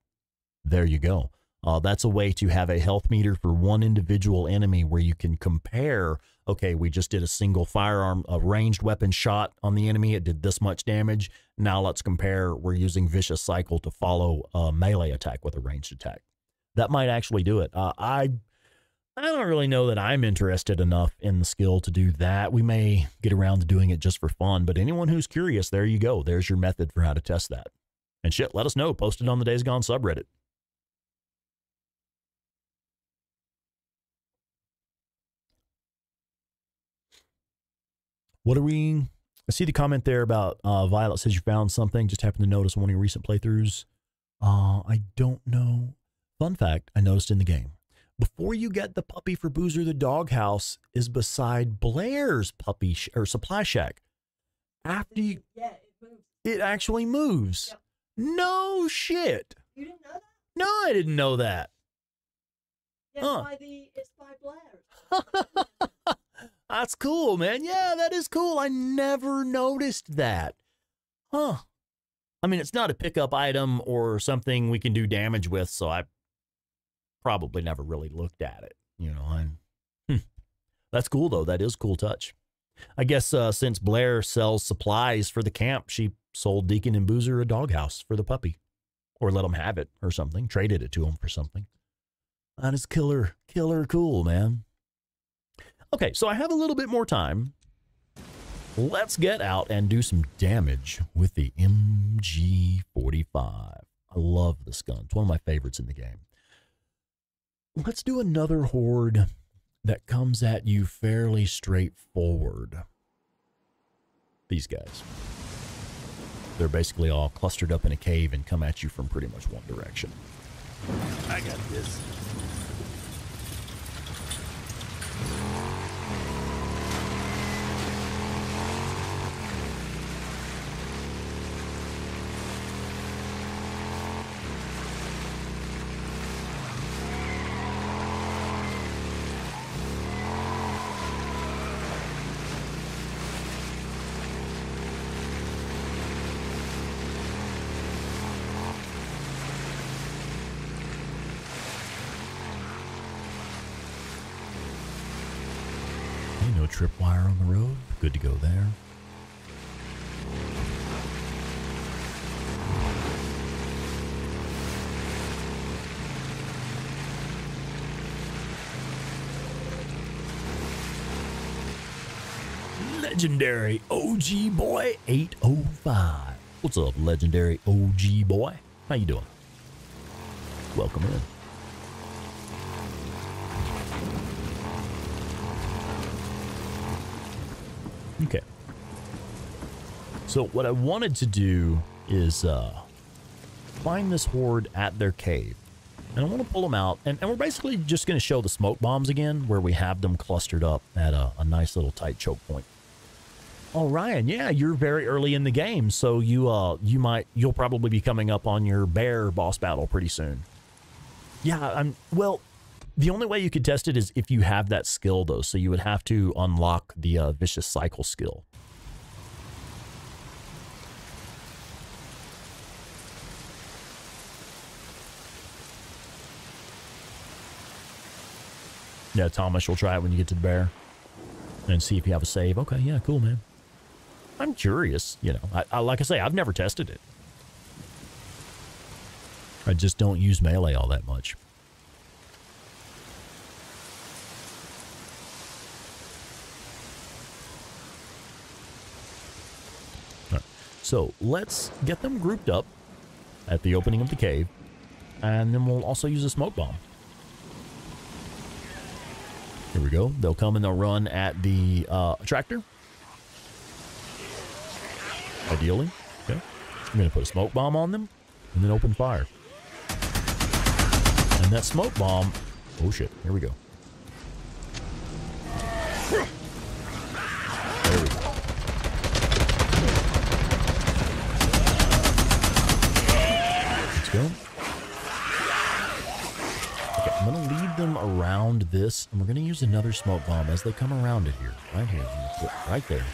S1: there you go. Uh, that's a way to have a health meter for one individual enemy where you can compare. Okay, we just did a single firearm, a ranged weapon shot on the enemy. It did this much damage. Now let's compare. We're using Vicious Cycle to follow a melee attack with a ranged attack. That might actually do it. Uh, I I don't really know that I'm interested enough in the skill to do that. We may get around to doing it just for fun, but anyone who's curious, there you go. There's your method for how to test that. And shit, let us know. Post it on the Days Gone subreddit. What are we? I see the comment there about uh, Violet says you found something. Just happened to notice one of your recent playthroughs. Uh, I don't know. Fun fact I noticed in the game. Before you get the puppy for Boozer, the doghouse is beside Blair's puppy sh- or supply shack. After you,
S9: Yeah, it moves.
S1: it actually moves.
S9: Yep.
S1: No shit.
S9: You didn't know that?
S1: No, I didn't know that.
S9: Yeah,
S1: Huh.
S9: by the it's by Blair.
S1: That's cool, man. Yeah, that is cool. I never noticed that. Huh. I mean, it's not a pickup item or something we can do damage with, so I probably never really looked at it. You know, and hmm. that's cool though. That is cool touch. I guess uh, since Blair sells supplies for the camp, she sold Deacon and Boozer a doghouse for the puppy, or let them have it or something. Traded it to him for something. That is killer, killer cool, man. Okay, so I have a little bit more time. Let's get out and do some damage with the MG45. I love this gun. It's one of my favorites in the game. Let's do another horde that comes at you fairly straightforward. These guys. They're basically all clustered up in a cave and come at you from pretty much one direction. I got this. Good to go there. Legendary OG boy 805. What's up, legendary OG boy? How you doing? Welcome in. Okay. So what I wanted to do is uh, find this horde at their cave. And I want to pull them out. And, and we're basically just going to show the smoke bombs again, where we have them clustered up at a, a nice little tight choke point. Oh, Ryan, yeah, you're very early in the game, so you uh you might you'll probably be coming up on your bear boss battle pretty soon. Yeah, I'm well. The only way you could test it is if you have that skill, though. So you would have to unlock the uh, vicious cycle skill. Yeah, Thomas, you'll try it when you get to the bear and see if you have a save. Okay, yeah, cool, man. I'm curious. You know, I, I like I say, I've never tested it. I just don't use melee all that much. So let's get them grouped up at the opening of the cave, and then we'll also use a smoke bomb. Here we go. They'll come and they'll run at the uh, tractor. Ideally. Okay. I'm going to put a smoke bomb on them and then open fire. And that smoke bomb. Oh shit. Here we go. There we go. Let's go. Okay, I'm gonna lead them this, and we're gonna use another smoke bomb as they come around it here. Right here, right there.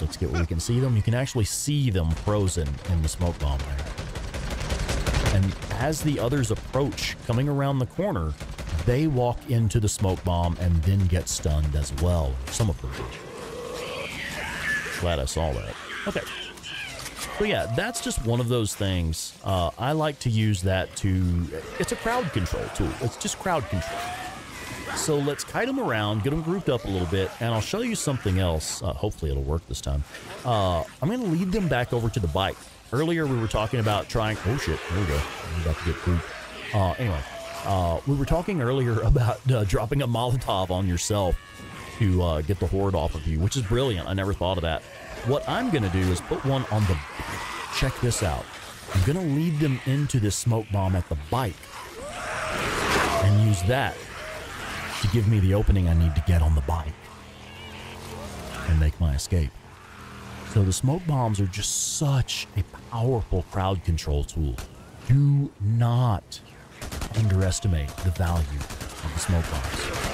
S1: Let's get where we can see them. You can actually see them frozen in the smoke bomb there. And as the others approach, coming around the corner, they walk into the smoke bomb and then get stunned as well. Some of them. Glad I saw that. Okay. But yeah, that's just one of those things. Uh, I like to use that to. It's a crowd control tool. It's just crowd control. So let's kite them around, get them grouped up a little bit, and I'll show you something else. Uh, hopefully it'll work this time. Uh, I'm going to lead them back over to the bike. Earlier we were talking about trying. Oh shit! There we go. I'm about to get pooped. Uh, anyway, uh, we were talking earlier about uh, dropping a Molotov on yourself to uh, get the horde off of you, which is brilliant. I never thought of that. What I'm going to do is put one on the. Check this out. I'm going to lead them into this smoke bomb at the bike and use that to give me the opening I need to get on the bike and make my escape. So the smoke bombs are just such a powerful crowd control tool. Do not underestimate the value of the smoke bombs.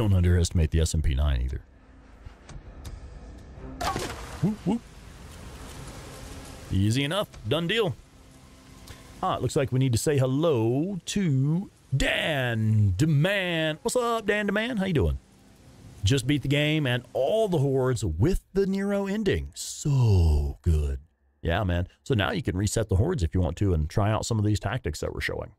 S1: Don't underestimate the SMP9 either. Whoop, whoop. Easy enough. Done deal. Ah, it looks like we need to say hello to Dan Demand. What's up, Dan Demand? How you doing? Just beat the game and all the hordes with the Nero ending. So good. Yeah, man. So now you can reset the hordes if you want to and try out some of these tactics that we're showing.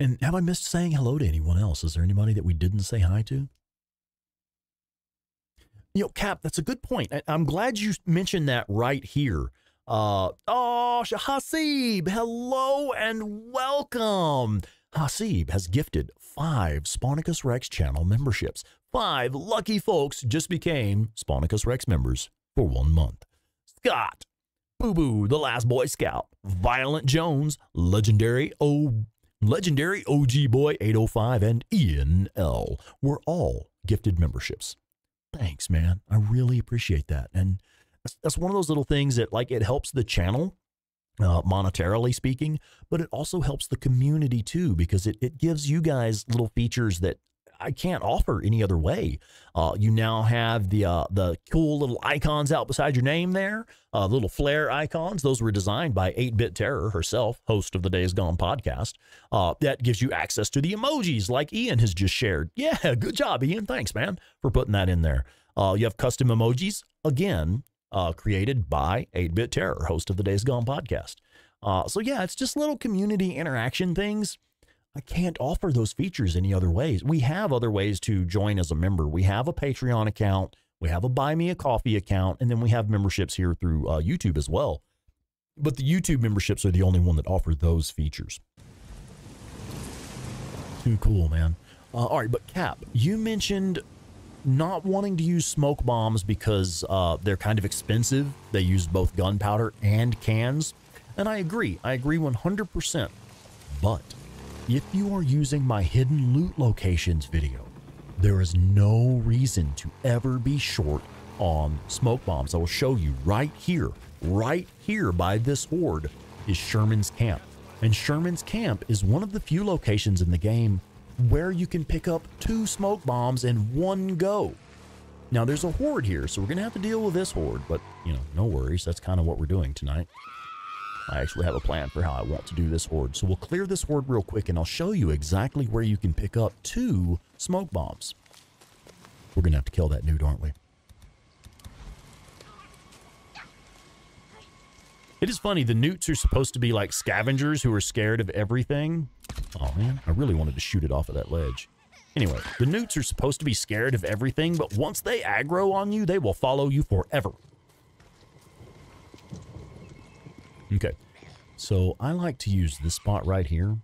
S1: And have I missed saying hello to anyone else? Is there anybody that we didn't say hi to? You know, Cap, that's a good point. I- I'm glad you mentioned that right here. Uh, oh, Hasib, hello and welcome. Hasib has gifted five Spawnicus Rex channel memberships. Five lucky folks just became Spawnicus Rex members for one month. Scott, Boo Boo, the last Boy Scout, Violent Jones, Legendary O Legendary OG Boy 805 and Ian L were all gifted memberships. Thanks, man. I really appreciate that. And that's, one of those little things that like it helps the channel uh, monetarily speaking, but it also helps the community too because it, it gives you guys little features that I can't offer any other way. Uh, you now have the uh, the cool little icons out beside your name there, uh, little flare icons. Those were designed by 8-Bit Terror herself, host of the Days Gone podcast. Uh, that gives you access to the emojis like Ian has just shared. Yeah, good job, Ian. Thanks, man, for putting that in there. Uh, you have custom emojis, again, uh, created by 8-Bit Terror, host of the Days Gone podcast. So yeah, it's just little community interaction things. I can't offer those features any other ways. We have other ways to join as a member. We have a Patreon account, we have a Buy Me a Coffee account, and then we have memberships here through uh, YouTube as well. But the YouTube memberships are the only one that offer those features. Too cool, man. Uh, all right, but Cap, you mentioned not wanting to use smoke bombs because uh, they're kind of expensive. They use both gunpowder and cans. And I agree. I agree 100%. But if you are using my hidden loot locations video, there is no reason to ever be short on smoke bombs. I will show you right here, right here by this horde is Sherman's Camp. And Sherman's Camp is one of the few locations in the game where you can pick up two smoke bombs in one go. Now there's a horde here, so we're gonna have to deal with this horde, but you know, no worries. That's kind of what we're doing tonight. I actually have a plan for how I want to do this horde. So we'll clear this horde real quick and I'll show you exactly where you can pick up two smoke bombs. We're gonna have to kill that newt, aren't we? It is funny, the newts are supposed to be like scavengers who are scared of everything. Oh man, I really wanted to shoot it off of that ledge. Anyway, the newts are supposed to be scared of everything, but once they aggro on you, they will follow you forever. Okay, so I like to use this spot right here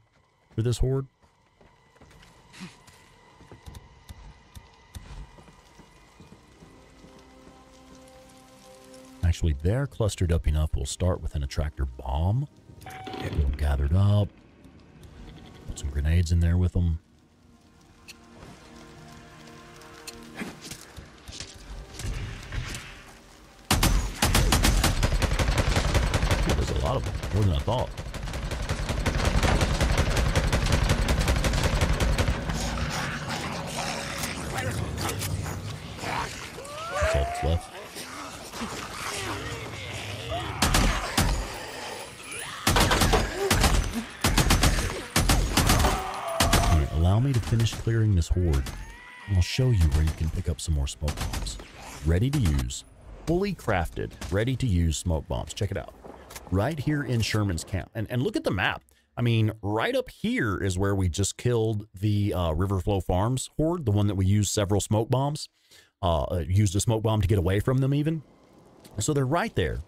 S1: for this horde. Actually, they're clustered up enough. We'll start with an attractor bomb. Get them gathered up. Put some grenades in there with them. Lot of more than I thought. Allow me to finish clearing this horde. And I'll show you where you can pick up some more smoke bombs. Ready to use, fully crafted, ready to use smoke bombs. Check it out. Right here in Sherman's camp. And, and look at the map. I mean, right up here is where we just killed the uh, Riverflow Farms horde, the one that we used several smoke bombs. Uh, uh, used a smoke bomb to get away from them even. So they're right there.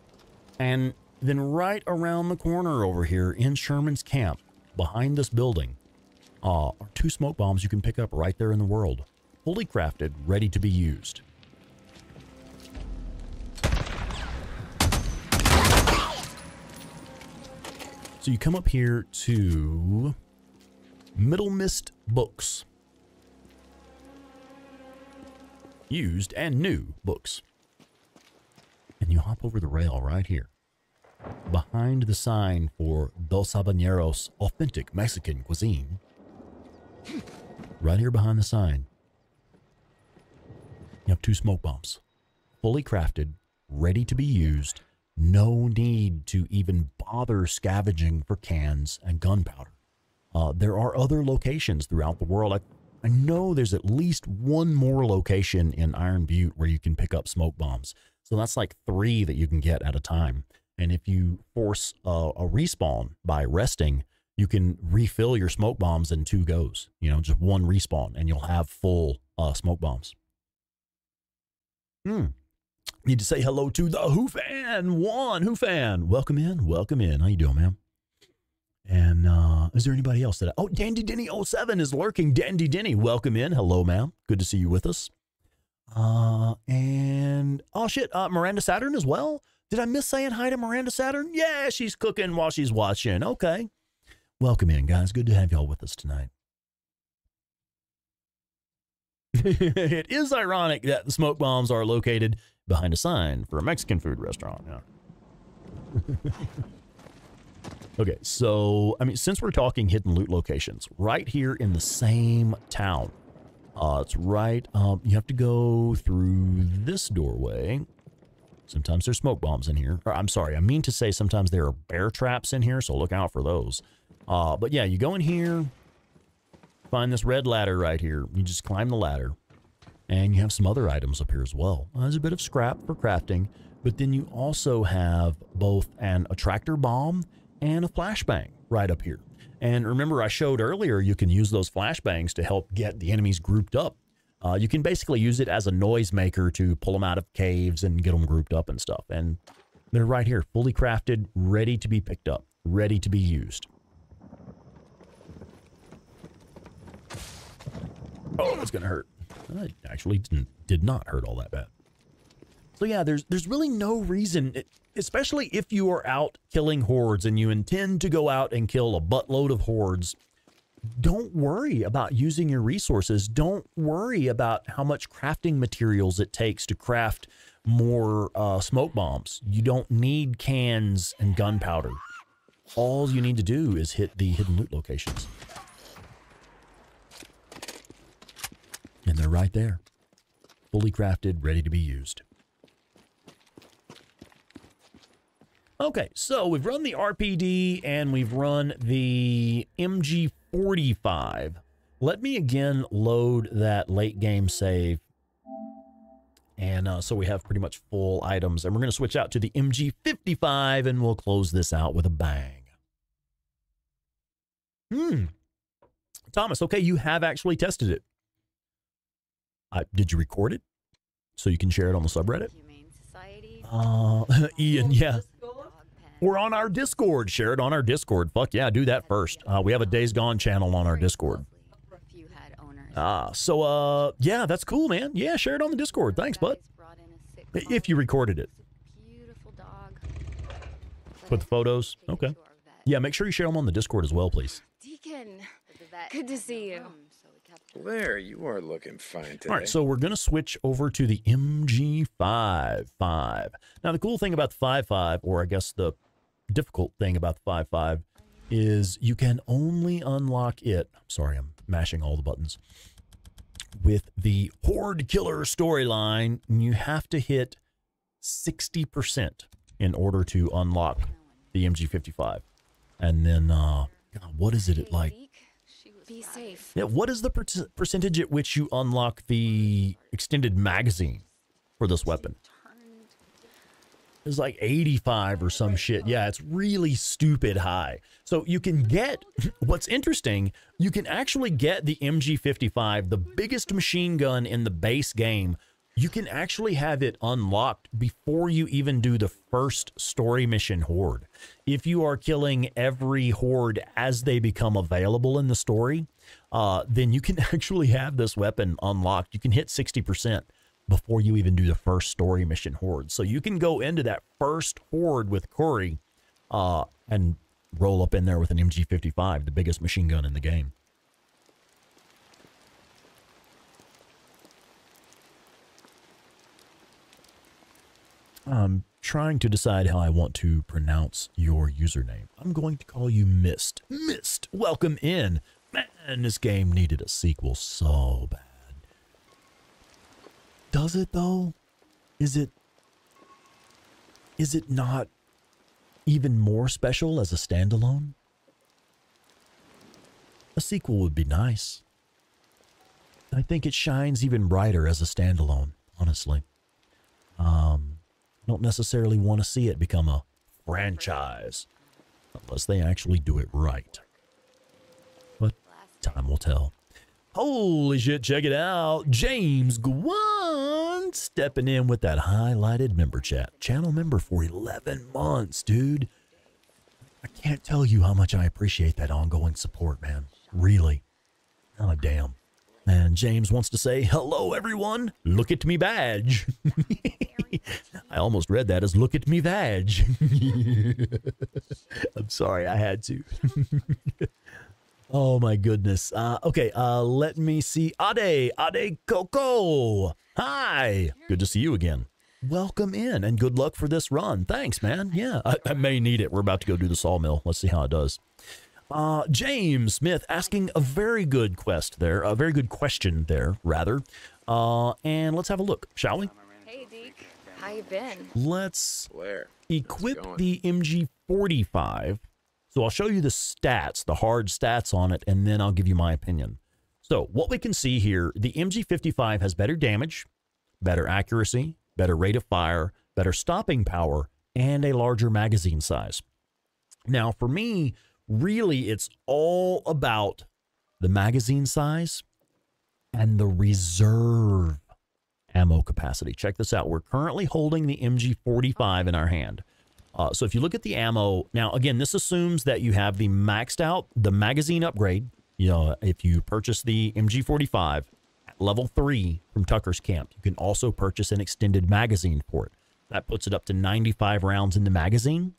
S1: And then right around the corner over here in Sherman's camp, behind this building, uh, are two smoke bombs you can pick up right there in the world. Fully crafted, ready to be used. So you come up here to Middle Mist Books. Used and new books. And you hop over the rail right here. Behind the sign for Dos Habaneros Authentic Mexican Cuisine. Right here behind the sign. You have two smoke bombs. Fully crafted, ready to be used. No need to even bother scavenging for cans and gunpowder. Uh, there are other locations throughout the world. I, I know there's at least one more location in Iron Butte where you can pick up smoke bombs. So that's like three that you can get at a time. And if you force a, a respawn by resting, you can refill your smoke bombs in two goes. You know, just one respawn, and you'll have full uh, smoke bombs. Hmm. Need to say hello to the Who fan one. Who fan, welcome in, welcome in. How you doing, man? And uh, is there anybody else that? I, oh, Dandy Denny 07 is lurking. Dandy Denny, welcome in. Hello, ma'am. Good to see you with us. Uh, and oh shit, uh, Miranda Saturn as well. Did I miss saying hi to Miranda Saturn? Yeah, she's cooking while she's watching. Okay. Welcome in, guys. Good to have y'all with us tonight. it is ironic that the smoke bombs are located behind a sign for a Mexican food restaurant. Yeah. okay, so I mean, since we're talking hidden loot locations, right here in the same town, uh, it's right. Um, you have to go through this doorway. Sometimes there's smoke bombs in here. Or, I'm sorry, I mean to say sometimes there are bear traps in here, so look out for those. Uh, but yeah, you go in here, find this red ladder right here. You just climb the ladder, and you have some other items up here as well. Uh, there's a bit of scrap for crafting, but then you also have both an attractor bomb and a flashbang right up here. And remember, I showed earlier you can use those flashbangs to help get the enemies grouped up. Uh, you can basically use it as a noise maker to pull them out of caves and get them grouped up and stuff. And they're right here, fully crafted, ready to be picked up, ready to be used. Oh, it's gonna hurt. It actually didn't, did not hurt all that bad. So yeah, there's there's really no reason, especially if you are out killing hordes and you intend to go out and kill a buttload of hordes. Don't worry about using your resources. Don't worry about how much crafting materials it takes to craft more uh, smoke bombs. You don't need cans and gunpowder. All you need to do is hit the hidden loot locations. And they're right there. Fully crafted, ready to be used. Okay, so we've run the RPD and we've run the MG45. Let me again load that late game save. And uh, so we have pretty much full items. And we're going to switch out to the MG55 and we'll close this out with a bang. Hmm. Thomas, okay, you have actually tested it. Uh, did you record it so you can share it on the subreddit?
S3: Humane Society.
S1: Uh, Ian, yeah.
S9: Discord?
S3: Dog pen.
S1: We're on our Discord. Share it on our Discord. Fuck yeah, do that first. Uh, we have a Days Gone channel on our Discord.
S3: lovely If you had owners.
S1: Ah, so uh, yeah, that's cool, man. Yeah, share it on the Discord. Thanks, bud.
S3: Guys brought in a sick
S1: If you recorded it.
S3: It's beautiful dog.
S1: Put the photos. Okay.
S3: to our vet.
S1: Yeah, make sure you share them on the Discord as well, please.
S3: Deacon, Good to see you.
S8: Blair, you are looking fine today.
S1: All right, so we're going to switch over to the MG5 5. Now, the cool thing about the 5 5, or I guess the difficult thing about the 5 5, is you can only unlock it. Sorry, I'm mashing all the buttons. With the Horde Killer storyline, you have to hit 60% in order to unlock the MG55. And then, uh, God, what is it at like?
S3: Be safe.
S1: Yeah, what is the per- percentage at which you unlock the extended magazine for this weapon? It's like 85 or some shit. Yeah, it's really stupid high. So you can get, what's interesting, you can actually get the MG55, the biggest machine gun in the base game. You can actually have it unlocked before you even do the first story mission horde. If you are killing every horde as they become available in the story, uh, then you can actually have this weapon unlocked. You can hit 60% before you even do the first story mission horde. So you can go into that first horde with Corey uh, and roll up in there with an MG55, the biggest machine gun in the game. I'm trying to decide how I want to pronounce your username. I'm going to call you Mist. Mist, welcome in. Man, this game needed a sequel so bad. Does it though? Is it is it not even more special as a standalone? A sequel would be nice. I think it shines even brighter as a standalone, honestly. Um, don't necessarily want to see it become a franchise unless they actually do it right. But time will tell. Holy shit, check it out. James Gwan stepping in with that highlighted member chat. Channel member for 11 months, dude. I can't tell you how much I appreciate that ongoing support, man. Really. Not a damn. And James wants to say, hello, everyone. Look at me badge. I almost read that as look at me badge. I'm sorry, I had to. oh, my goodness. Uh, okay, uh, let me see. Ade, Ade Coco. Hi. Good to see you again. Welcome in and good luck for this run. Thanks, man. Yeah, I, I may need it. We're about to go do the sawmill. Let's see how it does. Uh, James Smith asking a very good quest there, a very good question there, rather. Uh, and let's have a look, shall we?
S3: Hey, Deke. How you been?
S1: Let's
S8: Blair.
S1: equip the MG45. So I'll show you the stats, the hard stats on it, and then I'll give you my opinion. So what we can see here, the MG55 has better damage, better accuracy, better rate of fire, better stopping power, and a larger magazine size. Now, for me, really, it's all about the magazine size and the reserve ammo capacity. Check this out. We're currently holding the MG45 in our hand. Uh, so if you look at the ammo, now again, this assumes that you have the maxed out, the magazine upgrade. You know, if you purchase the MG45 at level three from Tucker's Camp, you can also purchase an extended magazine for it. That puts it up to 95 rounds in the magazine.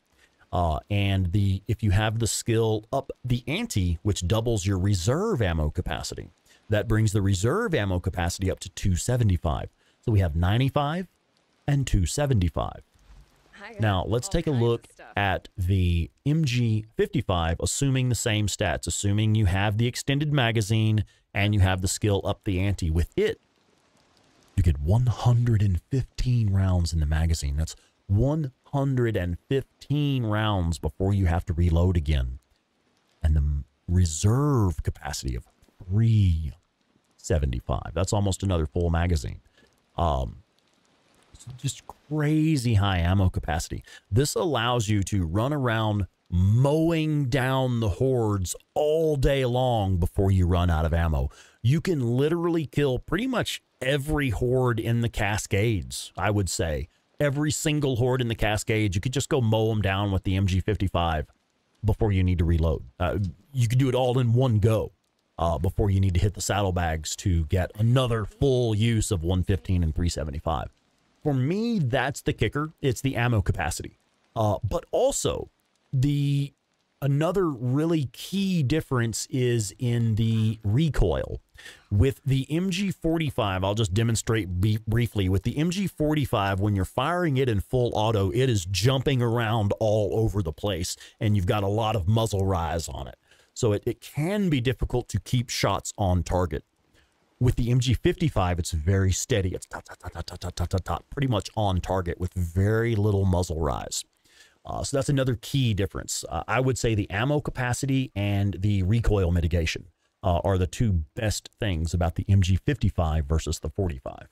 S1: Uh, and the if you have the skill up the ante, which doubles your reserve ammo capacity, that brings the reserve ammo capacity up to 275. So we have 95 and 275. Now let's take a look at the MG55, assuming the same stats, assuming you have the extended magazine and you have the skill up the ante with it. You get 115 rounds in the magazine. That's 115 rounds before you have to reload again. And the reserve capacity of 375. That's almost another full magazine. Um, it's just crazy high ammo capacity. This allows you to run around mowing down the hordes all day long before you run out of ammo. You can literally kill pretty much every horde in the Cascades, I would say. Every single horde in the Cascades, you could just go mow them down with the MG55 before you need to reload. Uh, you could do it all in one go uh, before you need to hit the saddlebags to get another full use of 115 and 375. For me, that's the kicker. It's the ammo capacity, uh, but also the another really key difference is in the recoil. With the MG45, I'll just demonstrate briefly. With the MG45, when you're firing it in full auto, it is jumping around all over the place, and you've got a lot of muzzle rise on it. So it, it can be difficult to keep shots on target. With the MG55, it's very steady. It's tot, tot, tot, tot, tot, tot, tot, tot, pretty much on target with very little muzzle rise. Uh, so that's another key difference. Uh, I would say the ammo capacity and the recoil mitigation uh, are the two best things about the MG55 versus the 45.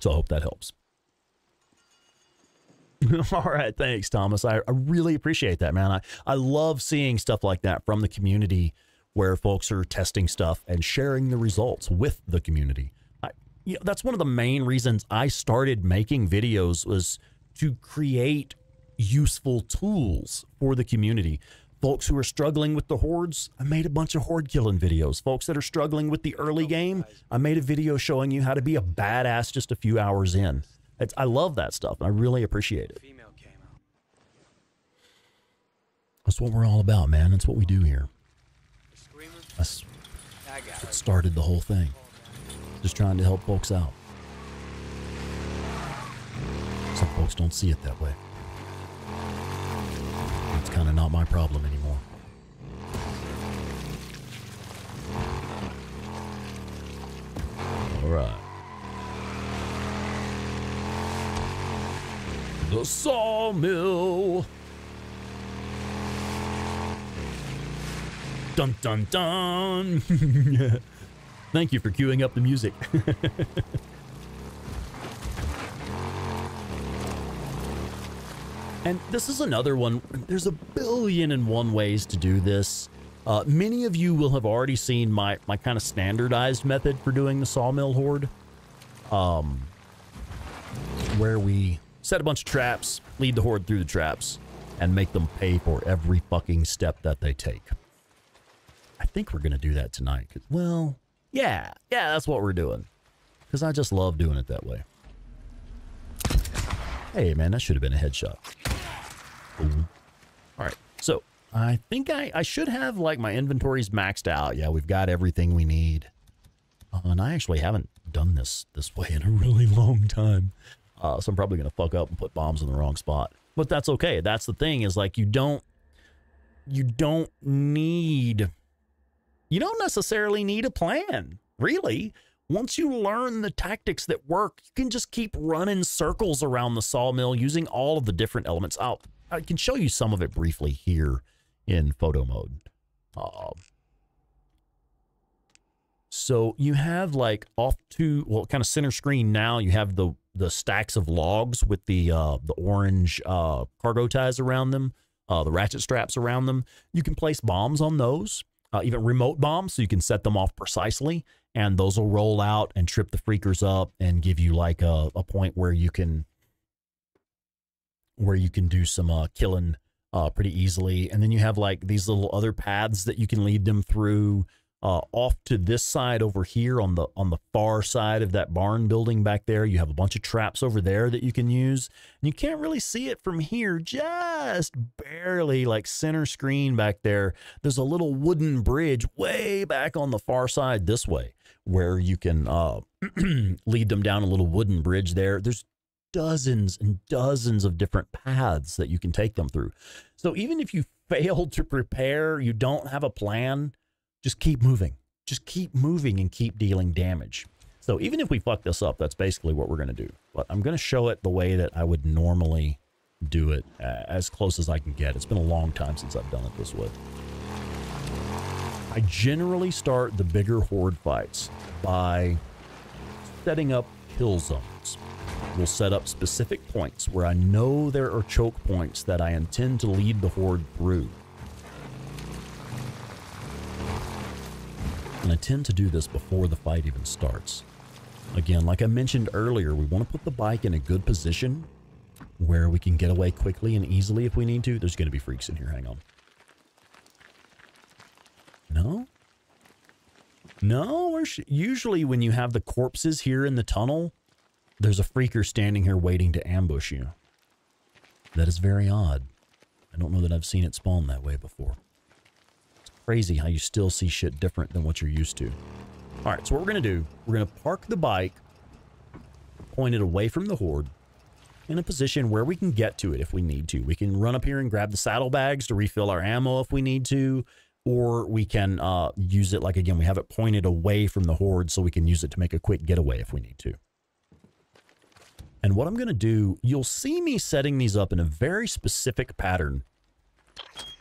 S1: So I hope that helps. All right, thanks, Thomas. I, I really appreciate that, man. I, I love seeing stuff like that from the community where folks are testing stuff and sharing the results with the community. I, you know, that's one of the main reasons I started making videos was to create useful tools for the community. Folks who are struggling with the hordes, I made a bunch of horde killing videos. Folks that are struggling with the early game, I made a video showing you how to be a badass just a few hours in. It's, I love that stuff. I really appreciate it. That's what we're all about, man. That's what we do here. That's what started the whole thing. Just trying to help folks out. Some folks don't see it that way. Kind of not my problem anymore. All right. The sawmill. Dun dun dun. Thank you for queuing up the music. and this is another one. There's a billion and one ways to do this. Uh, many of you will have already seen my, my kind of standardized method for doing the sawmill horde. Um, where we set a bunch of traps, lead the horde through the traps, and make them pay for every fucking step that they take. I think we're going to do that tonight. Well, yeah, yeah, that's what we're doing. Because I just love doing it that way. Hey, man, that should have been a headshot. All right, so I think I, I should have like my inventories maxed out. Yeah, we've got everything we need. Uh, and I actually haven't done this this way in a really long time. Uh, so I'm probably going to fuck up and put bombs in the wrong spot. But that's okay. That's the thing is like you don't you don't need you don't necessarily need a plan, really. Once you learn the tactics that work, you can just keep running circles around the sawmill using all of the different elements. I'll, I can show you some of it briefly here in photo mode. Uh, so you have like off to well, kind of center screen now. You have the the stacks of logs with the uh, the orange uh, cargo ties around them, uh, the ratchet straps around them. You can place bombs on those, uh, even remote bombs, so you can set them off precisely, and those will roll out and trip the freakers up and give you like a, a point where you can where you can do some uh, killing uh, pretty easily. And then you have like these little other paths that you can lead them through. Uh, off to this side over here on the on the far side of that barn building back there, you have a bunch of traps over there that you can use. And you can't really see it from here, just barely like center screen back there. There's a little wooden bridge way back on the far side this way where you can uh, lead them down a little wooden bridge there. There's dozens and dozens of different paths that you can take them through. So even if you fail to prepare, you don't have a plan, just keep moving. Just keep moving and keep dealing damage. So even if we fuck this up, that's basically what we're going to do. But I'm going to show it the way that I would normally do it uh, as close as I can get. It's been a long time since I've done it this way. I generally start the bigger horde fights by setting up kill zones. We'll set up specific points where I know there are choke points that I intend to lead the horde through. And I tend to do this before the fight even starts. Again, like I mentioned earlier, we want to put the bike in a good position where we can get away quickly and easily if we need to. There's going to be freaks in here. Hang on. No? No, usually when you have the corpses here in the tunnel, there's a freaker standing here waiting to ambush you. That is very odd. I don't know that I've seen it spawn that way before. It's crazy how you still see shit different than what you're used to. All right, so what we're going to do, we're going to park the bike pointed away from the horde in a position where we can get to it if we need to. We can run up here and grab the saddlebags to refill our ammo if we need to, or we can uh, use it like, again, we have it pointed away from the horde so we can use it to make a quick getaway if we need to. And what I'm going to do, you'll see me setting these up in a very specific pattern.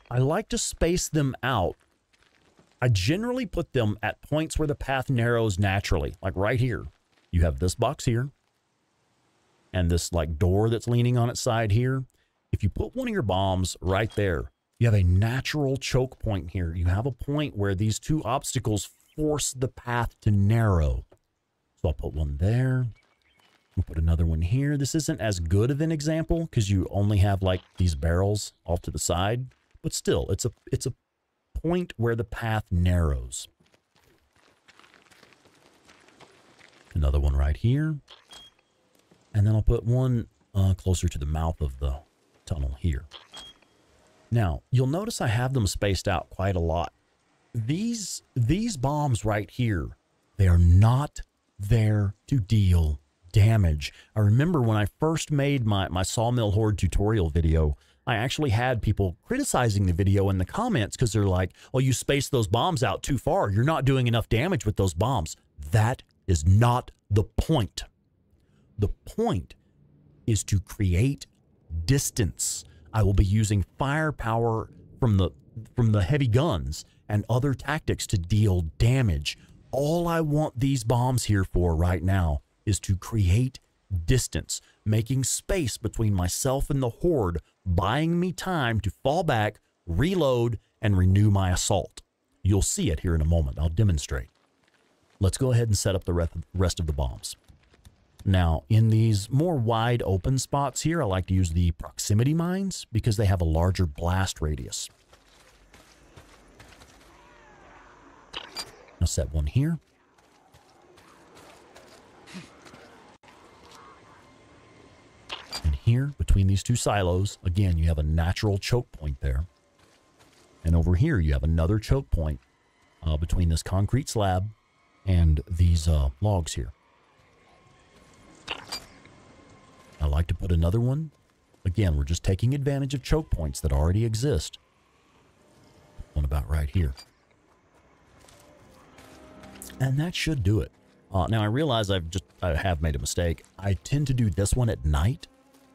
S1: I like to space them out. I generally put them at points where the path narrows naturally, like right here. You have this box here and this like door that's leaning on its side here. If you put one of your bombs right there, you have a natural choke point here. You have a point where these two obstacles force the path to narrow. So I'll put one there. We'll put another one here. This isn't as good of an example because you only have like these barrels off to the side, but still, it's a it's a point where the path narrows. Another one right here. And then I'll put one uh, closer to the mouth of the tunnel here. Now, you'll notice I have them spaced out quite a lot. These, these bombs right here, they are not there to deal damage. I remember when I first made my, my Sawmill Horde tutorial video, I actually had people criticizing the video in the comments because they're like, oh, you spaced those bombs out too far. You're not doing enough damage with those bombs. That is not the point. The point is to create distance. I will be using firepower from the from the heavy guns and other tactics to deal damage. All I want these bombs here for right now is to create distance, making space between myself and the horde, buying me time to fall back, reload, and renew my assault. You'll see it here in a moment. I'll demonstrate. Let's go ahead and set up the rest of the bombs. Now, in these more wide open spots here, I like to use the proximity mines because they have a larger blast radius. I'll set one here. And here, between these two silos, again, you have a natural choke point there. And over here, you have another choke point uh, between this concrete slab and these uh, logs here. I like to put another one. Again, we're just taking advantage of choke points that already exist. One about right here. And that should do it. Uh, now I realize I've just I have made a mistake. I tend to do this one at night.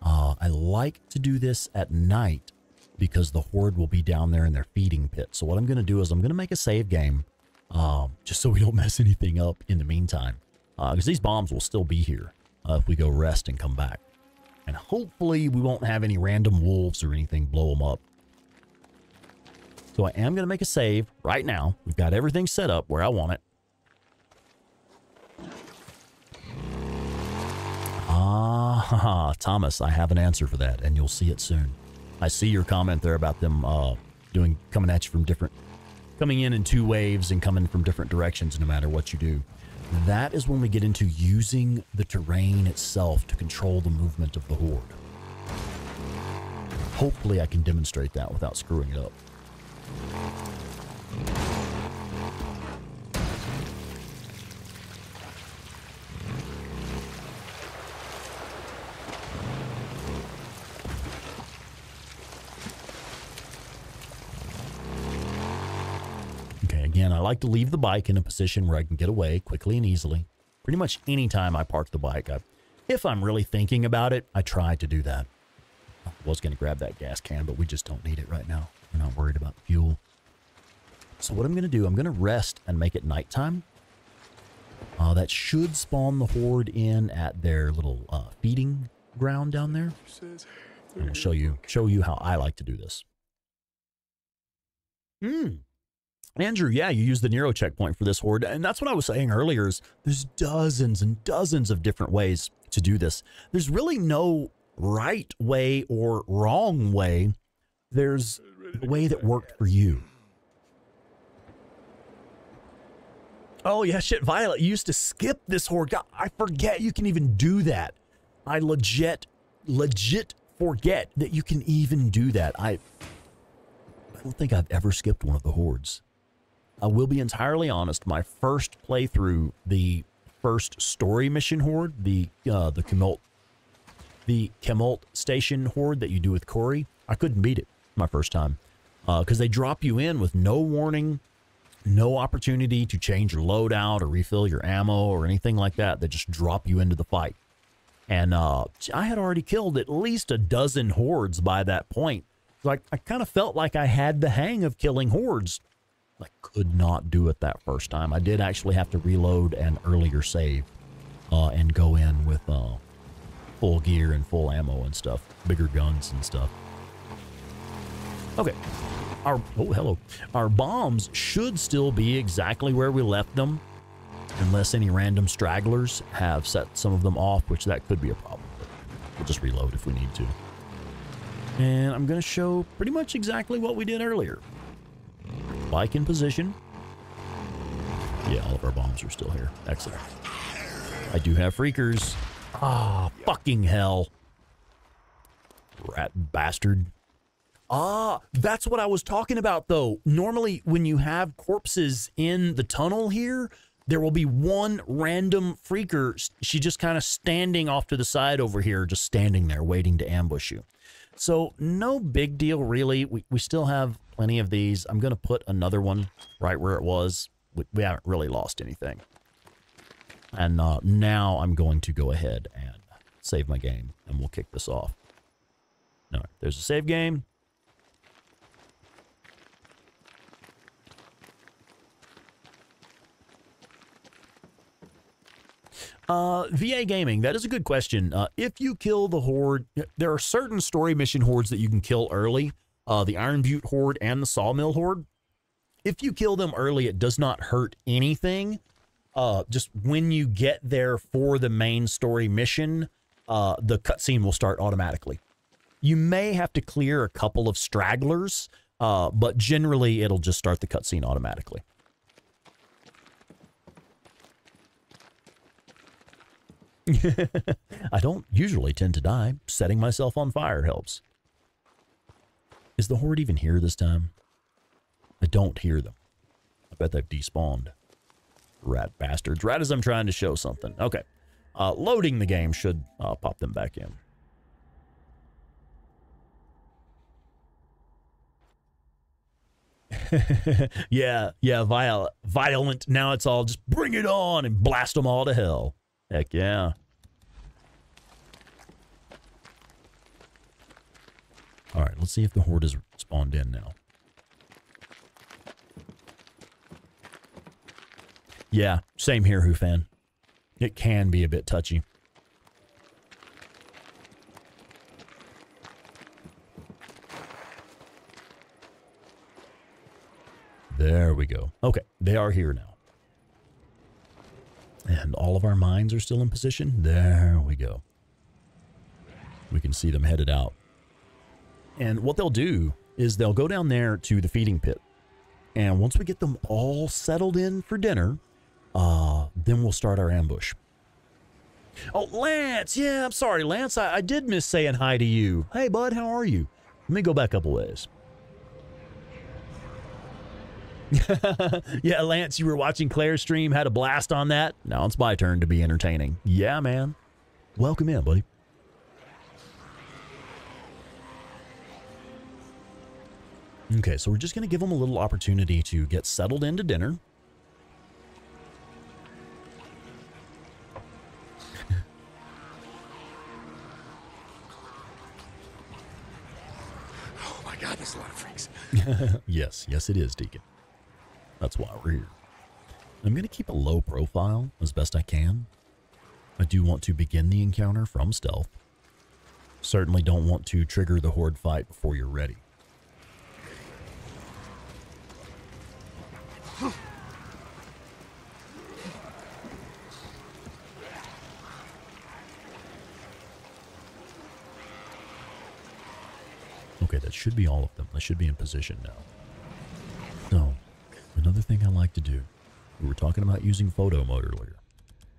S1: Uh, I like to do this at night because the horde will be down there in their feeding pit. So what I'm going to do is I'm going to make a save game um, just so we don't mess anything up in the meantime. Because uh, these bombs will still be here uh, if we go rest and come back. And hopefully we won't have any random wolves or anything blow them up. So I am going to make a save right now. We've got everything set up where I want it. Ah, Thomas, I have an answer for that, and you'll see it soon. I see your comment there about them uh, doing coming at you from different, coming in in two waves and coming from different directions no matter what you do. That is when we get into using the terrain itself to control the movement of the horde. Hopefully I can demonstrate that without screwing it up. Like to leave the bike in a position where I can get away quickly and easily. Pretty much any time I park the bike, I, if I'm really thinking about it, I try to do that. I was going to grab that gas can, but we just don't need it right now. We're not worried about fuel. So what I'm going to do, I'm going to rest and make it nighttime. Uh, that should spawn the horde in at their little uh, feeding ground down there. And I'll show you show you how I like to do this. Hmm. Andrew, yeah, you use the Nero checkpoint for this horde. And that's what I was saying earlier is there's dozens and dozens of different ways to do this. There's really no right way or wrong way. There's a way that worked for you. Oh, yeah, shit, Violet, you used to skip this horde. God, I forget you can even do that. I legit, legit forget that you can even do that. I, I don't think I've ever skipped one of the hordes. I will be entirely honest. My first playthrough, the first story mission horde, the uh, the Chemult, the Chemult station horde that you do with Corey, I couldn't beat it my first time because they drop you in with no warning, no opportunity to change your loadout or refill your ammo or anything like that. They just drop you into the fight. And uh, I had already killed at least a dozen hordes by that point. So I, I kind of felt like I had the hang of killing hordes. I could not do it that first time. I did actually have to reload an earlier save uh, and go in with uh, full gear and full ammo and stuff, bigger guns and stuff. Okay. Our oh hello. Our bombs should still be exactly where we left them, unless any random stragglers have set some of them off, which that could be a problem. We'll just reload if we need to. And I'm going to show pretty much exactly what we did earlier. Bike in position. Yeah, all of our bombs are still here. Excellent. I do have freakers. Ah, fucking hell. Rat bastard. Ah, that's what I was talking about, though. Normally, when you have corpses in the tunnel here, there will be one random freaker. She just kind of standing off to the side over here, just standing there waiting to ambush you. So, no big deal, really. We, we still have plenty of these. I'm going to put another one right where it was. We, we haven't really lost anything. And uh, now I'm going to go ahead and save my game, and we'll kick this off. Right, there's a save game. Uh, VA Gaming, that is a good question. Uh, if you kill the Horde, there are certain story mission hordes that you can kill early. Uh, the Iron Butte Horde and the Sawmill Horde. If you kill them early, it does not hurt anything. Uh, just when you get there for the main story mission, uh, the cutscene will start automatically. You may have to clear a couple of stragglers, uh, but generally it'll just start the cutscene automatically. I don't usually tend to die. Setting myself on fire helps. Is the horde even here this time? I don't hear them. I bet they've despawned. Rat bastards. Right as I'm trying to show something. Okay. Uh, loading the game should uh, pop them back in. yeah, yeah, viol violent. Now it's all just bring it on and blast them all to hell. Heck yeah. All right, let's see if the horde is spawned in now. Yeah, same here, Hufan. It can be a bit touchy. There we go. Okay, they are here now. And all of our mines are still in position. There we go. We can see them headed out. And what they'll do is they'll go down there to the feeding pit. And once we get them all settled in for dinner, uh, then we'll start our ambush. Oh, Lance. Yeah, I'm sorry, Lance. I, I did miss saying hi to you. Hey, bud, how are you? Let me go back up a ways. yeah, Lance, you were watching Claire's stream, had a blast on that. Now it's my turn to be entertaining. Yeah, man. Welcome in, buddy. Okay, so we're just going to give them a little opportunity to get settled into dinner.
S2: Oh my god, there's a lot of freaks.
S1: yes, yes it is, Deacon. That's why we're here. I'm going to keep a low profile as best I can. I do want to begin the encounter from stealth. Certainly don't want to trigger the horde fight before you're ready. Okay, that should be all of them. They should be in position now. So, another thing I like to do, we were talking about using photo mode earlier.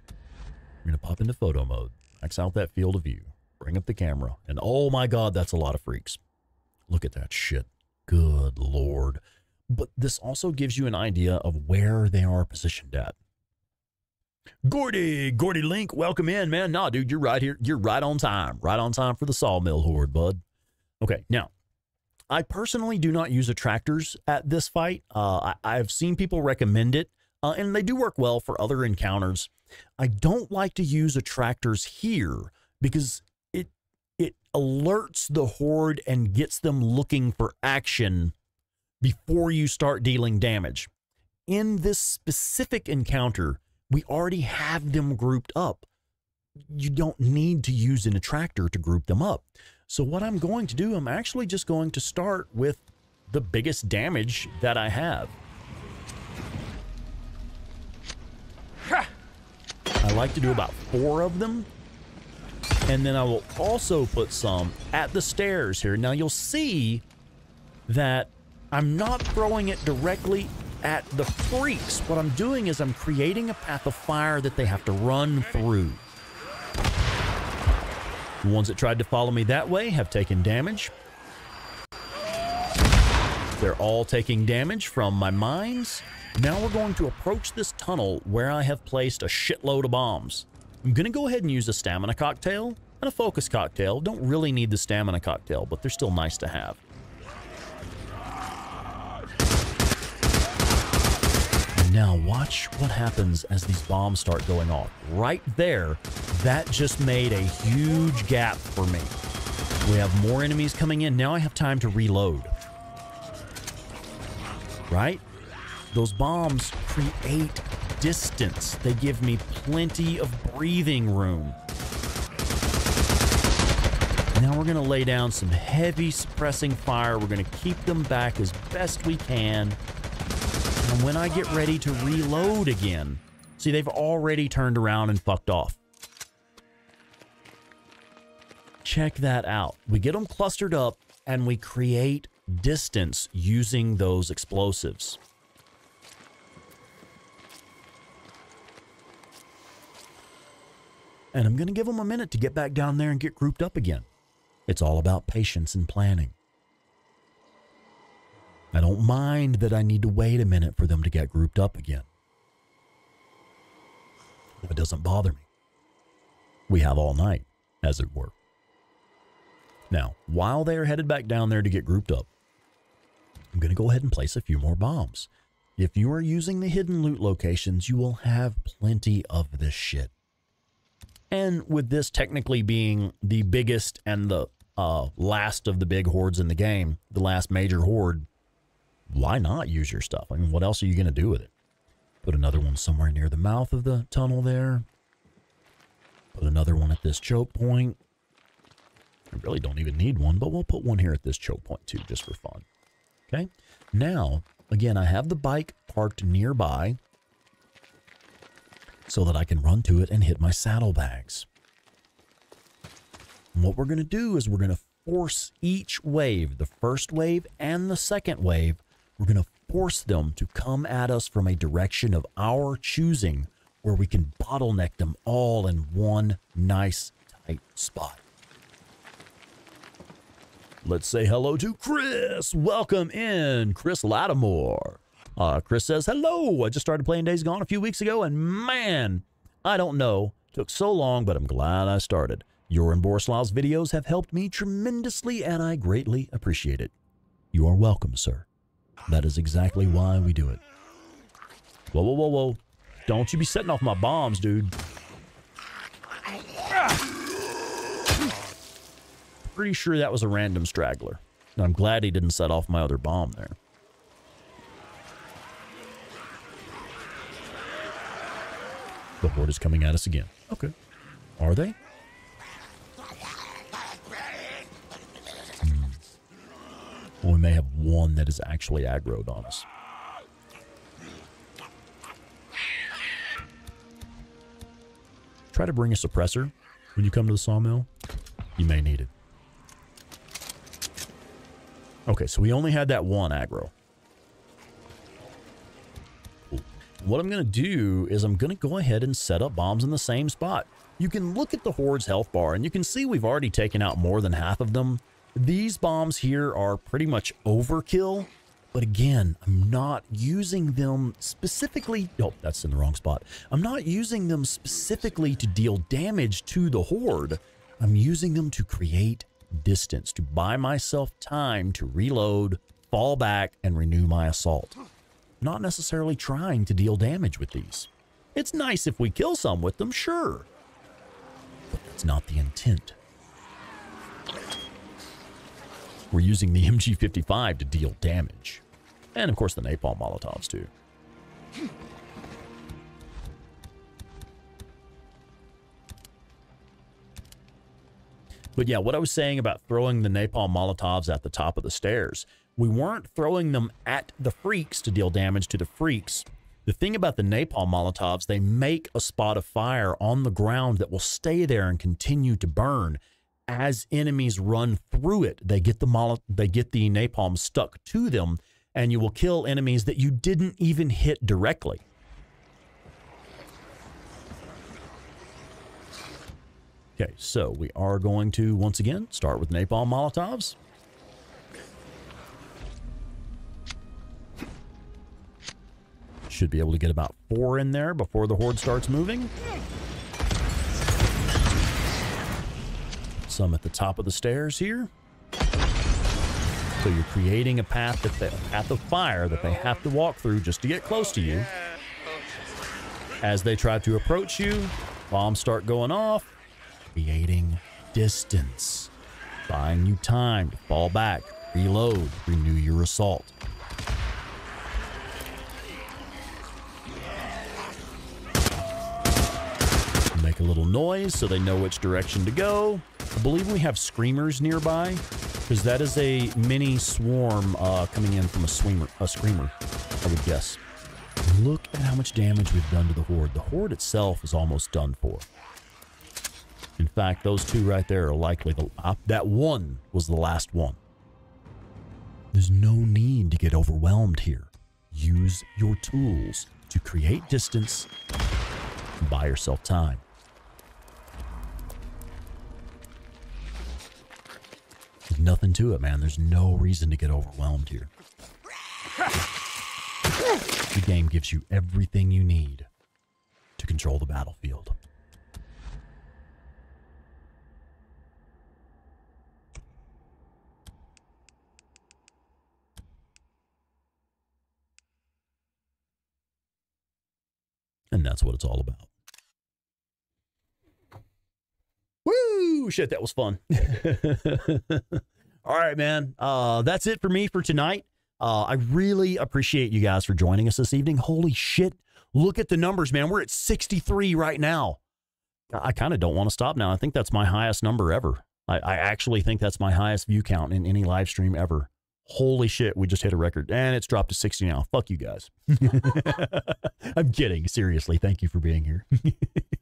S1: We're going to pop into photo mode, max out that field of view, bring up the camera. And oh my God, that's a lot of freaks. Look at that shit. Good Lord. But this also gives you an idea of where they are positioned at. Gordy, Gordy Link, welcome in, man. Nah, dude, you're right here. You're right on time. Right on time for the sawmill horde, bud. Okay, now, I personally do not use attractors at this fight. Uh, I, have seen people recommend it, uh, and they do work well for other encounters. I don't like to use attractors here because it it alerts the horde and gets them looking for action before you start dealing damage. In this specific encounter, we already have them grouped up. You don't need to use an attractor to group them up. So what I'm going to do, I'm actually just going to start with the biggest damage that I have. I like to do about four of them. And then I will also put some at the stairs here. Now you'll see that I'm not throwing it directly at the freaks. What I'm doing is I'm creating a path of fire that they have to run through. The ones that tried to follow me that way have taken damage. They're all taking damage from my mines. Now we're going to approach this tunnel where I have placed a shitload of bombs. I'm going to go ahead and use a stamina cocktail and a focus cocktail. Don't really need the stamina cocktail, but they're still nice to have. Now watch what happens as these bombs start going off. Right there, that just made a huge gap for me. We have more enemies coming in. Now I have time to reload. Right? Those bombs create distance. They give me plenty of breathing room. Now we're going to lay down some heavy suppressing fire. We're going to keep them back as best we can. And when I get ready to reload again, see, they've already turned around and fucked off. Check that out. We get them clustered up and we create distance using those explosives. And I'm going to give them a minute to get back down there and get grouped up again. It's all about patience and planning. I don't mind that I need to wait a minute for them to get grouped up again. It doesn't bother me. We have all night, as it were. Now, while they are headed back down there to get grouped up, I'm going to go ahead and place a few more bombs. If you are using the hidden loot locations, you will have plenty of this shit. And with this technically being the biggest and the uh, last of the big hordes in the game, the last major horde, why not use your stuff? I mean, what else are you going to do with it? Put another one somewhere near the mouth of the tunnel there. Put another one at this choke point. Really don't even need one, but we'll put one here at this choke point too, just for fun. Okay. Now, again, I have the bike parked nearby so that I can run to it and hit my saddlebags. And what we're going to do is we're going to force each wave, the first wave and the second wave, we're going to force them to come at us from a direction of our choosing where we can bottleneck them all in one nice tight spot. Let's say hello to Chris. Welcome in, Chris Lattimore. Uh, Chris says, hello. I just started playing Days Gone a few weeks ago, and man, I don't know. Took so long, but I'm glad I started. Your and Borislav's videos have helped me tremendously, and I greatly appreciate it. You are welcome, sir. That is exactly why we do it. Whoa, whoa, whoa, whoa. Don't you be setting off my bombs, dude. Pretty sure that was a random straggler. I'm glad he didn't set off my other bomb there. The horde is coming at us again. Okay. Are they? Hmm. Well, we may have one that is actually aggroed on us. Try to bring a suppressor when you come to the sawmill. You may need it. Okay, so we only had that one aggro. What I'm going to do is I'm going to go ahead and set up bombs in the same spot. you can look at the Horde's health bar and you can see we've already taken out more than half of them. These bombs here are pretty much overkill, but again, I'm not using them specifically. Oh, that's in the wrong spot. I'm not using them specifically to deal damage to the Horde. I'm using them to create distance, to buy myself time to reload, fall back, and renew my assault. Not necessarily trying to deal damage with these. It's nice if we kill some with them, sure. But that's not the intent. We're using the MG55 to deal damage. And of course the napalm molotovs too. But yeah, what I was saying about throwing the napalm molotovs at the top of the stairs, we weren't throwing them at the freaks to deal damage to the freaks. The thing about the napalm molotovs, they make a spot of fire on the ground that will stay there and continue to burn. As enemies run through it, they get the mol- they get the napalm stuck to them, and you will kill enemies that you didn't even hit directly. Okay, so we are going to, once again, start with napalm molotovs. Should be able to get about four in there before the horde starts moving. Some at the top of the stairs here. So you're creating a path that they, path of fire that they have to walk through just to get close to you. As they try to approach you, bombs start going off, creating distance, buying you time to fall back, reload, renew your assault. Make a little noise so they know which direction to go. I believe we have screamers nearby because that is a mini swarm uh, coming in from a screamer. A screamer, I would guess. Look at how much damage we've done to the horde. The horde itself is almost done for. Fact, those two right there are likely the uh, that one was the last one. There's no need to get overwhelmed here. Use your tools to create distance and buy yourself time. There's nothing to it, man. There's no reason to get overwhelmed here. The game gives you everything you need to control the battlefield. And that's what it's all about. Woo! Shit, that was fun. all right, man. Uh, that's it for me for tonight. Uh, I really appreciate you guys for joining us this evening. Holy shit. Look at the numbers, man. We're at 63 right now. I kind of don't want to stop now. I think that's my highest number ever. I, I actually think that's my highest view count in any live stream ever. Holy shit, we just hit a record and it's dropped to 60 now. Fuck you guys. I'm kidding. Seriously, thank you for being here.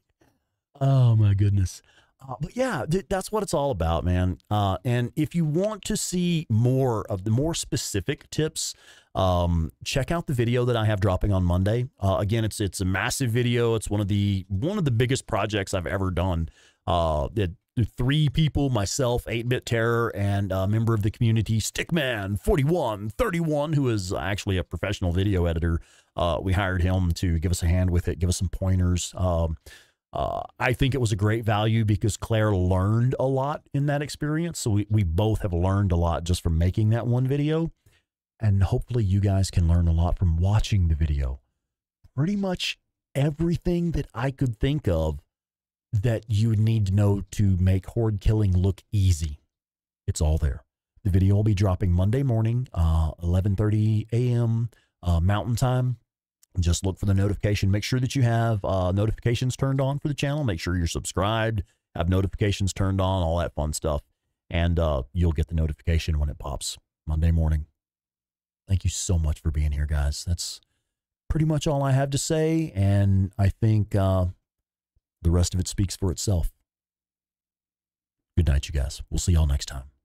S1: oh my goodness. Uh, but yeah, th- that's what it's all about, man. Uh, and if you want to see more of the more specific tips, um, check out the video that I have dropping on Monday. Uh, again, it's it's a massive video. It's one of the one of the biggest projects I've ever done. Uh, it, three people, myself, 8-Bit Terror, and a member of the community, Stickman4131, who is actually a professional video editor. Uh, we hired him to give us a hand with it, give us some pointers. Um, uh, I think it was a great value because Claire learned a lot in that experience. So we, we both have learned a lot just from making that one video. And hopefully you guys can learn a lot from watching the video. Pretty much everything that I could think of that you need to know to make horde killing look easy. It's all there. The video will be dropping Monday morning, uh, 11:30 a.m. Uh, Mountain Time. Just look for the notification. Make sure that you have uh, notifications turned on for the channel. Make sure you're subscribed, have notifications turned on, all that fun stuff, and uh, you'll get the notification when it pops Monday morning. Thank you so much for being here, guys. That's pretty much all I have to say, and I think uh, the rest of it speaks for itself. Good night, you guys. We'll see y'all next time.